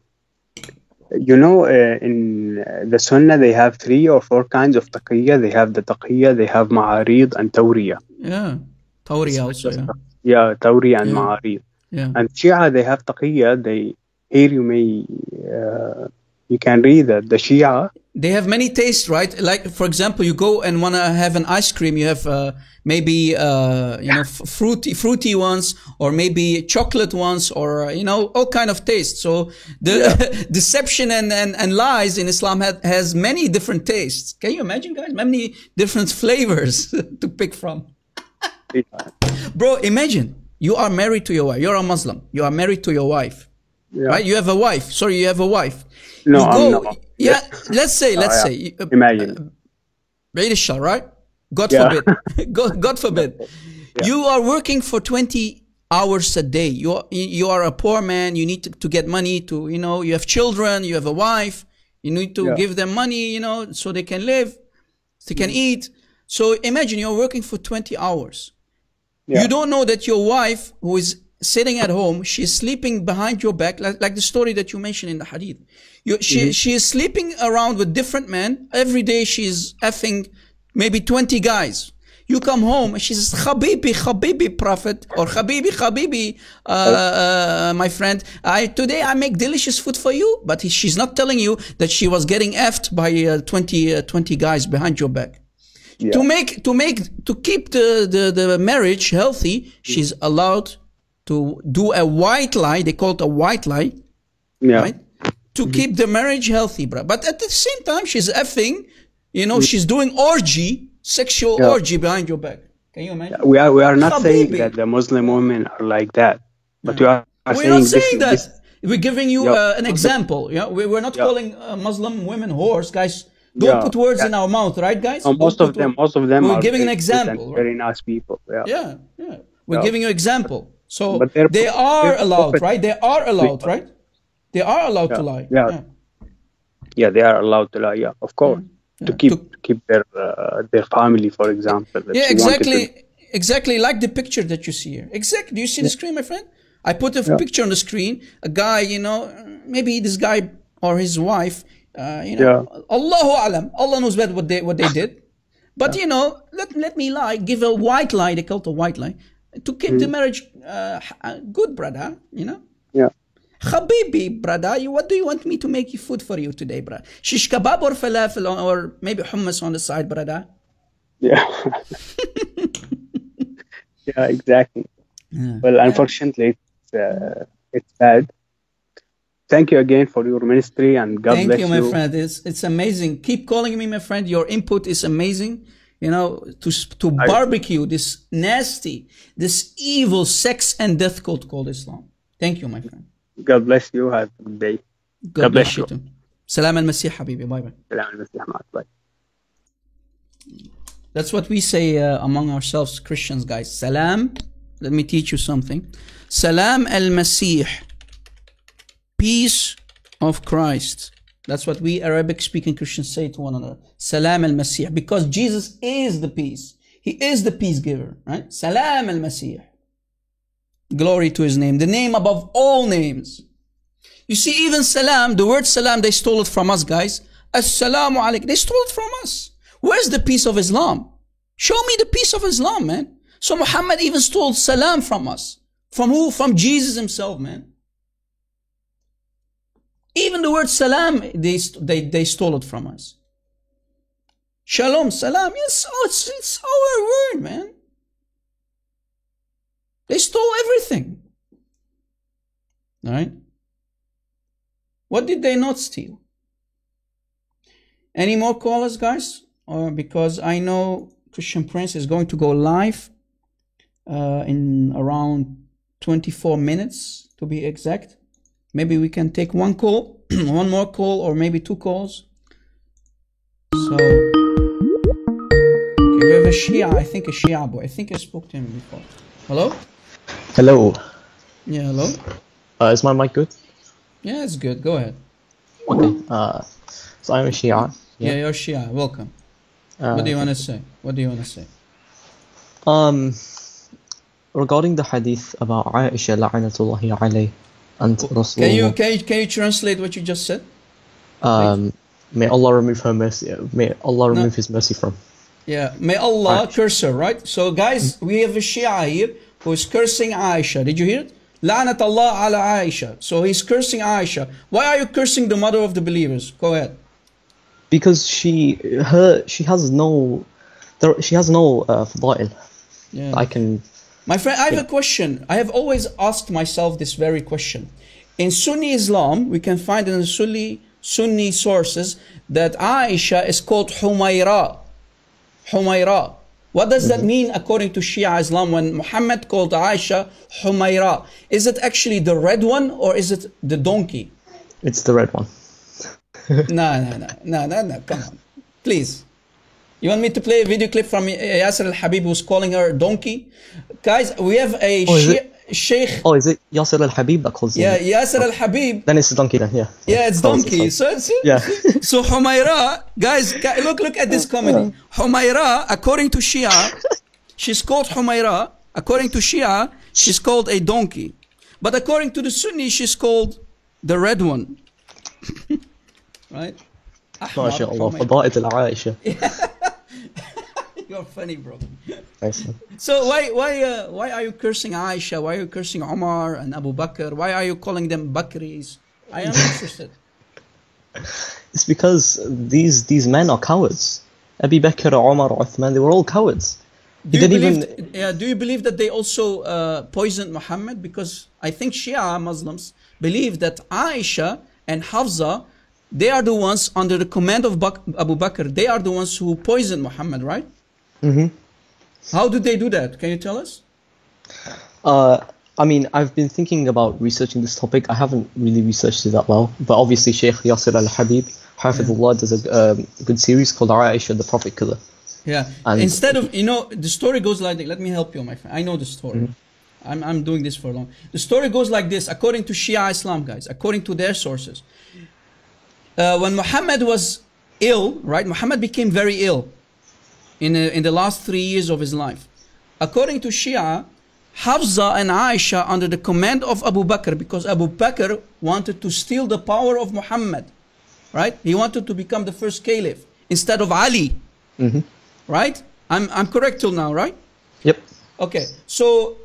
you know uh, in the Sunnah they have three or four kinds of taqiyya. They have the taqiyya, they have ma'arid and tawriya. Yeah. Tawri also. Yeah. Yeah, tawriya and Yeah. ma'arid. Yeah. And Shia they have taqiyya. They here you may uh, you can read that the Shia They have many tastes, right? Like, for example, you go and want to have an ice cream. You have uh, maybe uh, you know f- fruity, fruity ones, or maybe chocolate ones, or uh, you know all kind of tastes. So the deception and, and, and lies in Islam has, has many different tastes. Can you imagine, guys? Many different flavors to pick from. Bro, imagine you are married to your wife. You're a Muslim. You are married to your wife, right? You have a wife. Sorry, you have a wife. No, you I'm go, not. Yeah, let's say, Oh, let's yeah. say. uh, Imagine. Read Shah, right? God Yeah. forbid. God, God forbid. You are working for 20 hours a day. You are, you are a poor man. You need to, to get money to, you know, you have children, you have a wife. You need to Yeah. give them money, you know, so they can live, they can Mm. eat. So imagine you're working for 20 hours. Yeah. You don't know that your wife, who is sitting at home, she's sleeping behind your back, like, like the story that you mentioned in the hadith. You, she, Mm-hmm. she is sleeping around with different men. Every day she's effing maybe 20 guys. You come home and she says, Habibi, Habibi, Prophet, or Habibi, Habibi, uh, uh, my friend, I, today I make delicious food for you. But he- she's not telling you that she was getting effed by uh, 20, uh, 20 guys behind your back to make to make to keep the, the the marriage healthy she's allowed to do a white lie they call it a white lie Yeah. right to keep the marriage healthy bro but at the same time she's effing you know she's doing orgy sexual Yeah. orgy behind your back can you imagine We are we are not saying that the Muslim women are like that, but we are, are we're saying, not this, saying that this- we're giving you Yeah. uh, an example yeah we, we're not Yeah. calling uh, muslim women whores guys don't Yeah. put words Yeah. in our mouth right guys uh, most of them, most of them we're are giving an example right? very nice people. Yeah. Yeah, yeah. We're Yeah. giving you example. So But they are allowed, right? They are allowed, right? They are allowed to lie. Yeah. Yeah, they are allowed to lie. Yeah, of course. To keep to keep their uh, their family, for example. Yeah, wanted to- exactly. Exactly like the picture that you see here. Exactly. Do you see the screen, my friend? I put a Yeah. picture on the screen. A guy, you know, maybe this guy or his wife, uh, you know, Allahu alam. Allah knows better what they what they did. But you know, let let me lie. Give a white lie. They call it a white lie to keep the Mm. marriage uh, good, brother. You know. Yeah. Habibi, brother, you, what do you want me to make you food for you today, brother? Shish kebab or falafel or- maybe hummus on the side, brother? Yeah. yeah, exactly. Well, unfortunately, it's uh, it's bad. Thank you again for your ministry and God Thank bless you, my friend. It's it's amazing. Keep calling me, my friend. Your input is amazing. You know, to to I- barbecue this nasty, this evil sex and death cult called Islam. Thank you, my friend. God bless you. Have a good day. God, bless you too. Salam al Masih, Habibi. Bye bye. Salam al-Masih. Bye. That's what we say uh, among ourselves, Christians, guys. Salam. Let me teach you something. Salam al Masih. Peace of Christ. That's what we Arabic speaking Christians say to one another. Salam al Masih. Because Jesus is the peace. He is the peace giver, right? Salam al Masih. Glory to his name. The name above all names. You see, even salam, the word salam, they stole it from us, guys. Assalamu alaikum. They stole it from us. Where's the peace of Islam? Show me the peace of Islam, man. So Muhammad even stole salam from us. From who? From Jesus himself, man. Even the word salam, they, they, they stole it from us. Shalom, salam. Yes, oh, it's, it's our word, man. They stole everything. Right? What did they not steal? Any more callers, guys? Or because I know Christian Prince is going to go live uh, in around 24 minutes to be exact. Maybe we can take one call, one more call, or maybe two calls. So, okay, we have a Shia, I think a Shia boy. I think I spoke to him before. Hello? Hello. Yeah, hello? Uh, is my mic good? Yeah, it's good. Go ahead. Okay. Uh, so I'm a Shia. Yeah, you're Shia. Welcome. Uh, what do you want to say? What do you want to say? Um, regarding the hadith about Aisha la'anatullahi alayh and. Can you can you, can you translate what you just said? Um, may Allah remove her mercy. May Allah remove His mercy from. Yeah, may Allah curse her, right? So, guys, we have a Shia here who is cursing Aisha. Did you hear it? La'nat Allah ala Aisha. So he's cursing Aisha. Why are you cursing the mother of the believers? Go ahead. Because she, her, she has no, there, she has no uh, fadail. Yeah. I can. My friend, I have a question. I have always asked myself this very question. In Sunni Islam, we can find in the Sunni, Sunni sources that Aisha is called Humayra. Humayra. What does that mm-hmm. mean according to Shia Islam when Muhammad called Aisha Humayra? Is it actually the red one or is it the donkey? It's the red one. no, no, no, no, no, no, come on. Please. You want me to play a video clip from Yasser al Habib who's calling her donkey? Guys, we have a Oh, Sheikh. Oh, is it Yasser al Habib that calls Yeah, him? Yasser oh. al Habib. Then it's donkey then, yeah. Yeah, it's donkey. it, So, it's, Yeah. so Humayra, guys, look, look at this comedy. Humayra, according to Shia, she's called Humayra. According to Shia, she's called a donkey. But according to the Sunni, she's called the red one. right? ما شاء الله Humayra. فضائل العائشة. You're funny, bro. Thanks. man. So why why uh, why are you cursing Aisha? Why are you cursing Omar and Abu Bakr? Why are you calling them Bakris? I am interested. It's because these these men are cowards. Abu Bakr, Omar, Uthman, they were all cowards. He Do you, didn't believe, even. yeah, do you believe that they also uh, poisoned Muhammad? Because I think Shia Muslims believe that Aisha and Hafsa, they are the ones under the command of Abu Bakr. They are the ones who poisoned Muhammad, right? hmm How did they do that? Can you tell us? Uh, I mean, I've been thinking about researching this topic. I haven't really researched it that well, but obviously Sheikh Yasser Al Habib, Hafidullah, does a um, good series called Aisha, the Prophet Killer. Yeah. And- Instead of, you know, the story goes like, this. let me help you, my friend. I know the story. I'm, I'm doing this for long. The story goes like this, according to Shia Islam, guys, according to their sources. Uh, when Muhammad was ill, right? Muhammad became very ill in, uh, in the last three years of his life. According to Shia, Hafsa and Aisha under the command of Abu Bakr, because Abu Bakr wanted to steal the power of Muhammad, right? He wanted to become the first caliph instead of Ali hmm right? I'm, I'm correct till now, right? Yep. Okay, so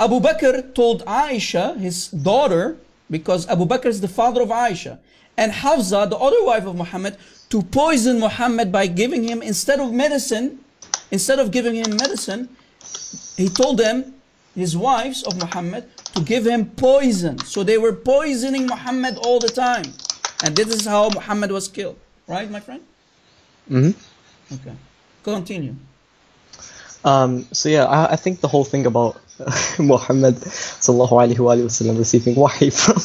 Abu Bakr told Aisha, his daughter, because Abu Bakr is the father of Aisha, and Hafsa, the other wife of Muhammad, to poison Muhammad by giving him, instead of medicine, instead of giving him medicine, he told them, his wives of Muhammad, to give him poison. So they were poisoning Muhammad all the time. And this is how Muhammad was killed. Right, my friend? Mm-hmm. Okay. Continue. Um, so yeah, I, I think the whole thing about Muhammad sallallahu alaihi wasallam receiving wahi from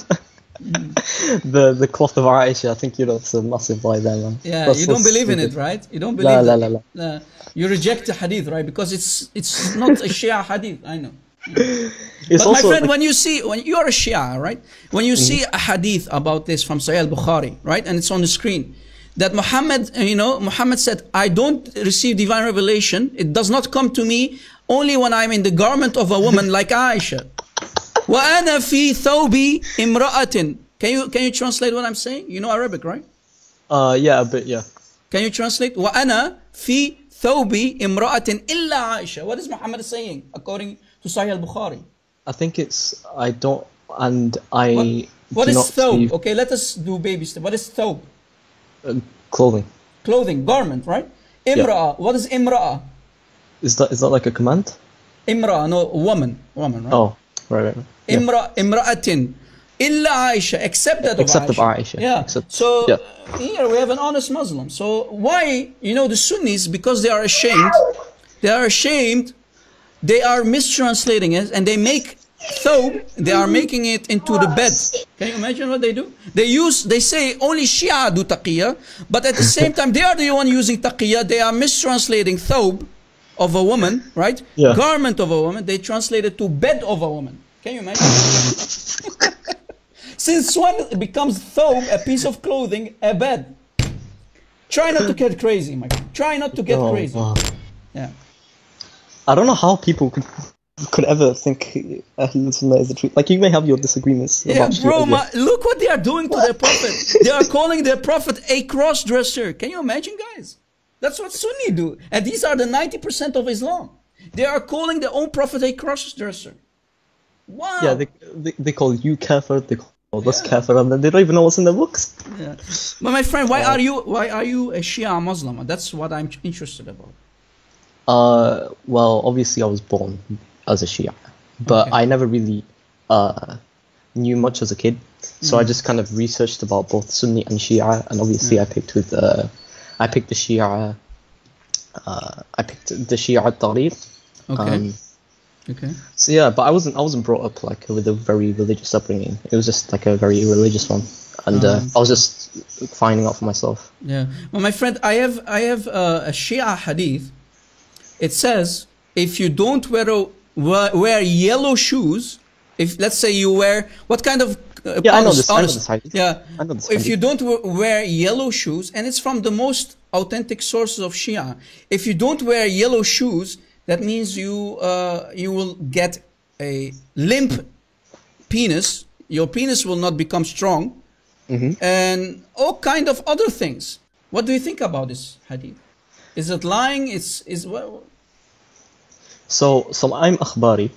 the the cloth of Aisha, I think you know it's a massive lie there, man. Yeah, That's you don't believe in it, right? You don't believe la, that. la, la. Uh, you reject the hadith, right? Because it's it's not a Shia hadith. I know. It's but my friend, like- when you see when you are a Shia, right? When you see a hadith about this from Sahih al-Bukhari, right, and it's on the screen, that Muhammad, uh, you know, Muhammad said, "I don't receive divine revelation. It does not come to me only when I'm in the garment of a woman like Aisha." وأنا في ثوب امرأة. Can you can you translate what I'm saying? You know Arabic, right? uh, yeah, a bit, yeah. Can you translate? وأنا في ثوب امرأة إلا عائشة. What is Muhammad saying according to Sahih al-Bukhari? I think it's I don't and I What do is not thobe? see, Okay, let us do baby step. What is thobe? uh, clothing. Clothing, garment, right? Imra'a. What is imra'a? Is that is that like a command? Imra'a, no, woman. Woman, right? Oh, right, right. right. Yeah. Imra, imra'atin. Illa Aisha, except that Except of Aisha. Aisha, Yeah. except- so yeah. here we have an honest Muslim. So why, you know, the Sunnis, because they are ashamed, they are ashamed, they are mistranslating it and they make thobe, they are making it into the bed. Can you imagine what they do? They use, they say only Shia do taqiyya, but at the same time, they are the one using taqiyya. They are mistranslating thobe of a woman, right? Yeah. Garment of a woman. They translate it to bed of a woman. Can you imagine? Since one becomes thobe, a piece of clothing, a bed. Try not to get crazy, my friend. Try not to get Oh, crazy. wow. Yeah. I don't know how people could could ever think Ahlul Sunnah is the truth. Like you may have your disagreements. Yeah, about bro, ma, look what they are doing to their prophet. they are calling their prophet a cross dresser. Can you imagine, guys? That's what Sunni do. And these are the 90% of Islam. They are calling their own prophet a cross dresser. Wow. Yeah, they, they, they call you kafir, they call this kafir, and then they don't even know what's in the books. Yeah. But my friend, why are you why are you a Shia Muslim? That's what I'm interested about. Uh, well, obviously I was born as a Shia, but I never really uh, knew much as a kid. So I Mm. just kind of researched about both Sunni and Shia, and obviously I picked with uh, I picked the Shia. Uh, I picked the Shia Tariq. Okay. Okay. so yeah, but I wasn't I wasn't brought up like with a very religious upbringing. It was just like a very religious one, and uh, Um. I was just finding out for myself. Yeah. Well, my friend, I have I have uh, a Shia hadith. It says if you don't wear a, wear, yellow shoes, if let's say you wear what kind of uh, Yeah, I know honest- this- I know this. Yeah. I know this if you don't wear yellow shoes, and it's from the most authentic sources of Shia. If you don't wear yellow shoes, that means you uh, you will get a limp penis. Your penis will not become strong, and all kind of other things. What do you think about this hadith? Is it lying? It's is well, So, so I'm Akhbari.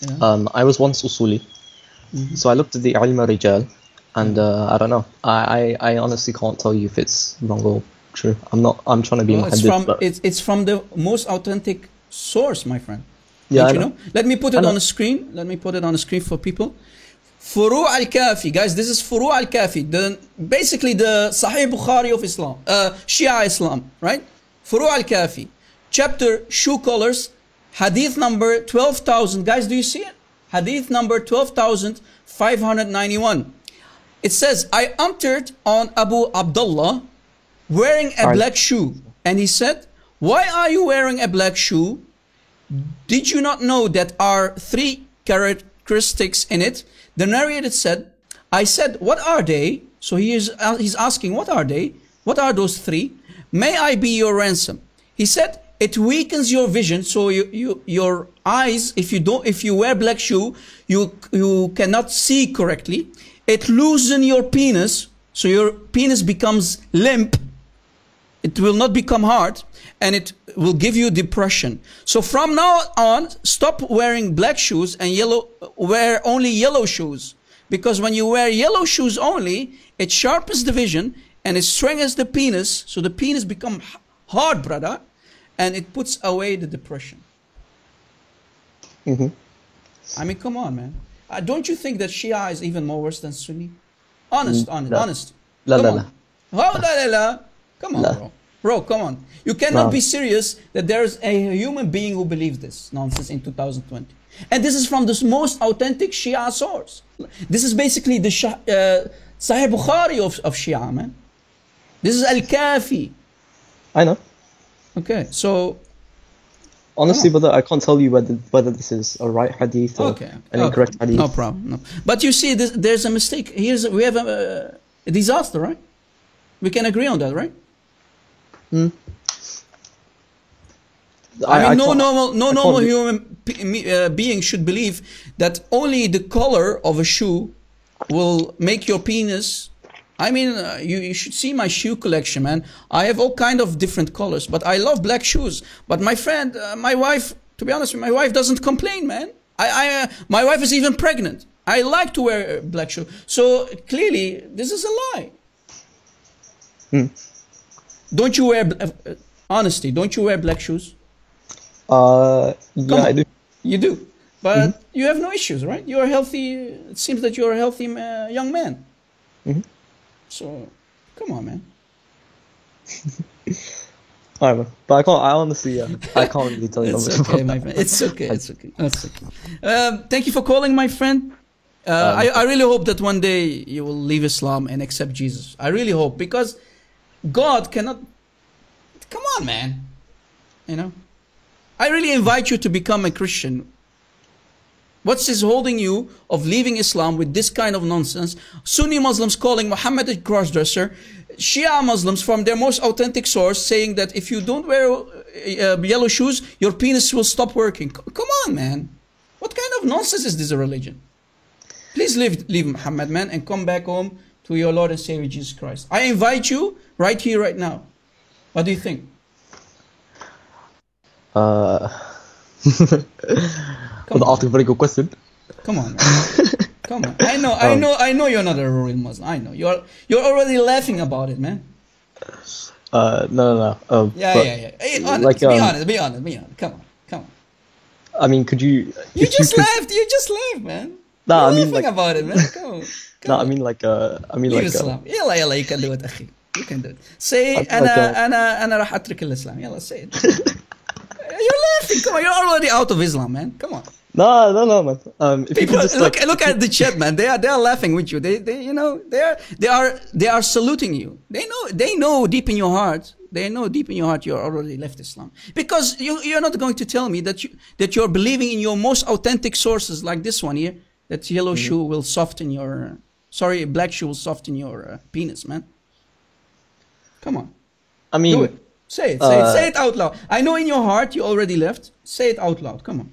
Yeah. Um, I was once Usuli. So I looked at the Ilm Rijal, and uh, I don't know. I, I, I honestly can't tell you if it's wrong or true. I'm not. I'm trying to be well, it's from but it's it's from the most authentic source, my friend. Yeah, Don't you know. know? Let me put it on the screen. Let me put it on the screen for people. Furu al Kafi, guys. This is Furu al Kafi, the basically the Sahih Bukhari of Islam, uh, Shia Islam, right? Furu al Kafi, chapter shoe colors, hadith number twelve thousand. Guys, do you see it? Hadith number twelve thousand five hundred ninety-one. It says, "I entered on Abu Abdullah wearing a black shoe, and he said, "Why are you wearing a black shoe? Did you not know that are three characteristics in it? The narrator said, I said, what are they? So he is, uh, he's asking, what are they? What are those three? May I be your ransom? He said, it weakens your vision. So you, you, your eyes, if you don't, if you wear black shoe, you, you cannot see correctly. It loosens your penis. So your penis becomes limp it will not become hard and it will give you depression so from now on stop wearing black shoes and yellow wear only yellow shoes because when you wear yellow shoes only it sharpens the vision and it strengthens the penis so the penis become hard brother and it puts away the depression Mhm. i mean come on man uh, don't you think that shia is even more worse than sunni honest Mm, honest no. honest La, come la, on. la. How la, la, la. Come on, No. bro. Bro, come on. You cannot No. be serious that there's a human being who believes this nonsense in 2020. And this is from the most authentic Shia source. This is basically the uh, Sahih Bukhari of, of Shia, man. This is Al Kafi. I know. Okay, so. Honestly, brother, I can't tell you whether whether this is a right hadith or Okay. an okay. incorrect hadith. No problem. No. But you see, this, there's a mistake. Here's we have a, a disaster, right? We can agree on that, right? Hmm. I, mean, no normal, no I normal human uh, being should believe that only the color of a shoe will make your penis. I mean, uh, you, you should see my shoe collection, man. I have all kind of different colors, but I love black shoes. But my friend, uh, my wife, to be honest, with you, my wife doesn't complain, man. I, I uh, my wife is even pregnant. I like to wear uh, black shoes. So clearly, this is a lie. Hmm. Don't you wear? Uh, uh, Honesty. Don't you wear black shoes? Uh, yeah, I do. You do. But Mm-hmm. you have no issues, right? You're healthy. It seems that you're a healthy uh, young man. Mhm. So, come on, man. Alright, man. But I can't. I honestly, yeah, I can't really tell you It's okay, my friend. It's okay. It's okay. It's okay. Um, thank you for calling, my friend. Uh, I, I really hope that one day you will leave Islam and accept Jesus. I really hope because God cannot. Come on, man. You know, I really invite you to become a Christian. What's this holding you of leaving Islam with this kind of nonsense? Sunni Muslims calling Muhammad a crossdresser, Shia Muslims from their most authentic source saying that if you don't wear uh, yellow shoes, your penis will stop working. Come on, man. What kind of nonsense is this a religion? Please leave, leave Muhammad, man, and come back home to your Lord and Savior Jesus Christ. I invite you right here, right now. What do you think? Uh, Come on. very good question. Come on, come on. I know, I um, know, I know you're not a real Muslim. I know you're you're already laughing about it, man. Uh, no, no, no. Um, yeah, yeah, yeah, hey, honest, like, be um, honest, be honest, be honest. Come on, come on. I mean, could you? You just you could... laughed. You just laughed, man. No, nah, I mean, like, about it, man. Come on. Come nah. I mean, like, uh, I mean, you like. Islam. Uh, yalla, yalla, you can do it. You can do it. Say Like, أنا uh, أنا أنا راح أترك الإسلام. يلا say it. You're laughing. Come on. You're already out of Islam, man. Come on. no, no, no, man. Um, if People you could just look like, look at the chat, man. They are they are laughing with you. They they you know they are they are they are saluting you. They know they know deep in your heart. They know deep in your heart you're already left Islam because you you're not going to tell me that you that you're believing in your most authentic sources like this one here that yellow Mm-hmm. shoe will soften your sorry black shoe will soften your uh, penis, man. Come on, I mean, do it. Say it. Say it. uh, Say it out loud. I know in your heart you already left. Say it out loud. Come on.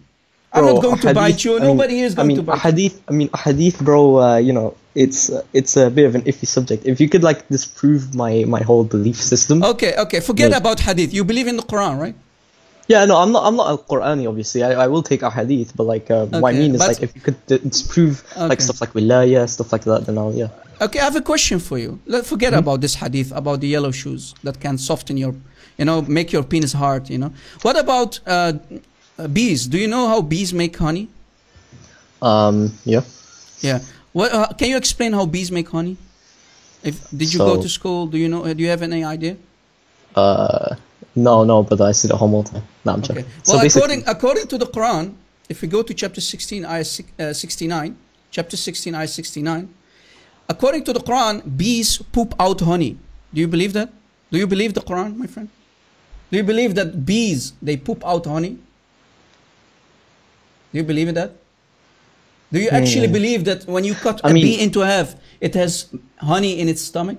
I'm not going to bite you. I mean- Nobody is going I mean, to bite you. hadith. I mean, hadith, bro. Uh, you know, it's uh, it's a bit of an iffy subject. If you could like disprove my my whole belief system. Okay, okay. Forget about hadith. You believe in the Quran, right? Yeah, no, I'm not. I'm not a Qurani. Obviously, I, I will take a hadith, but like, uh, what I mean is like, if you could disprove like stuff like wilaya, stuff like that, then I'll yeah. Okay, I have a question for you. Let forget Mm-hmm. about this hadith about the yellow shoes that can soften your, you know, make your penis hard. You know, what about uh, bees? Do you know how bees make honey? Um, yeah. Yeah. What? Uh, can you explain how bees make honey? If did you go to school? Do you know? Do you have any idea? Uh, no, no, but I sit at home all the time. No, I'm Okay. joking. Well, so according according to the Quran, if we go to chapter 16, ayah uh, 69, chapter 16, ayah 69, according to the Quran, bees poop out honey. Do you believe that? Do you believe the Quran, my friend? Do you believe that bees they poop out honey? Do you believe in that? Do you actually Hmm. believe that when you cut I a mean- bee into half, it has honey in its stomach?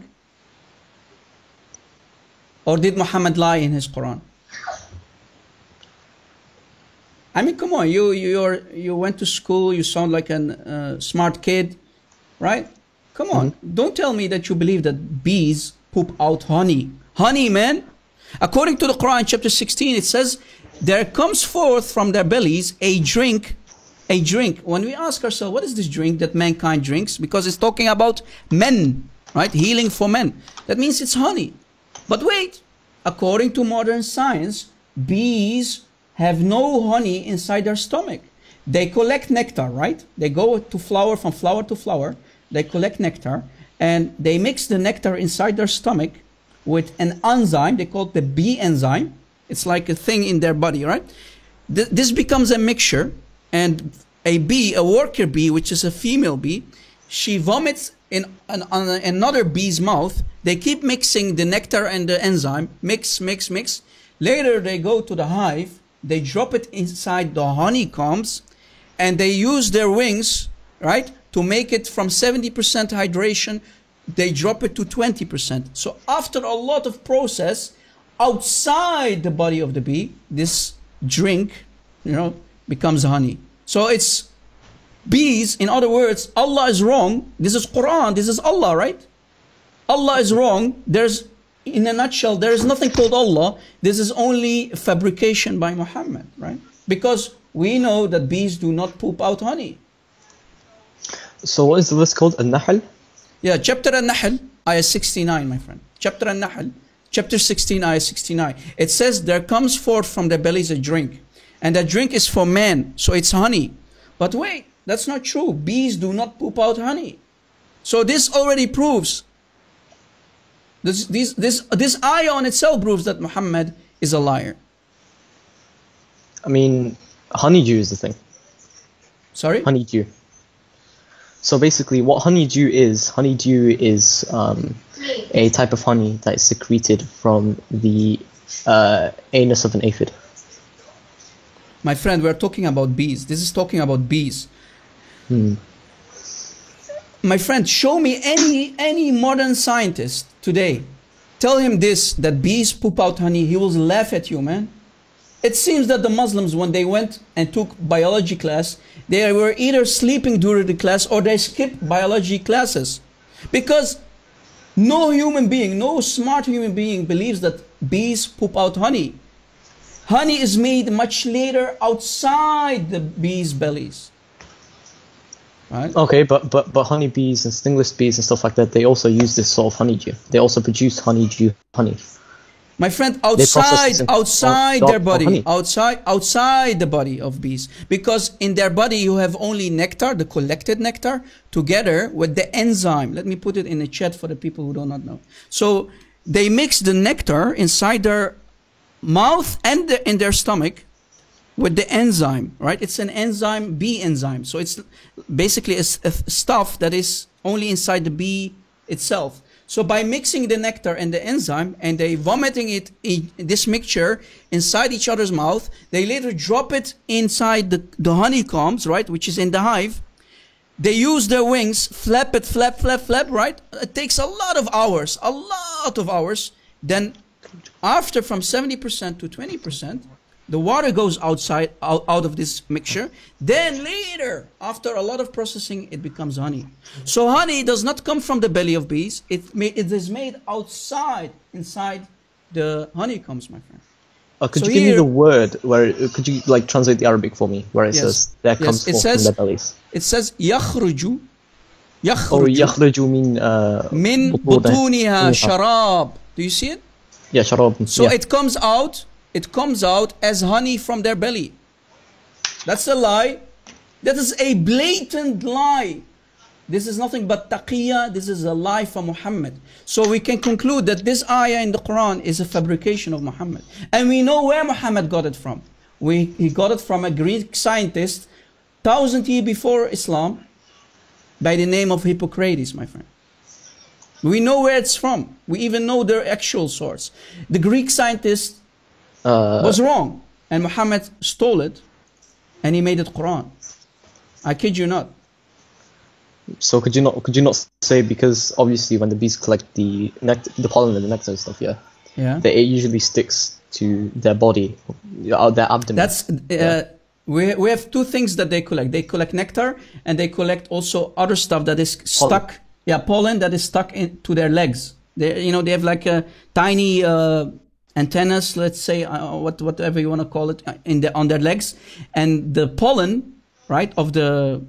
Or did Muhammad lie in his Quran? I mean, come on, you you're you went to school, you sound like a uh, smart kid, right? Come on, don't tell me that you believe that bees poop out honey. Honey, man. According to the Quran, chapter 16, it says, There comes forth from their bellies a drink, a drink. When we ask ourselves, what is this drink that mankind drinks? Because it's talking about men, right? Healing for men. That means it's honey. But wait, according to modern science, bees have no honey inside their stomach. They collect nectar, right? They go to flower from flower to flower. They collect nectar and they mix the nectar inside their stomach with an enzyme. They call it the bee enzyme. It's like a thing in their body, right? Th- this becomes a mixture, and a bee, a worker bee, which is a female bee, she vomits in an, on another bee's mouth. They keep mixing the nectar and the enzyme, mix, mix, mix. Later, they go to the hive, they drop it inside the honeycombs, and they use their wings, right, to make it from 70% hydration, they drop it to 20%. So, after a lot of process, outside the body of the bee, this drink, you know, becomes honey. So, it's bees, in other words, Allah is wrong. This is Quran, this is Allah, right? Allah is wrong. There's, in a nutshell, there is nothing called Allah. This is only fabrication by Muhammad, right? Because we know that bees do not poop out honey. so what is this called? An-Nahl? Yeah, chapter An-Nahl, ayah 69, my friend. Chapter An-Nahl, chapter 16, ayah 69. It says, There comes forth from their bellies a drink, and that drink is for man, so it's honey. But wait, that's not true. Bees do not poop out honey. So this already proves, this, this, this, this ayah on itself proves that Muhammad is a liar. I mean, honeydew is the thing. Sorry? Honeydew. So basically, what honeydew is, honeydew is um, a type of honey that is secreted from the uh, anus of an aphid. My friend, we're talking about bees. This is talking about bees. Hmm. My friend, show me any any modern scientist today. Tell him this that bees poop out honey. He will laugh at you, man. It seems that the Muslims, when they went and took biology class, they were either sleeping during the class or they skipped biology classes. Because no human being, no smart human being believes that bees poop out honey. Honey is made much later outside the bees' bellies. Right? Okay, but but but honeybees and stingless bees and stuff like that, they also use this sort of honeydew. They also produce honeydew honey. My friend, outside, outside their body, outside, outside the body of bees, because in their body you have only nectar, the collected nectar, together with the enzyme. Let me put it in the chat for the people who do not know. So they mix the nectar inside their mouth and the, in their stomach with the enzyme, right? It's an enzyme, bee enzyme. So it's basically a stuff that is only inside the bee itself. So by mixing the nectar and the enzyme and they vomiting it in this mixture inside each other's mouth, they later drop it inside the, the honeycombs, right? Which is in the hive. They use their wings, flap it, flap, flap, flap, right? It takes a lot of hours, a lot of hours. Then after from 70% to 20%, the water goes outside out, out of this mixture. Then later, after a lot of processing, it becomes honey. So honey does not come from the belly of bees. It, ma- it is made outside, inside the honeycombs, my friend. Uh, could So you give me here- the word where? Could you like translate the Arabic for me, where it Yes. says that Yes, comes it forth says- from their bellies? It says يخرج Or يخرج يخرج mean uh, من بطونها- بطونها شراب. Do you see it? Yeah, شراب. So yeah. it comes out, it comes out as honey from their belly. That's a lie. That is a blatant lie. This is nothing but taqiyya. This is a lie from Muhammad. So we can conclude that this ayah in the Quran is a fabrication of Muhammad. And we know where Muhammad got it from. We, he got it from a Greek scientist thousand years before Islam by the name of Hippocrates, my friend. We know where it's from. We even know their actual source. The Greek scientist Uh, was wrong, and Muhammad stole it, and he made it Quran. I kid you not. So could you not could you not say because obviously when the bees collect the nectar, the pollen and the nectar and stuff, yeah, Yeah. that it usually sticks to their body, uh, their abdomen. That's uh, we, we have two things that they collect. They collect nectar, and they collect also other stuff that is stuck. Yeah, pollen that is stuck into their legs. They, you know, they have like a tiny uh, antennas, let's say, uh, what whatever you want to call it, uh, in the on their legs, and the pollen, right, of the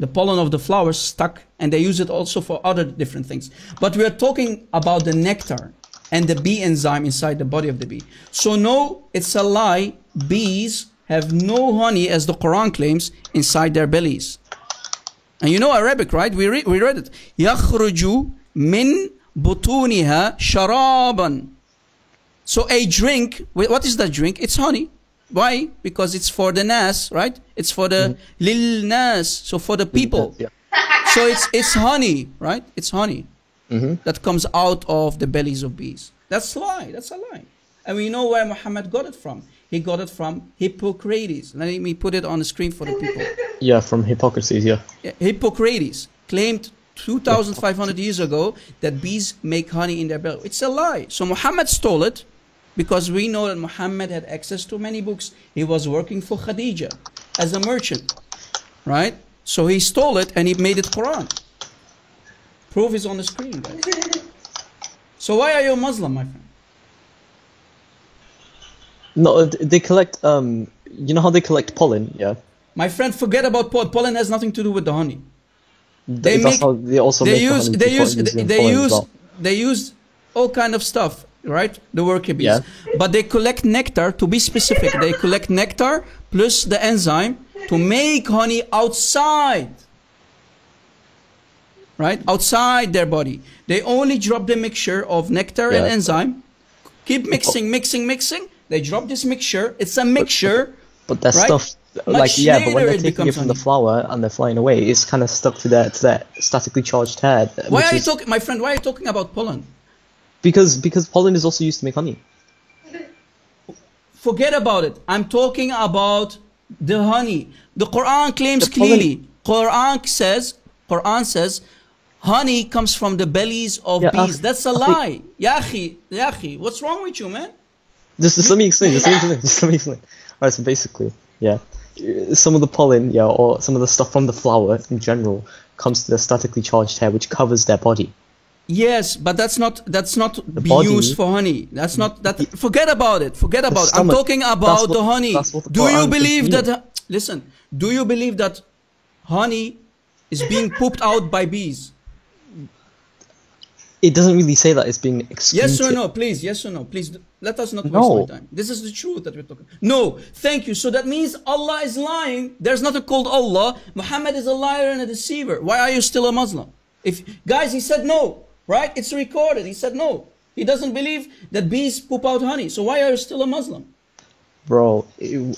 the pollen of the flowers stuck, and they use it also for other different things. But we are talking about the nectar and the bee enzyme inside the body of the bee. So no, it's a lie. Bees have no honey, as the Quran claims, inside their bellies. And you know Arabic, right? We, re- we read it. يخرج من بطونها شرابا. so a drink, what is that drink? It's honey. Why? Because it's for the nas, right? It's for the mm-hmm. lil nas, so for the people. So it's it's honey, right? It's honey mm-hmm. that comes out of the bellies of bees. That's a lie. That's a lie. And we know where Muhammad got it from. He got it from Hippocrates. Let me put it on the screen for the people. yeah, from Hippocrates, yeah. Hippocrates claimed 2,500 years ago that bees make honey in their belly. It's a lie. So Muhammad stole it because we know that Muhammad had access to many books. He was working for Khadija as a merchant, right? So he stole it and he made it Quran. Proof is on the screen, guys. So why are you a Muslim, my friend? No, uh, they collect. Um, you know how they collect pollen, yeah. My friend, forget about pollen. Pollen has nothing to do with the honey. They That's make. how they also they the use. honey They use. They, they use. well. They use all kind of stuff. Right? The worker bees. Yeah. But they collect nectar, to be specific, they collect nectar plus the enzyme to make honey outside. Right? Outside their body. They only drop the mixture of nectar and enzyme. Keep mixing, mixing, mixing. They drop this mixture. It's a mixture. But that right? stuff, Much like yeah, but when they're it taking it from the flower and they're flying away, it's kind of stuck to that to that statically charged head. Why are you is- talking, my friend? Why are you talking about pollen? Because because pollen is also used to make honey. Forget about it. I'm talking about the honey. The Quran claims The clearly. Quran says, Quran says, honey comes from the bellies of Yeah, bees. akhi, That's a akhi. lie. Yahi, yahi, what's wrong with you, man? Just, just let me explain. Just let me explain. Just let me explain. Alright, so basically, yeah, some of the pollen, yeah, or some of the stuff from the flower in general comes to the statically charged hair, which covers their body. Yes, but that's not that's not be body- used for honey. That's not that. Forget about it. Forget about. it. I'm talking about what- the honey. the Do you believe that? Listen. Do you believe that honey is being pooped out by bees? It doesn't really say that it's being excreted. Yes or no, please. Yes or no, please. Let us not waste No. time. This is the truth that we're talking. No, thank you. So that means Allah is lying. There's nothing called Allah. Muhammad is a liar and a deceiver. Why are you still a Muslim? If guys, he said no, right? It's recorded. He said no. He doesn't believe that bees poop out honey. So why are you still a Muslim? Bro,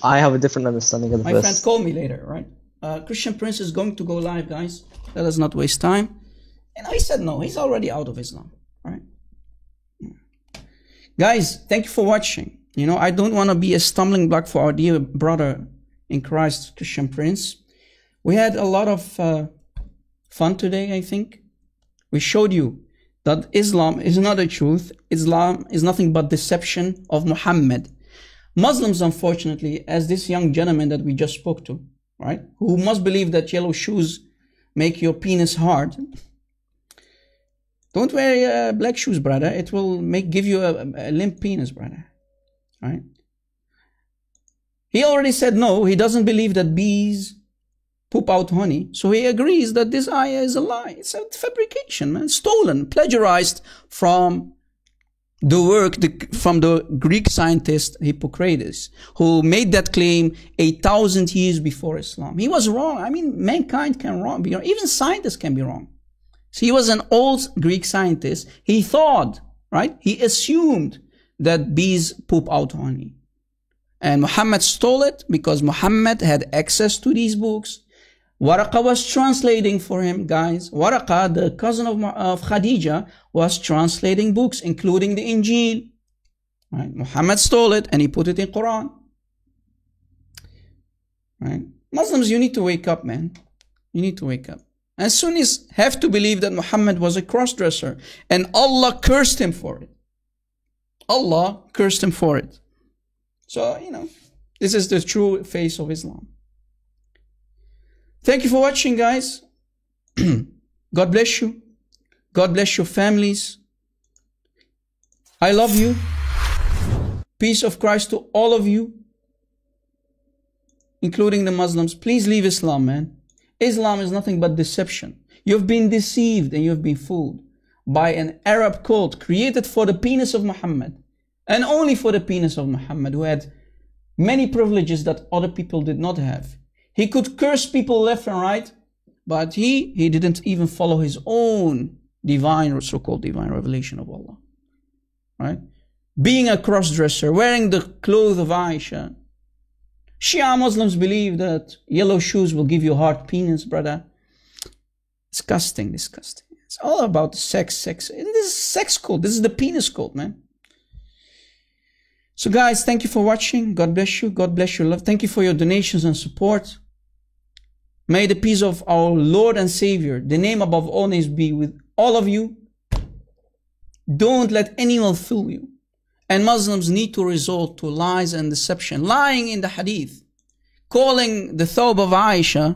I have a different understanding of the My friend, call me later, right? Uh, Christian Prince is going to go live, guys. Let us not waste time. And I said no. He's already out of Islam, right? Guys, thank you for watching. You know, I don't want to be a stumbling block for our dear brother in Christ, Christian Prince. We had a lot of uh, fun today, I think. We showed you that Islam is not the truth. Islam is nothing but deception of Muhammad. Muslims, unfortunately, as this young gentleman that we just spoke to, right, who must believe that yellow shoes make your penis hard. Don't wear uh, black shoes, brother. It will make give you a, a limp penis, brother. Right? He already said no. He doesn't believe that bees poop out honey, so he agrees that this ayah is a lie. It's a fabrication, man, stolen, plagiarized from the work from the Greek scientist Hippocrates, who made that claim a thousand years before Islam. He was wrong. I mean, mankind can wrong, be wrong. Even scientists can be wrong. So he was an old Greek scientist. He thought, right? He assumed that bees poop out honey. And Muhammad stole it because Muhammad had access to these books. Waraqa was translating for him, guys. Waraqa, the cousin of, of Khadija, was translating books, including the Injil. Right? Muhammad stole it and he put it in Quran. Right? Muslims, you need to wake up, man. You need to wake up. And Sunnis have to believe that Muhammad was a cross-dresser and Allah cursed him for it. Allah cursed him for it. So, you know, this is the true face of Islam. Thank you for watching, guys. God bless you. God bless your families. I love you. Peace of Christ to all of you, including the Muslims. Please leave Islam, man. Islam is nothing but deception. You've been deceived and you've been fooled by an Arab cult created for the penis of Muhammad and only for the penis of Muhammad, who had many privileges that other people did not have. He could curse people left and right, but he, he didn't even follow his own divine or so-called divine revelation of Allah. Right? Being a cross-dresser, wearing the clothes of Aisha. Shia Muslims believe that yellow shoes will give you hard penis, brother. Disgusting, disgusting. It's all about sex, sex. This is sex cult. This is the penis cult, man. So guys, thank you for watching. God bless you. God bless your love. Thank you for your donations and support. May the peace of our Lord and Savior, the name above all names, be with all of you. Don't let anyone fool you. And Muslims need to resort to lies and deception. Lying in the hadith. Calling the thobe of Aisha,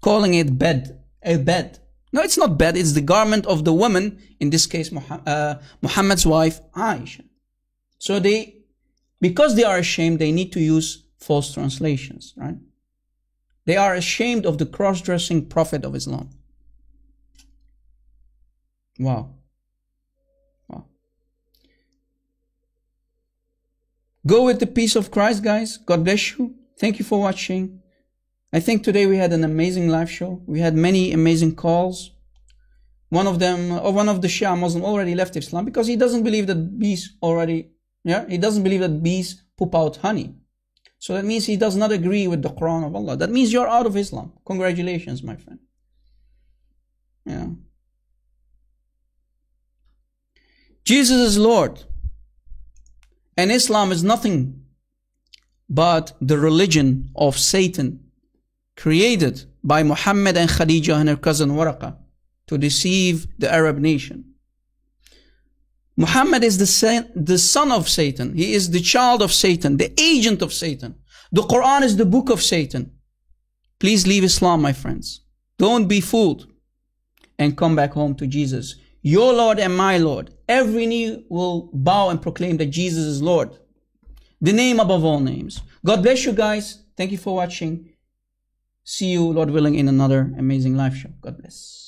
calling it bed, a bed. No, it's not bed, it's the garment of the woman, in this case uh, Muhammad's wife, Aisha. So they, because they are ashamed, they need to use false translations, right? They are ashamed of the cross-dressing prophet of Islam. Wow. Wow. Go with the peace of Christ, guys. God bless you. Thank you for watching. I think today we had an amazing live show. We had many amazing calls. One of them, or one of the Shia Muslim already left Islam because he doesn't believe that bees already, yeah, he doesn't believe that bees poop out honey. So that means he does not agree with the Quran of Allah. That means you're out of Islam. Congratulations, my friend. Yeah. Jesus is Lord. And Islam is nothing but the religion of Satan created by Muhammad and Khadija and her cousin Waraqa to deceive the Arab nation. Muhammad is the son, the son of Satan. He is the child of Satan, the agent of Satan. The Quran is the book of Satan. Please leave Islam, my friends. Don't be fooled and come back home to Jesus. Your Lord and my Lord. Every knee will bow and proclaim that Jesus is Lord. The name above all names. God bless you guys. Thank you for watching. See you, Lord willing, in another amazing live show. God bless.